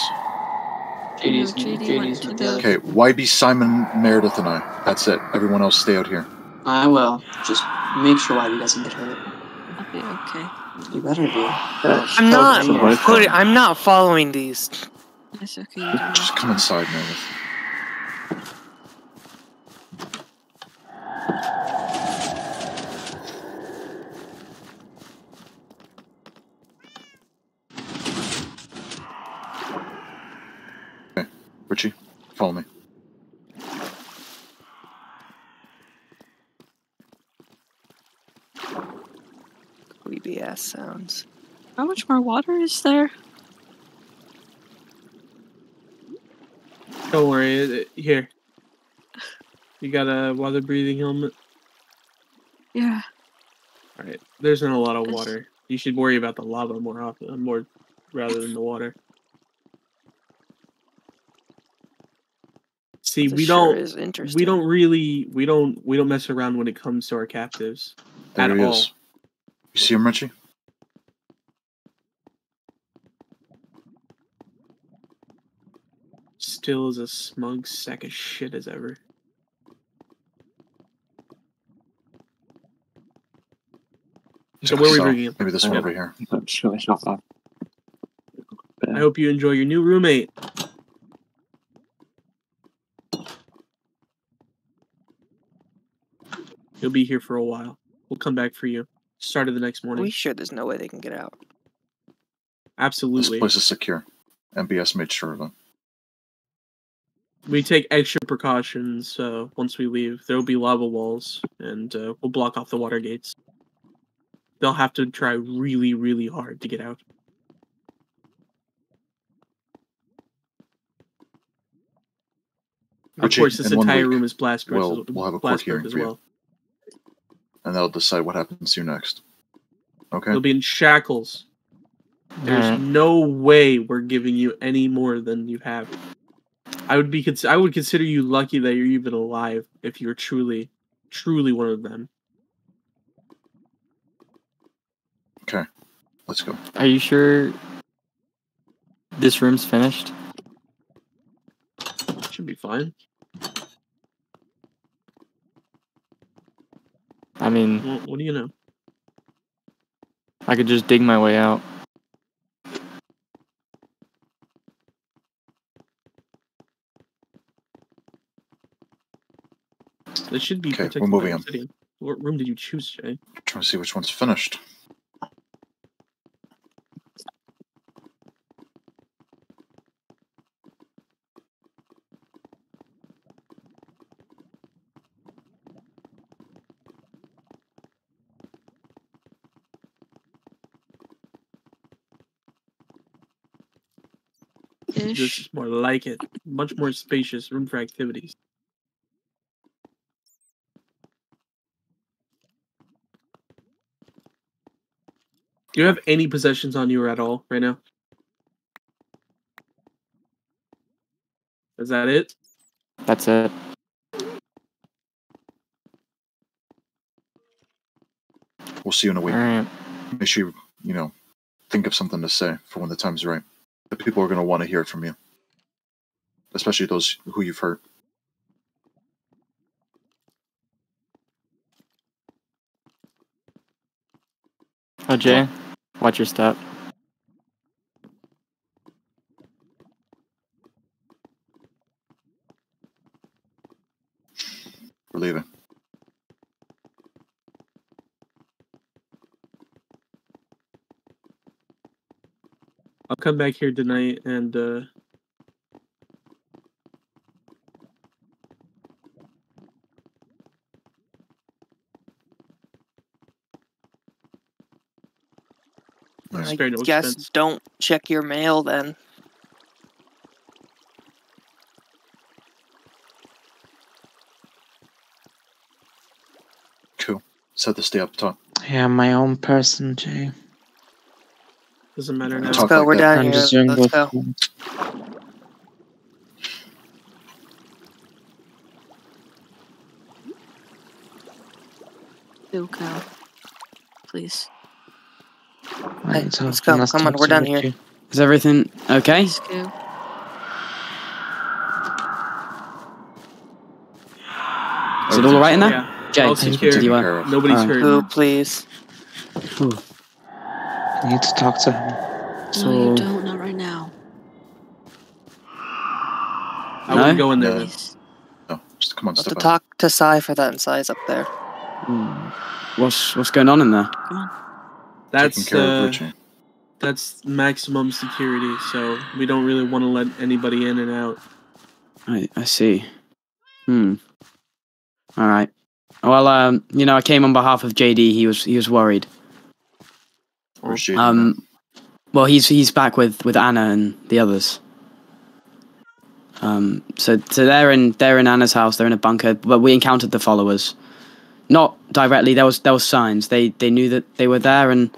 JD's, JD JD's went with the- the other. Okay, YB, Simon, Meredith, and I. That's it. Everyone else stay out here. I will. Just make sure Whitey doesn't get hurt. I'll be okay. You better be. I'm not. put- I'm not following these. It's okay. Just come inside, Meredith. Okay, Richie, follow me. Creepy ass sounds. How much more water is there? Don't worry. it- it- Here. You got a water breathing helmet? Yeah. Alright. There's not a lot of It's- water. You should worry about the lava more often more rather than the water. See, This we sure don't is we don't really we don't we don't mess around when it comes to our captives. There at all. is. You see him, Richie? Still as a smug sack of shit as ever. So where are we So, bringing him? Maybe this one over here. Sure it's not that. I hope you enjoy your new roommate. He'll be here for a while. We'll come back for you. Start of the next morning. Are morning. we sure there's no way they can get out? Absolutely. This Absolutely. place is secure. MBS made sure of it. We take extra precautions uh, once we leave. There will be lava walls, and uh, we'll block off the water gates. They'll have to try really, really hard to get out. Of course, this entire week, room is blast proof we'll, we'll have a court blast hearing proof as for you. well. And that'll decide what happens to you next. Okay? You'll be in shackles. There's Alright. no way we're giving you any more than you have. I would be cons- I would consider you lucky that you're even alive if you're truly, truly one of them. Okay. Let's go. Are you sure this room's finished? Should be fine. I mean, Well, what do you know? I could just dig my way out. This should be Okay, we're moving on. What room did you choose, Jay? Trying to see which one's finished. This is more like it. Much more spacious room for activities. Do you have any possessions on you at all right now? Is that it? That's it. We'll see you in a week. Alright. Make sure you, you know, think of something to say for when the time's right. People are going to want to hear it from you, especially those who you've hurt. Oh, Jay, watch your step. We're leaving. I'll come back here tonight and uh I no guess expense. don't check your mail then. Cool. Set the stay up top. Yeah, my own person, Jay. Doesn't matter now. Let's Talk go. Like we're that. here. Let's go. go. Please. Right, so let's go. Let's Come on, we're done here. You. Is everything okay? Is it all right in there? Yeah. Jay, Nobody's hurt. Oh, please. Ooh. I need to talk to him. No, you don't. Not right now. I wouldn't go in there. No. No, just come on, Have to step out. talk to Sai for that and Sai's up there. Hmm. What's what's going on in there? That's Taking care of uh, Richie. that's maximum security, so we don't really want to let anybody in and out. I I see. Hmm. All right. Well, um, you know, I came on behalf of JD. He was he was worried. Um, well, he's he's back with with Anna and the others. Um, so so they're in they're in Anna's house. They're in a bunker, but we encountered the followers. Not directly. There was there was signs. They they knew that they were there, and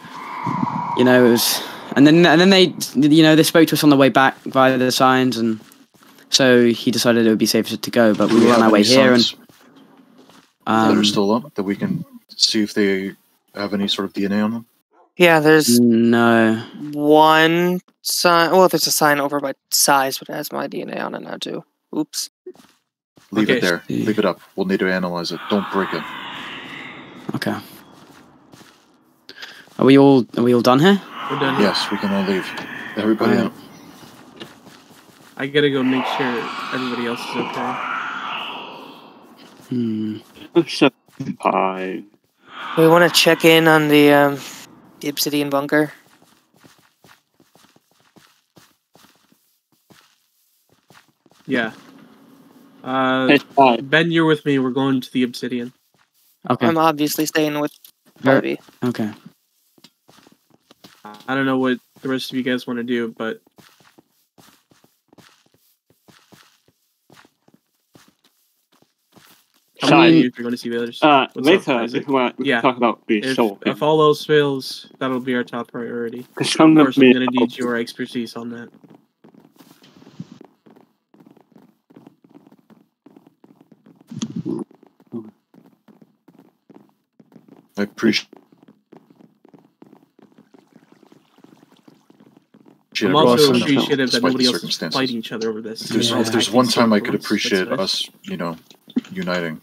you know it was. And then and then they you know they spoke to us on the way back via the signs, and so he decided it would be safer to go. But we were on our way here, and signs that um, are still up that we can see if they have any sort of DNA on them. Yeah, there's no. one sign. Well, there's a sign over by Sai's, but it has my DNA on it now too. Oops. Leave Okay. it there. Leave it up. We'll need to analyze it. Don't break it. Okay. Are we all are we all done here? We're done. Yes, we can all leave. Everybody Alright. out. I gotta go make sure everybody else is okay. Hmm. Fine. We want to check in on the um, the obsidian bunker. Yeah. Uh, Ben, you're with me. We're going to the Obsidian. Okay. I'm obviously staying with Alright. Bobby. Okay. I don't know what the rest of you guys want to do, but how many of Fine. you if you're going to see the others? Uh, What's up, Isaac? if we, want, we Yeah. can talk about the If, soul. if all else fails, that'll be our top priority. Of course, I'm going to need your expertise on that. I appreciate. I'm also appreciative that nobody else is fighting each other over this. If there's, So if there's think one so time I could appreciate nice. us, you know, uniting,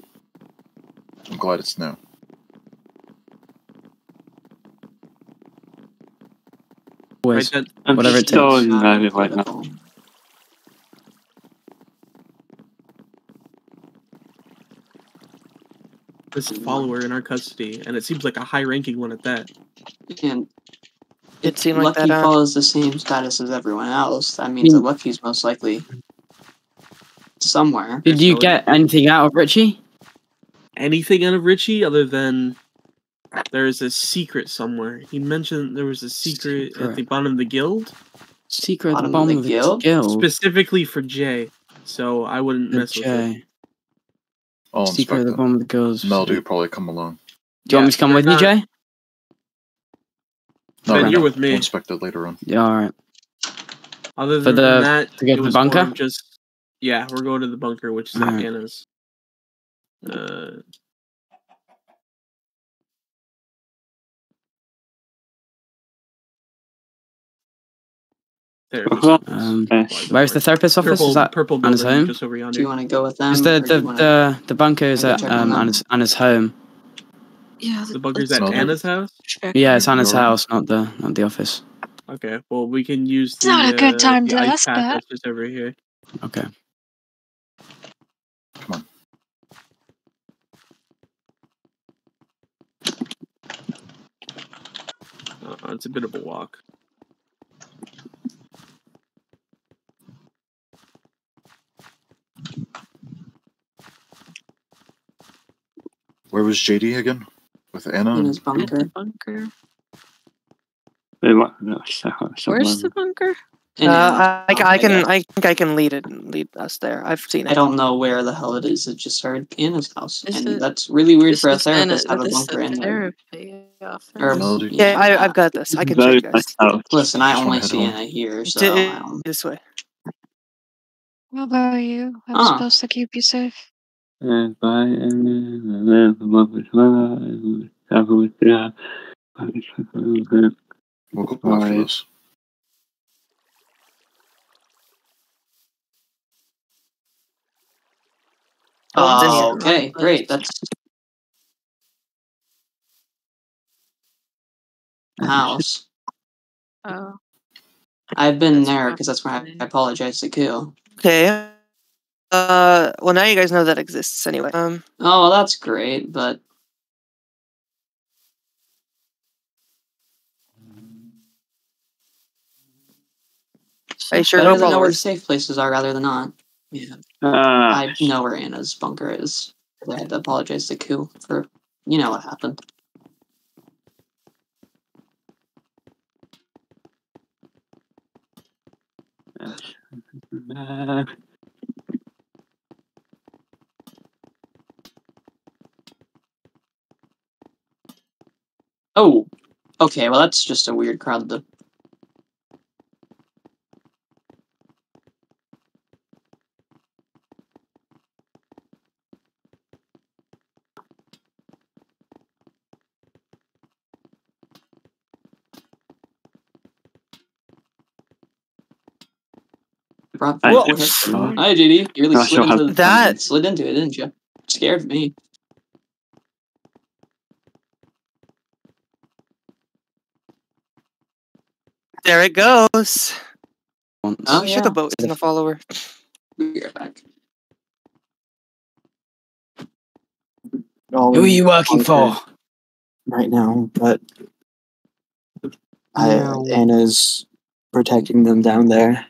I'm glad it's now. Always. Right, I'm Whatever it so takes. united right now. this follower in our custody, and it seems like a high-ranking one at that. And It seemed like Lucky that. Uh, follows the same status as everyone else. That means that Mm. Lucky's most likely somewhere. Did you get anything out of Richie? Anything out of Richie other than there is a secret somewhere. He mentioned there was a secret, at the bottom of the guild, Secret at the Bottom of the of the guild? guild. specifically for Jay. So I wouldn't The mess with it. J. Oh, I'll Secret at the bottom of the guild. it. Melody will probably come along. Do you want me to come with you, not- Jay? No, Ben, no, you're no. with me. We'll inspect it later on. Yeah, all right. Other For than the- that, to get it to the was bunker? Just yeah, we're going to the bunker, which is at Alright. Anna's. Uh, there. it is. Um, where's the therapist's office? Purple, Is that purple Anna's home? just over yonder. Do you want to go with them? Because the or the, wanna- the the bunker is at um? Anna's Anna's home. Yeah, The bunker's let's at Anna's house. check. Yeah, it's Anna's house, not the not the office. Okay, well we can use It's the, not a good uh, time the to ask pack that. that's just over here. Okay. Come on. Uh, it's a bit of a walk. Where was JD again? With Anna? in his bunker. bunker. Wait, what? No, so- Where's the bunker? In uh, I, I, I can. I think I can lead it. Lead us there. I've seen it. I don't know where the hell it is. It just started in his house, Is and it- that's really weird for a is Anna- therapist to have a this bunker is in there. therapy office. Or- Melody? Yeah, I, I've got this. I can show Very you guys. nice house. Listen, I Just wanna only head see home. Anna here, so D- I don't- this way. What about you? I'm Ah. supposed to keep you safe. And by and then the love is mine. Have a with ya. We'll go after Alright. this. Uh, okay, great. That's house. Oh. I've been there because that's where I, I apologize to Koo. Okay. Uh, well, now you guys know that exists anyway. Um, Oh, well, that's great, but I you sure better no know where the safe places are rather than not. Yeah, Ah, I know where Anna's bunker is. I had to apologize to Koo for, you know what happened. uh, Oh, okay. Well, that's just a weird crowd to. Brought I- forth. Hi, JD. You really oh, slid still have- into, That- slid into it, didn't you? Scared me. There it goes. Oh, Oh, yeah. Sugar boat isn't a follower. We are back. all Who are you working for? Right now, but I, No. Anna's protecting them down there.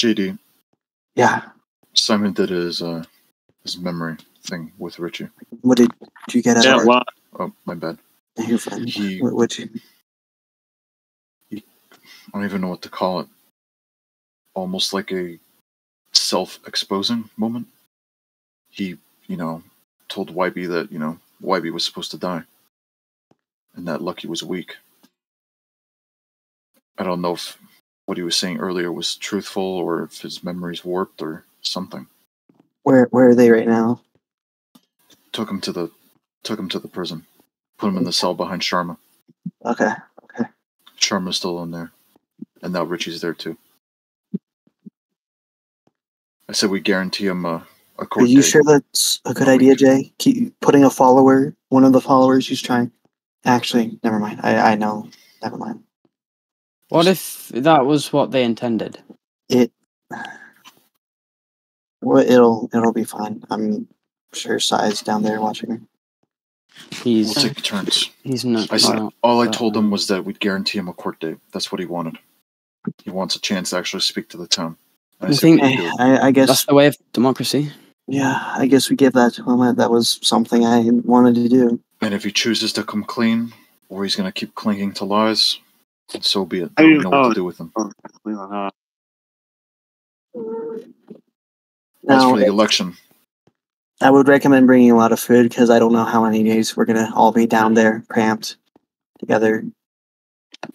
JD, Yeah. Simon did his uh his memory thing with Richie. What did you get out yeah, of well, Oh, my bad. You're fine. He- What would you? I don't even know what to call it. Almost like a self-exposing moment. He, you know, told YB that you know YB was supposed to die, and that Lucky was weak. I don't know if what he was saying earlier was truthful or if his memory's warped or something. Where Where are they right now? Took him to the took him to the prison. Put him in the cell behind Sharma. Okay. Okay. Sharma's still in there. And now Richie's there too. I said we guarantee him a, a Are you date. sure that's a good idea, Jay? Keep putting a follower, one of the followers who's trying. Actually, never mind. I I know. Never mind. What if that was what they intended? It. Well, it'll it'll be fine. I'm sure Sai's down there watching me. He's We'll take turns. he's not. I said, not- all I told him was that we'd guarantee him a court date. That's what he wanted. He wants a chance to actually speak to the town. And I I think- we. I, I guess That's the way of democracy. Yeah, I guess we give that to him. That was something I wanted to do. And if he chooses to come clean, or he's going to keep clinging to lies, then so be it. I I don't know what oh, to do with them. That's Now, for the election, I would recommend bringing a lot of food because I don't know how many days we're gonna all be down there cramped together.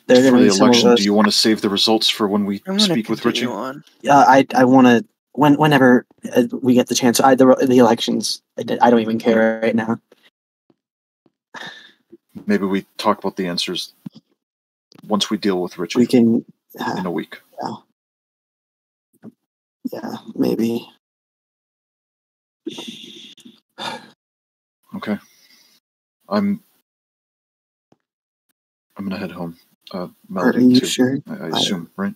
They're for gonna the be election, do you want to save the results for when we I'm speak with Richie? continue on. Uh, I I want to when whenever uh, we get the chance. I the the elections. I don't even care right now. Maybe we talk about the answers once we deal with Richard. We can. Uh, in a week. yeah, maybe. Okay. I'm. I'm gonna head home. Uh, Are you too. sure? I, I I- assume, right?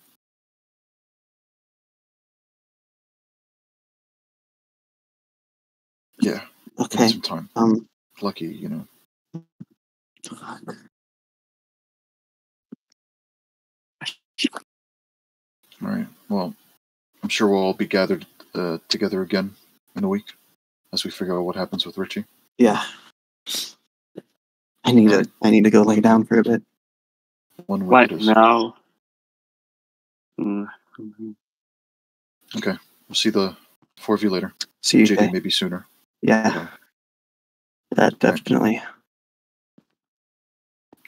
Yeah. Okay. Some time. Um. Lucky, you know. All right. Well, I'm sure we'll all be gathered uh, together again in a week as we figure out what happens with Richie. Yeah. I need to. I need to go lay down for a bit. One week right it is. now. Mm, mhm. Okay. We'll see the four of you later. See you, JD Jay. maybe sooner. Yeah. That definitely.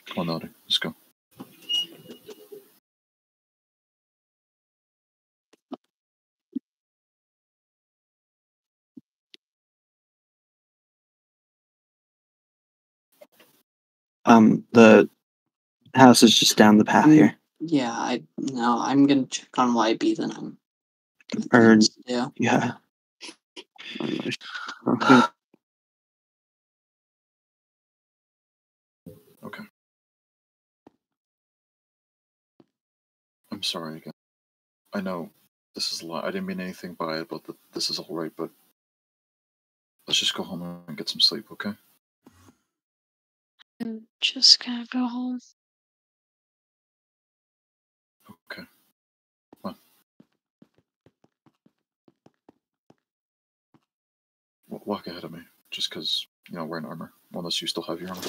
Come on, Melody. Let's go. Um. The house is just down the path Mm. here. Yeah, I no, I'm gonna check on YB then. I'm. Or Yeah. yeah. soon. Okay. I'm sorry again. I know this is a lot. I didn't mean anything by it, but th- this is all right. But let's just go home and get some sleep, okay? I'm just gonna go home. Okay. Come on. W- Walk ahead of me, just because you know we're armor. Unless you still have your armor.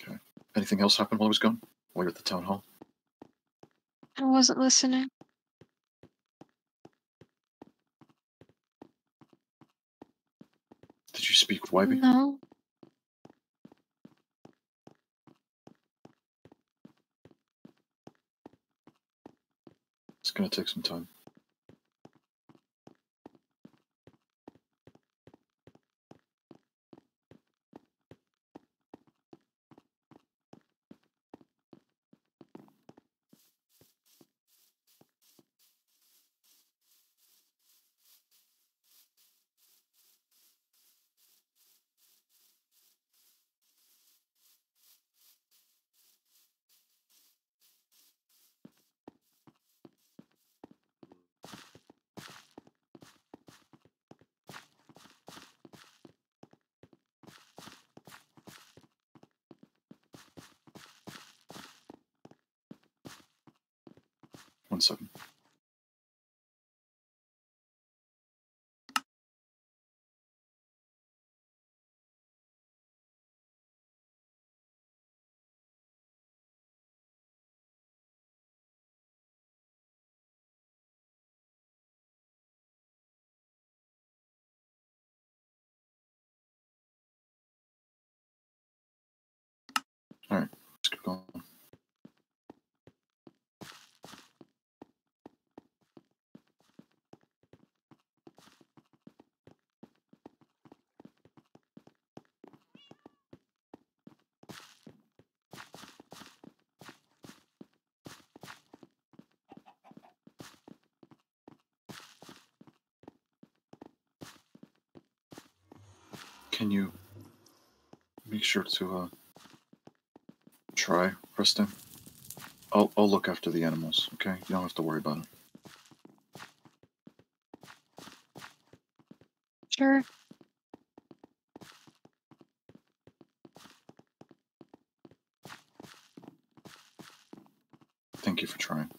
Okay. Anything else happen while I was gone? While you're at the town hall? I wasn't listening. Did you speak YB? No. It's gonna take some time. One second. Alright, let's keep going. Can you make sure to uh try, Preston? I'll I'll look after the animals, okay? You don't have to worry about it. Sure. Thank you for trying.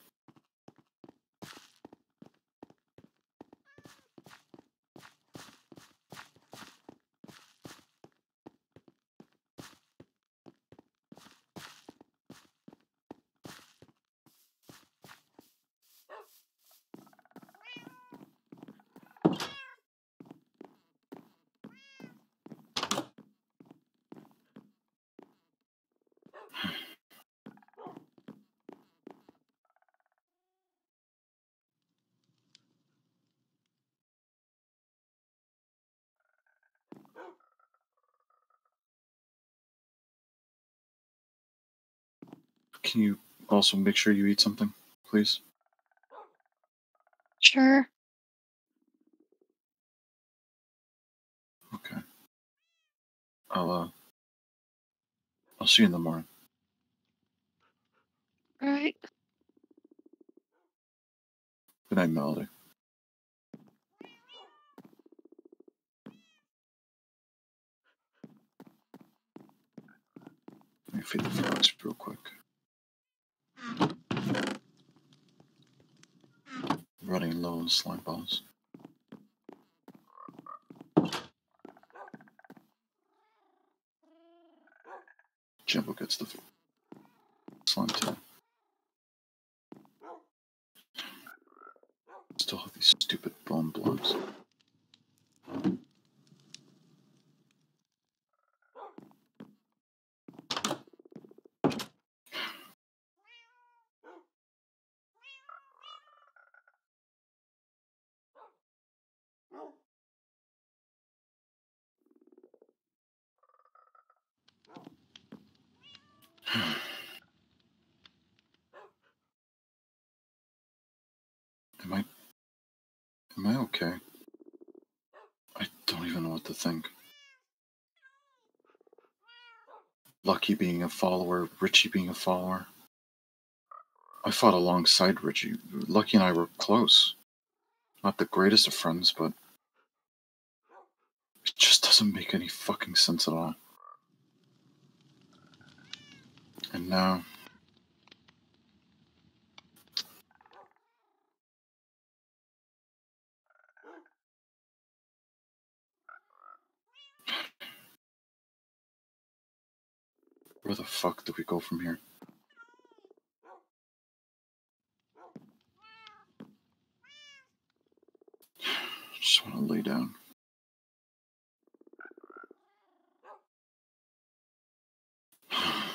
Can you also make sure you eat something, please? Sure. Okay. I'll uh I'll see you in the morning. Right. Good night, Melody. Let me feed the frogs real quick. Running low on slime balls. Jimbo gets the slime too. Still have these stupid bomb blocks. Think. Lucky being a follower, Richie being a follower. I fought alongside Richie. Lucky and I were close. Not the greatest of friends, but it just doesn't make any fucking sense at all. And now. Where the fuck do we go from here? Just want to lay down.